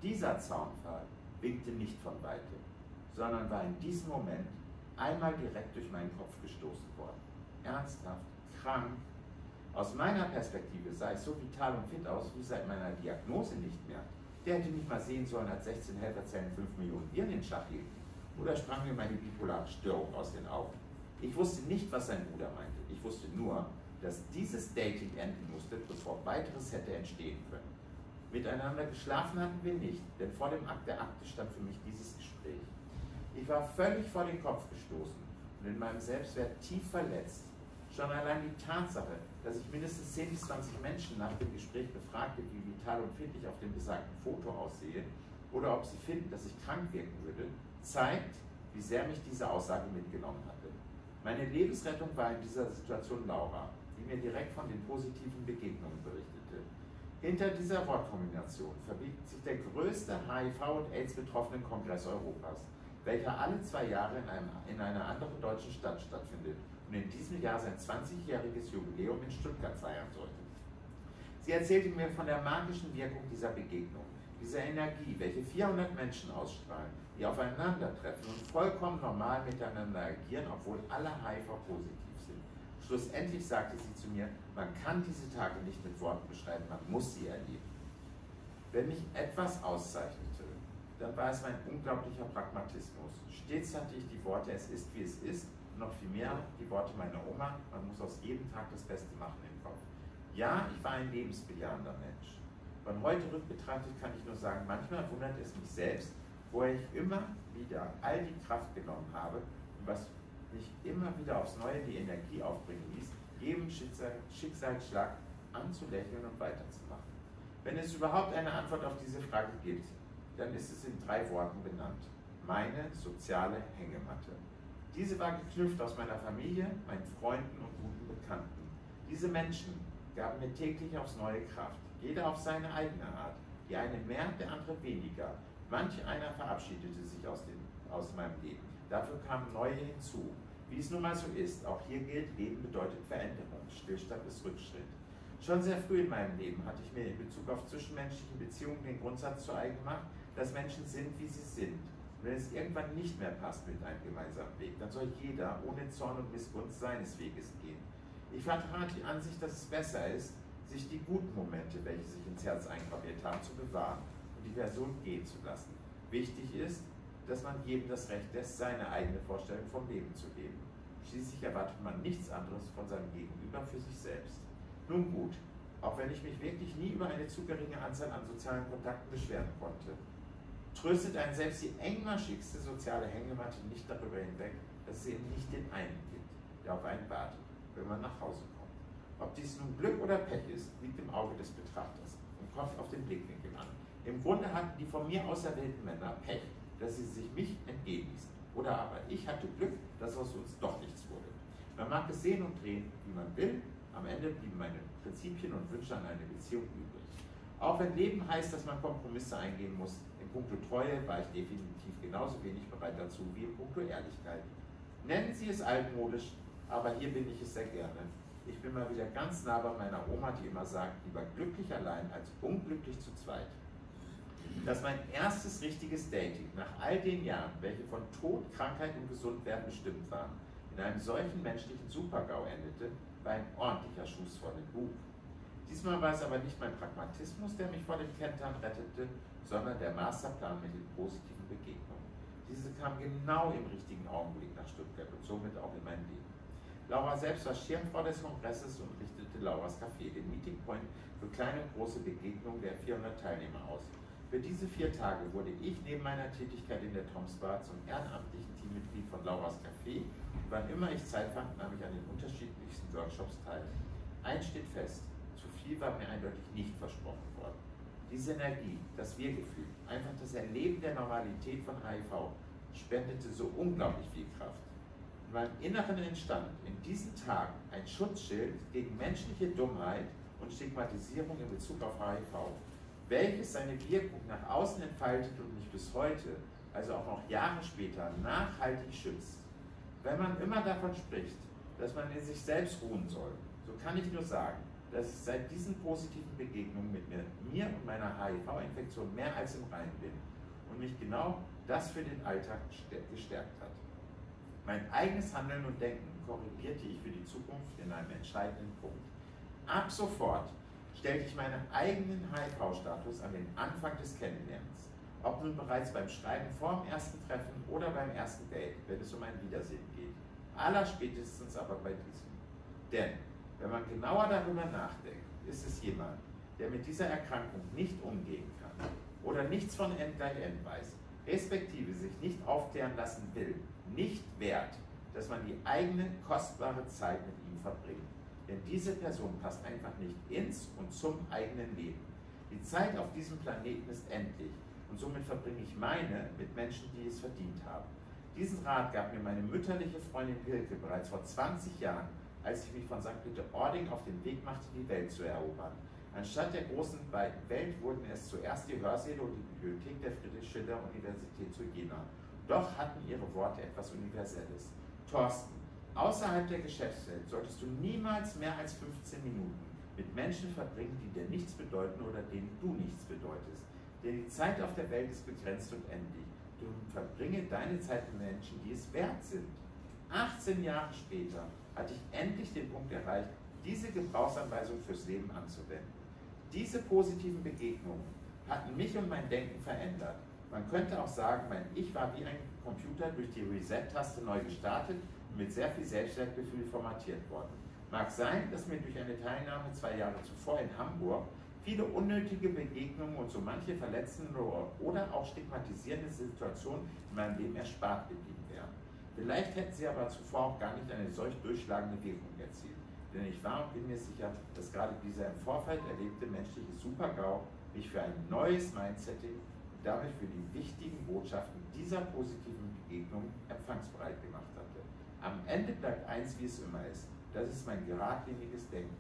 Dieser Zaunpfahl winkte nicht von weitem, sondern war in diesem Moment einmal direkt durch meinen Kopf gestoßen worden. Ernsthaft, krank. Aus meiner Perspektive sah ich so vital und fit aus wie seit meiner Diagnose nicht mehr. Der hätte nicht mal sehen sollen, als 16 Helferzellen 5 Millionen Viren in Schach hielten. Oder sprang mir meine bipolare Störung aus den Augen. Ich wusste nicht, was sein Bruder meinte. Ich wusste nur, dass dieses Dating enden musste, bevor weiteres hätte entstehen können. Miteinander geschlafen hatten wir nicht, denn vor dem Akt der Akte stand für mich dieses Gespräch. Ich war völlig vor den Kopf gestoßen und in meinem Selbstwert tief verletzt. Schon allein die Tatsache, dass ich mindestens 10 bis 20 Menschen nach dem Gespräch befragte, wie vital und fit ich auf dem besagten Foto aussehe oder ob sie finden, dass ich krank wirken würde, zeigt, wie sehr mich diese Aussage mitgenommen hatte. Meine Lebensrettung war in dieser Situation Laura, die mir direkt von den positiven Begegnungen berichtete. Hinter dieser Wortkombination verbirgt sich der größte HIV- und AIDS-betroffenen Kongress Europas, welcher alle zwei Jahre in, einem, in einer anderen deutschen Stadt stattfindet und in diesem Jahr sein 20-jähriges Jubiläum in Stuttgart feiern sollte. Sie erzählte mir von der magischen Wirkung dieser Begegnung, dieser Energie, welche 400 Menschen ausstrahlen, die aufeinandertreffen und vollkommen normal miteinander agieren, obwohl alle HIV-positiv Schlussendlich sagte sie zu mir, man kann diese Tage nicht mit Worten beschreiben, man muss sie erleben. Wenn mich etwas auszeichnete, dann war es mein unglaublicher Pragmatismus. Stets hatte ich die Worte, es ist wie es ist, und noch viel mehr die Worte meiner Oma, man muss aus jedem Tag das Beste machen im Kopf. Ja, ich war ein lebensbejahender Mensch. Von heute rück betrachtet kann ich nur sagen, manchmal wundert es mich selbst, woher ich immer wieder all die Kraft genommen habe, was mich immer wieder aufs Neue die Energie aufbringen ließ, jedem Schicksalsschlag anzulächeln und weiterzumachen. Wenn es überhaupt eine Antwort auf diese Frage gibt, dann ist es in drei Worten benannt. Meine soziale Hängematte. Diese war geknüpft aus meiner Familie, meinen Freunden und guten Bekannten. Diese Menschen gaben mir täglich aufs neue Kraft, jeder auf seine eigene Art, die eine mehr, der andere weniger. Manch einer verabschiedete sich aus, dem, aus meinem Leben. Dafür kamen neue hinzu. Wie es nun mal so ist, auch hier gilt, Leben bedeutet Veränderung, Stillstand ist Rückschritt. Schon sehr früh in meinem Leben hatte ich mir in Bezug auf zwischenmenschliche Beziehungen den Grundsatz zu eigen gemacht, dass Menschen sind, wie sie sind. Und wenn es irgendwann nicht mehr passt mit einem gemeinsamen Weg, dann soll jeder ohne Zorn und Missgunst seines Weges gehen. Ich vertrate die Ansicht, dass es besser ist, sich die guten Momente, welche sich ins Herz eingraviert haben, zu bewahren und die Person gehen zu lassen. Wichtig ist, dass man jedem das Recht lässt, seine eigene Vorstellung vom Leben zu leben. Schließlich erwartet man nichts anderes von seinem Gegenüber für sich selbst. Nun gut, auch wenn ich mich wirklich nie über eine zu geringe Anzahl an sozialen Kontakten beschweren konnte, tröstet einen selbst die engmaschigste soziale Hängematte nicht darüber hinweg, dass es eben nicht den einen gibt, der auf einen wartet, wenn man nach Hause kommt. Ob dies nun Glück oder Pech ist, liegt im Auge des Betrachters und kommt auf den Blickwinkel an. Im Grunde hatten die von mir auserwählten Männer Pech, dass sie sich mich entgehen ließen. Oder aber ich hatte Glück, dass aus uns doch nichts wurde. Man mag es sehen und drehen, wie man will. Am Ende blieben meine Prinzipien und Wünsche an eine Beziehung übrig. Auch wenn Leben heißt, dass man Kompromisse eingehen muss, in puncto Treue war ich definitiv genauso wenig bereit dazu wie in puncto Ehrlichkeit. Nennen Sie es altmodisch, aber hier bin ich es sehr gerne. Ich bin mal wieder ganz nah bei meiner Oma, die immer sagt, lieber glücklich allein als unglücklich zu zweit dass mein erstes richtiges Dating nach all den Jahren, welche von Tod, Krankheit und Gesundwerden bestimmt waren, in einem solchen menschlichen Supergau endete, war ein ordentlicher Schuss vor dem Buch. Diesmal war es aber nicht mein Pragmatismus, der mich vor dem Kentern rettete, sondern der Masterplan mit den positiven Begegnungen. Diese kam genau im richtigen Augenblick nach Stuttgart und somit auch in mein Leben. Laura selbst war Schirmfrau des Kongresses und richtete Lauras Café, den Meeting Point für kleine und große Begegnungen der 400 Teilnehmer aus. Für diese vier Tage wurde ich neben meiner Tätigkeit in der Toms Bar zum ehrenamtlichen Teammitglied von Lauras Café und wann immer ich Zeit fand, nahm ich an den unterschiedlichsten Workshops teil. Eins steht fest, zu viel war mir eindeutig nicht versprochen worden. Diese Energie, das Wir-Gefühl, einfach das Erleben der Normalität von HIV spendete so unglaublich viel Kraft. In meinem Inneren entstand in diesen Tagen ein Schutzschild gegen menschliche Dummheit und Stigmatisierung in Bezug auf HIV welches seine Wirkung nach außen entfaltet und mich bis heute, also auch noch Jahre später, nachhaltig schützt. Wenn man immer davon spricht, dass man in sich selbst ruhen soll, so kann ich nur sagen, dass ich seit diesen positiven Begegnungen mit mir, mir und meiner HIV-Infektion mehr als im Reinen bin und mich genau das für den Alltag gestärkt hat. Mein eigenes Handeln und Denken korrigierte ich für die Zukunft in einem entscheidenden Punkt. Ab sofort stellte ich meinen eigenen HIV-Status an den Anfang des Kennenlernens. Ob nun bereits beim Schreiben vor dem ersten Treffen oder beim ersten Date, wenn es um ein Wiedersehen geht. Allerspätestens aber bei diesem. Denn, wenn man genauer darüber nachdenkt, ist es jemand, der mit dieser Erkrankung nicht umgehen kann oder nichts von End-End weiß, respektive sich nicht aufklären lassen will, nicht wert, dass man die eigene kostbare Zeit mit ihm verbringt. Denn diese Person passt einfach nicht ins und zum eigenen Leben. Die Zeit auf diesem Planeten ist endlich und somit verbringe ich meine mit Menschen, die es verdient haben. Diesen Rat gab mir meine mütterliche Freundin Hilke bereits vor 20 Jahren, als ich mich von St. Peter-Ording auf den Weg machte, die Welt zu erobern. Anstatt der großen weiten Welt wurden es zuerst die Hörsäle und die Bibliothek der Friedrich-Schiller-Universität zu Jena. Doch hatten ihre Worte etwas Universelles. Thorsten, außerhalb der Geschäftswelt solltest du niemals mehr als 15 Minuten mit Menschen verbringen, die dir nichts bedeuten oder denen du nichts bedeutest. Denn die Zeit auf der Welt ist begrenzt und endlich. Du verbringe deine Zeit mit Menschen, die es wert sind. 18 Jahre später hatte ich endlich den Punkt erreicht, diese Gebrauchsanweisung fürs Leben anzuwenden. Diese positiven Begegnungen hatten mich und mein Denken verändert. Man könnte auch sagen, mein Ich war wie ein Computer durch die Reset-Taste neu gestartet mit sehr viel Selbstwertgefühl formatiert worden. Mag sein, dass mir durch eine Teilnahme zwei Jahre zuvor in Hamburg viele unnötige Begegnungen und so manche verletzende oder auch stigmatisierende Situationen in meinem Leben erspart geblieben wären. Vielleicht hätten sie aber zuvor auch gar nicht eine solch durchschlagende Wirkung erzielt. Denn ich war und bin mir sicher, dass gerade dieser im Vorfeld erlebte menschliche Supergau mich für ein neues Mindsetting und damit für die wichtigen Botschaften dieser positiven Begegnung empfangsbereit gemacht hatte. Am Ende bleibt eins, wie es immer ist. Das ist mein geradliniges Denken.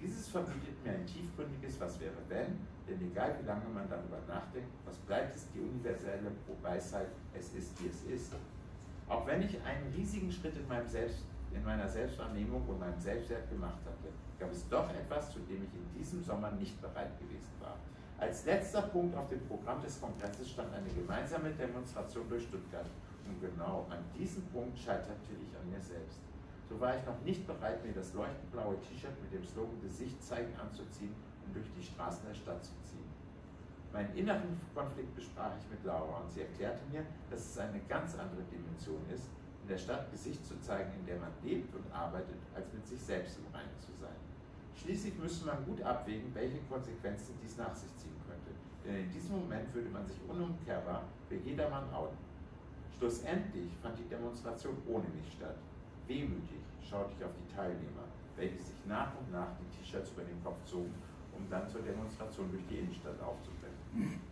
Dieses verbietet mir ein tiefgründiges Was wäre wenn, denn egal wie lange man darüber nachdenkt, was bleibt, ist die universelle Weisheit, es ist wie es ist. Auch wenn ich einen riesigen Schritt in, meinem Selbst, in meiner Selbstwahrnehmung und meinem Selbstwert gemacht hatte, gab es doch etwas, zu dem ich in diesem Sommer nicht bereit gewesen war. Als letzter Punkt auf dem Programm des Kongresses stand eine gemeinsame Demonstration durch Stuttgart. Und genau an diesem Punkt scheiterte ich an mir selbst. So war ich noch nicht bereit, mir das leuchtend blaue T-Shirt mit dem Slogan Gesicht zeigen anzuziehen und durch die Straßen der Stadt zu ziehen. Meinen inneren Konflikt besprach ich mit Laura und sie erklärte mir, dass es eine ganz andere Dimension ist, in der Stadt Gesicht zu zeigen, in der man lebt und arbeitet, als mit sich selbst im Reinen zu sein. Schließlich müsste man gut abwägen, welche Konsequenzen dies nach sich ziehen könnte, denn in diesem Moment würde man sich unumkehrbar für jedermann outen. Schlussendlich fand die Demonstration ohne mich statt. Wehmütig schaute ich auf die Teilnehmer, welche sich nach und nach die T-Shirts über den Kopf zogen, um dann zur Demonstration durch die Innenstadt aufzubrechen.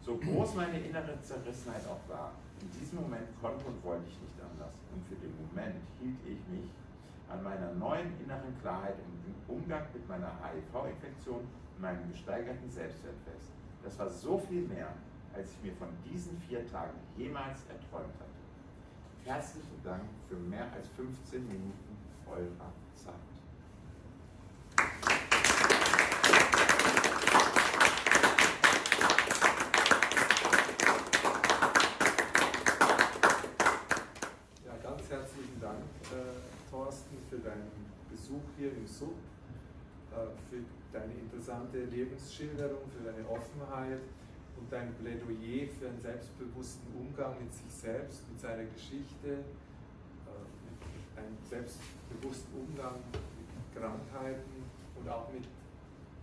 So groß meine innere Zerrissenheit auch war, in diesem Moment konnte und wollte ich nicht anders. Und für den Moment hielt ich mich an meiner neuen inneren Klarheit im Umgang mit meiner HIV-Infektion und meinem gesteigerten Selbstwert fest. Das war so viel mehr, als ich mir von diesen vier Tagen jemals erträumt hatte. Herzlichen Dank für mehr als 15 Minuten eurer Zeit. Ja, ganz herzlichen Dank, äh, Thorsten, für deinen Besuch hier im SUB, äh, für deine interessante Lebensschilderung, für deine Offenheit und dein Plädoyer für einen selbstbewussten Umgang mit sich selbst, mit seiner Geschichte, äh, mit einem selbstbewussten Umgang mit Krankheiten und auch mit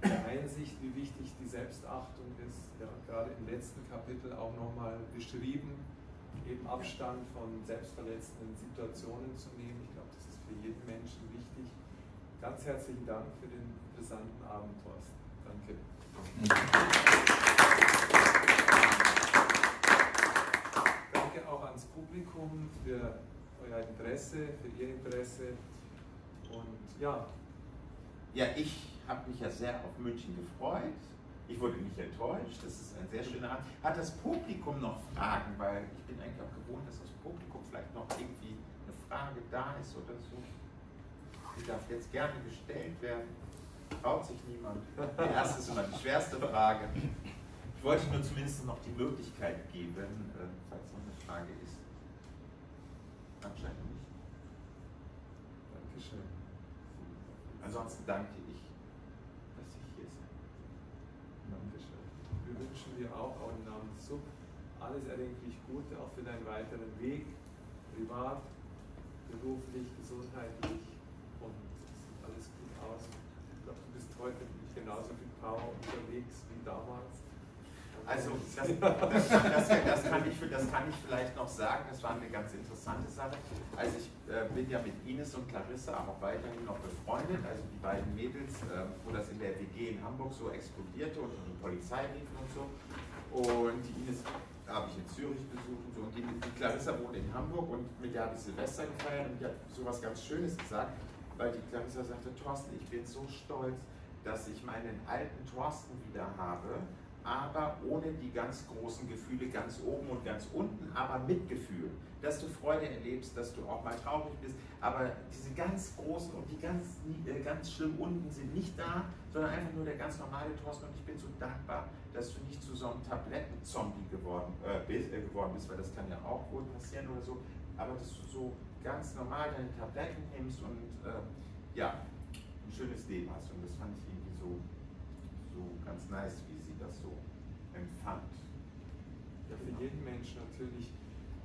der Einsicht, wie wichtig die Selbstachtung ist. Ja, gerade im letzten Kapitel auch nochmal beschrieben, eben Abstand von selbstverletzenden Situationen zu nehmen. Ich glaube, das ist für jeden Menschen wichtig. Ganz herzlichen Dank für den interessanten Abend, Thorsten. Danke. Danke auch ans Publikum für euer Interesse, für Ihr Interesse. Und ja. Ja, ich habe mich ja sehr auf München gefreut. Ich wurde nicht enttäuscht, das ist ein sehr schöner Abend. Hat das Publikum noch Fragen? Weil ich bin eigentlich auch gewohnt, dass das Publikum vielleicht noch irgendwie eine Frage da ist oder so. Die darf jetzt gerne gestellt werden. traut sich niemand. Die erste ist immer die schwerste Frage. Ich wollte nur zumindest noch die Möglichkeit geben, äh, falls noch eine Frage ist. Anscheinend nicht. Dankeschön. Ansonsten danke ich, dass ich hier sein Dankeschön. Wir wünschen dir auch, auch im Namen Sub, alles erdenklich Gute, auch für deinen weiteren Weg, privat, beruflich, gesundheitlich und es sieht alles gut aus. Ich glaube, du bist heute nicht genauso viel Power unterwegs wie damals. Also das, das, das, das, kann ich, das kann ich vielleicht noch sagen, das war eine ganz interessante Sache. Also ich äh, bin ja mit Ines und Clarissa auch weiterhin noch befreundet, also die beiden Mädels, äh, wo das in der WG in Hamburg so explodierte und die Polizei riefen und so. Und die Ines habe ich in Zürich besucht und so. Und die, die Clarissa wohnt in Hamburg und mit der habe ich Silvester gefeiert und die hat so was ganz Schönes gesagt, weil die Clarissa sagte, Thorsten, ich bin so stolz, dass ich meinen alten Thorsten wieder habe aber ohne die ganz großen Gefühle ganz oben und ganz unten, aber mit Gefühl. Dass du Freude erlebst, dass du auch mal traurig bist, aber diese ganz großen und die ganz, äh, ganz schlimm unten sind nicht da, sondern einfach nur der ganz normale Thorsten. Und ich bin so dankbar, dass du nicht zu so einem Tablettenzombie geworden, äh, bist, äh, geworden bist, weil das kann ja auch wohl passieren oder so, aber dass du so ganz normal deine Tabletten nimmst und äh, ja, ein schönes Leben hast. Und das fand ich irgendwie so, so ganz nice, wie das so empfand. Ja, für jeden Menschen natürlich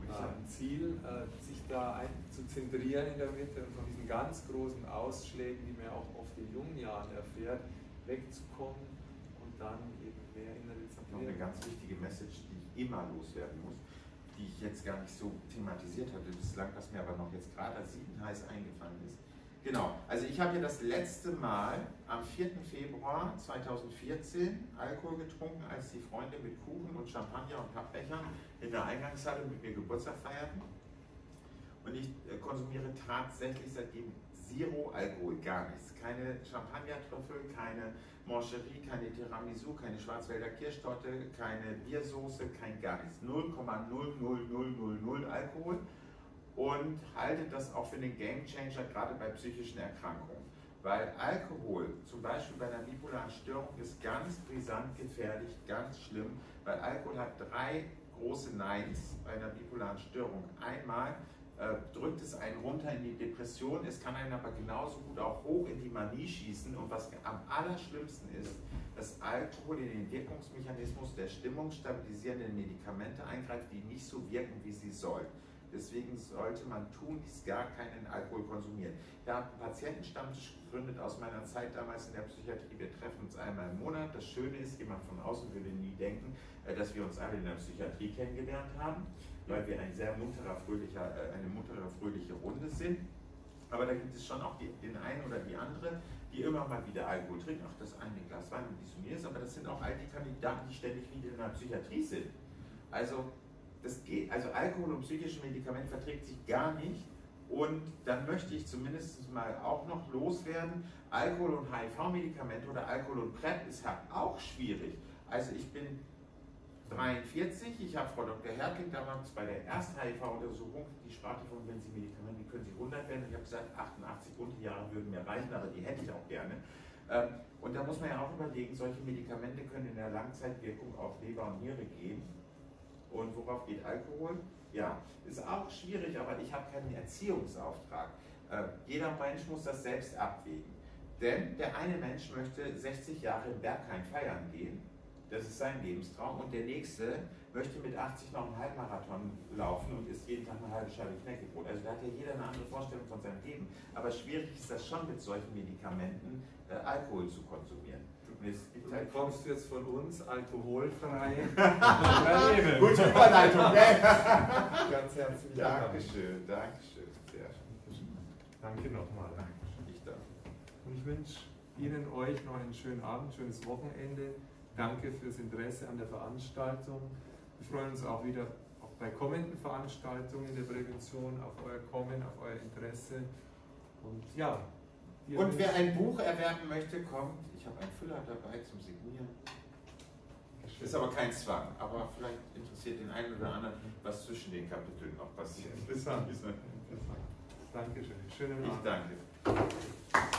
äh, ein Ziel, äh, sich da zu zentrieren in der Mitte und von diesen ganz großen Ausschlägen, die man auch oft in jungen Jahren erfährt, wegzukommen und dann eben mehr innere Noch eine ganz wichtige Message, die ich immer loswerden muss, die ich jetzt gar nicht so thematisiert hatte bislang, was mir aber noch jetzt gerade als heiß eingefallen ist Genau, also ich habe hier das letzte Mal am 4. Februar 2014 Alkohol getrunken, als die Freunde mit Kuchen und Champagner und Pappbechern in der Eingangshalle mit mir Geburtstag feierten. Und ich äh, konsumiere tatsächlich seitdem Zero Alkohol, gar nichts. Keine Champagner-Trüffel, keine Mancherie, keine Tiramisu, keine Schwarzwälder Kirschtorte, keine Biersoße, kein gar nichts. 0,00000 Alkohol und haltet das auch für den Gamechanger gerade bei psychischen Erkrankungen. Weil Alkohol, zum Beispiel bei einer bipolaren Störung, ist ganz brisant gefährlich, ganz schlimm, weil Alkohol hat drei große Neins bei einer bipolaren Störung. Einmal äh, drückt es einen runter in die Depression, es kann einen aber genauso gut auch hoch in die Manie schießen. Und was am allerschlimmsten ist, dass Alkohol in den Wirkungsmechanismus der stimmungsstabilisierenden Medikamente eingreift, die nicht so wirken, wie sie sollen. Deswegen sollte man tunlichst gar keinen Alkohol konsumieren. Ich habe einen Patientenstammtisch gegründet aus meiner Zeit damals in der Psychiatrie. Wir treffen uns einmal im Monat. Das Schöne ist, jemand von außen würde nie denken, äh, dass wir uns alle in der Psychiatrie kennengelernt haben, weil wir ein sehr munterer, fröhlicher, äh, eine muntere, fröhliche Runde sind. Aber da gibt es schon auch die, den einen oder die andere, die immer mal wieder Alkohol trinken. Ach, das eine Glas Wein und dies und jenes. Aber das sind auch all die Kandidaten, die ständig wieder in der Psychiatrie sind. Also das geht, also Alkohol und psychische Medikamente verträgt sich gar nicht. Und dann möchte ich zumindest mal auch noch loswerden, Alkohol und HIV-Medikamente oder Alkohol und PrEP ist halt auch schwierig. Also ich bin 43, ich habe Frau Dr. Herking damals bei der ersten HIV-Untersuchung, die sprach von, wenn Sie Medikamente, können Sie 100 werden. Ich habe gesagt, 88 Grundjahre würden mir reichen, aber die hätte ich auch gerne. Ähm, und da muss man ja auch überlegen, solche Medikamente können in der Langzeitwirkung auf Leber und Niere gehen. Und worauf geht Alkohol? Ja, ist auch schwierig, aber ich habe keinen Erziehungsauftrag. Äh, jeder Mensch muss das selbst abwägen. Denn der eine Mensch möchte 60 Jahre im Bergheim feiern gehen, das ist sein Lebenstraum, und der nächste möchte mit 80 noch einen Halbmarathon laufen und isst jeden Tag eine halbe Scheibe Knäckebrot. Also da hat ja jeder eine andere Vorstellung von seinem Leben. Aber schwierig ist das schon mit solchen Medikamenten, äh, Alkohol zu konsumieren. Du bekommst jetzt von uns alkoholfrei. Gute Überleitung, gell? Ganz herzlich Dankeschön, Dankeschön. Sehr schön. Danke nochmal. Ich danke. Und ich wünsche Ihnen, euch noch einen schönen Abend, schönes Wochenende. Danke fürs Interesse an der Veranstaltung. Wir freuen uns auch wieder auch bei kommenden Veranstaltungen der Prävention auf euer Kommen, auf euer Interesse. Und ja. Und wer ein Buch erwerben möchte, kommt ich habe einen Füller dabei zum Signieren. Ist aber kein Zwang, aber vielleicht interessiert den einen oder anderen, was zwischen den Kapiteln noch passiert. Interessant. Dankeschön. Schönen Abend. Ich danke.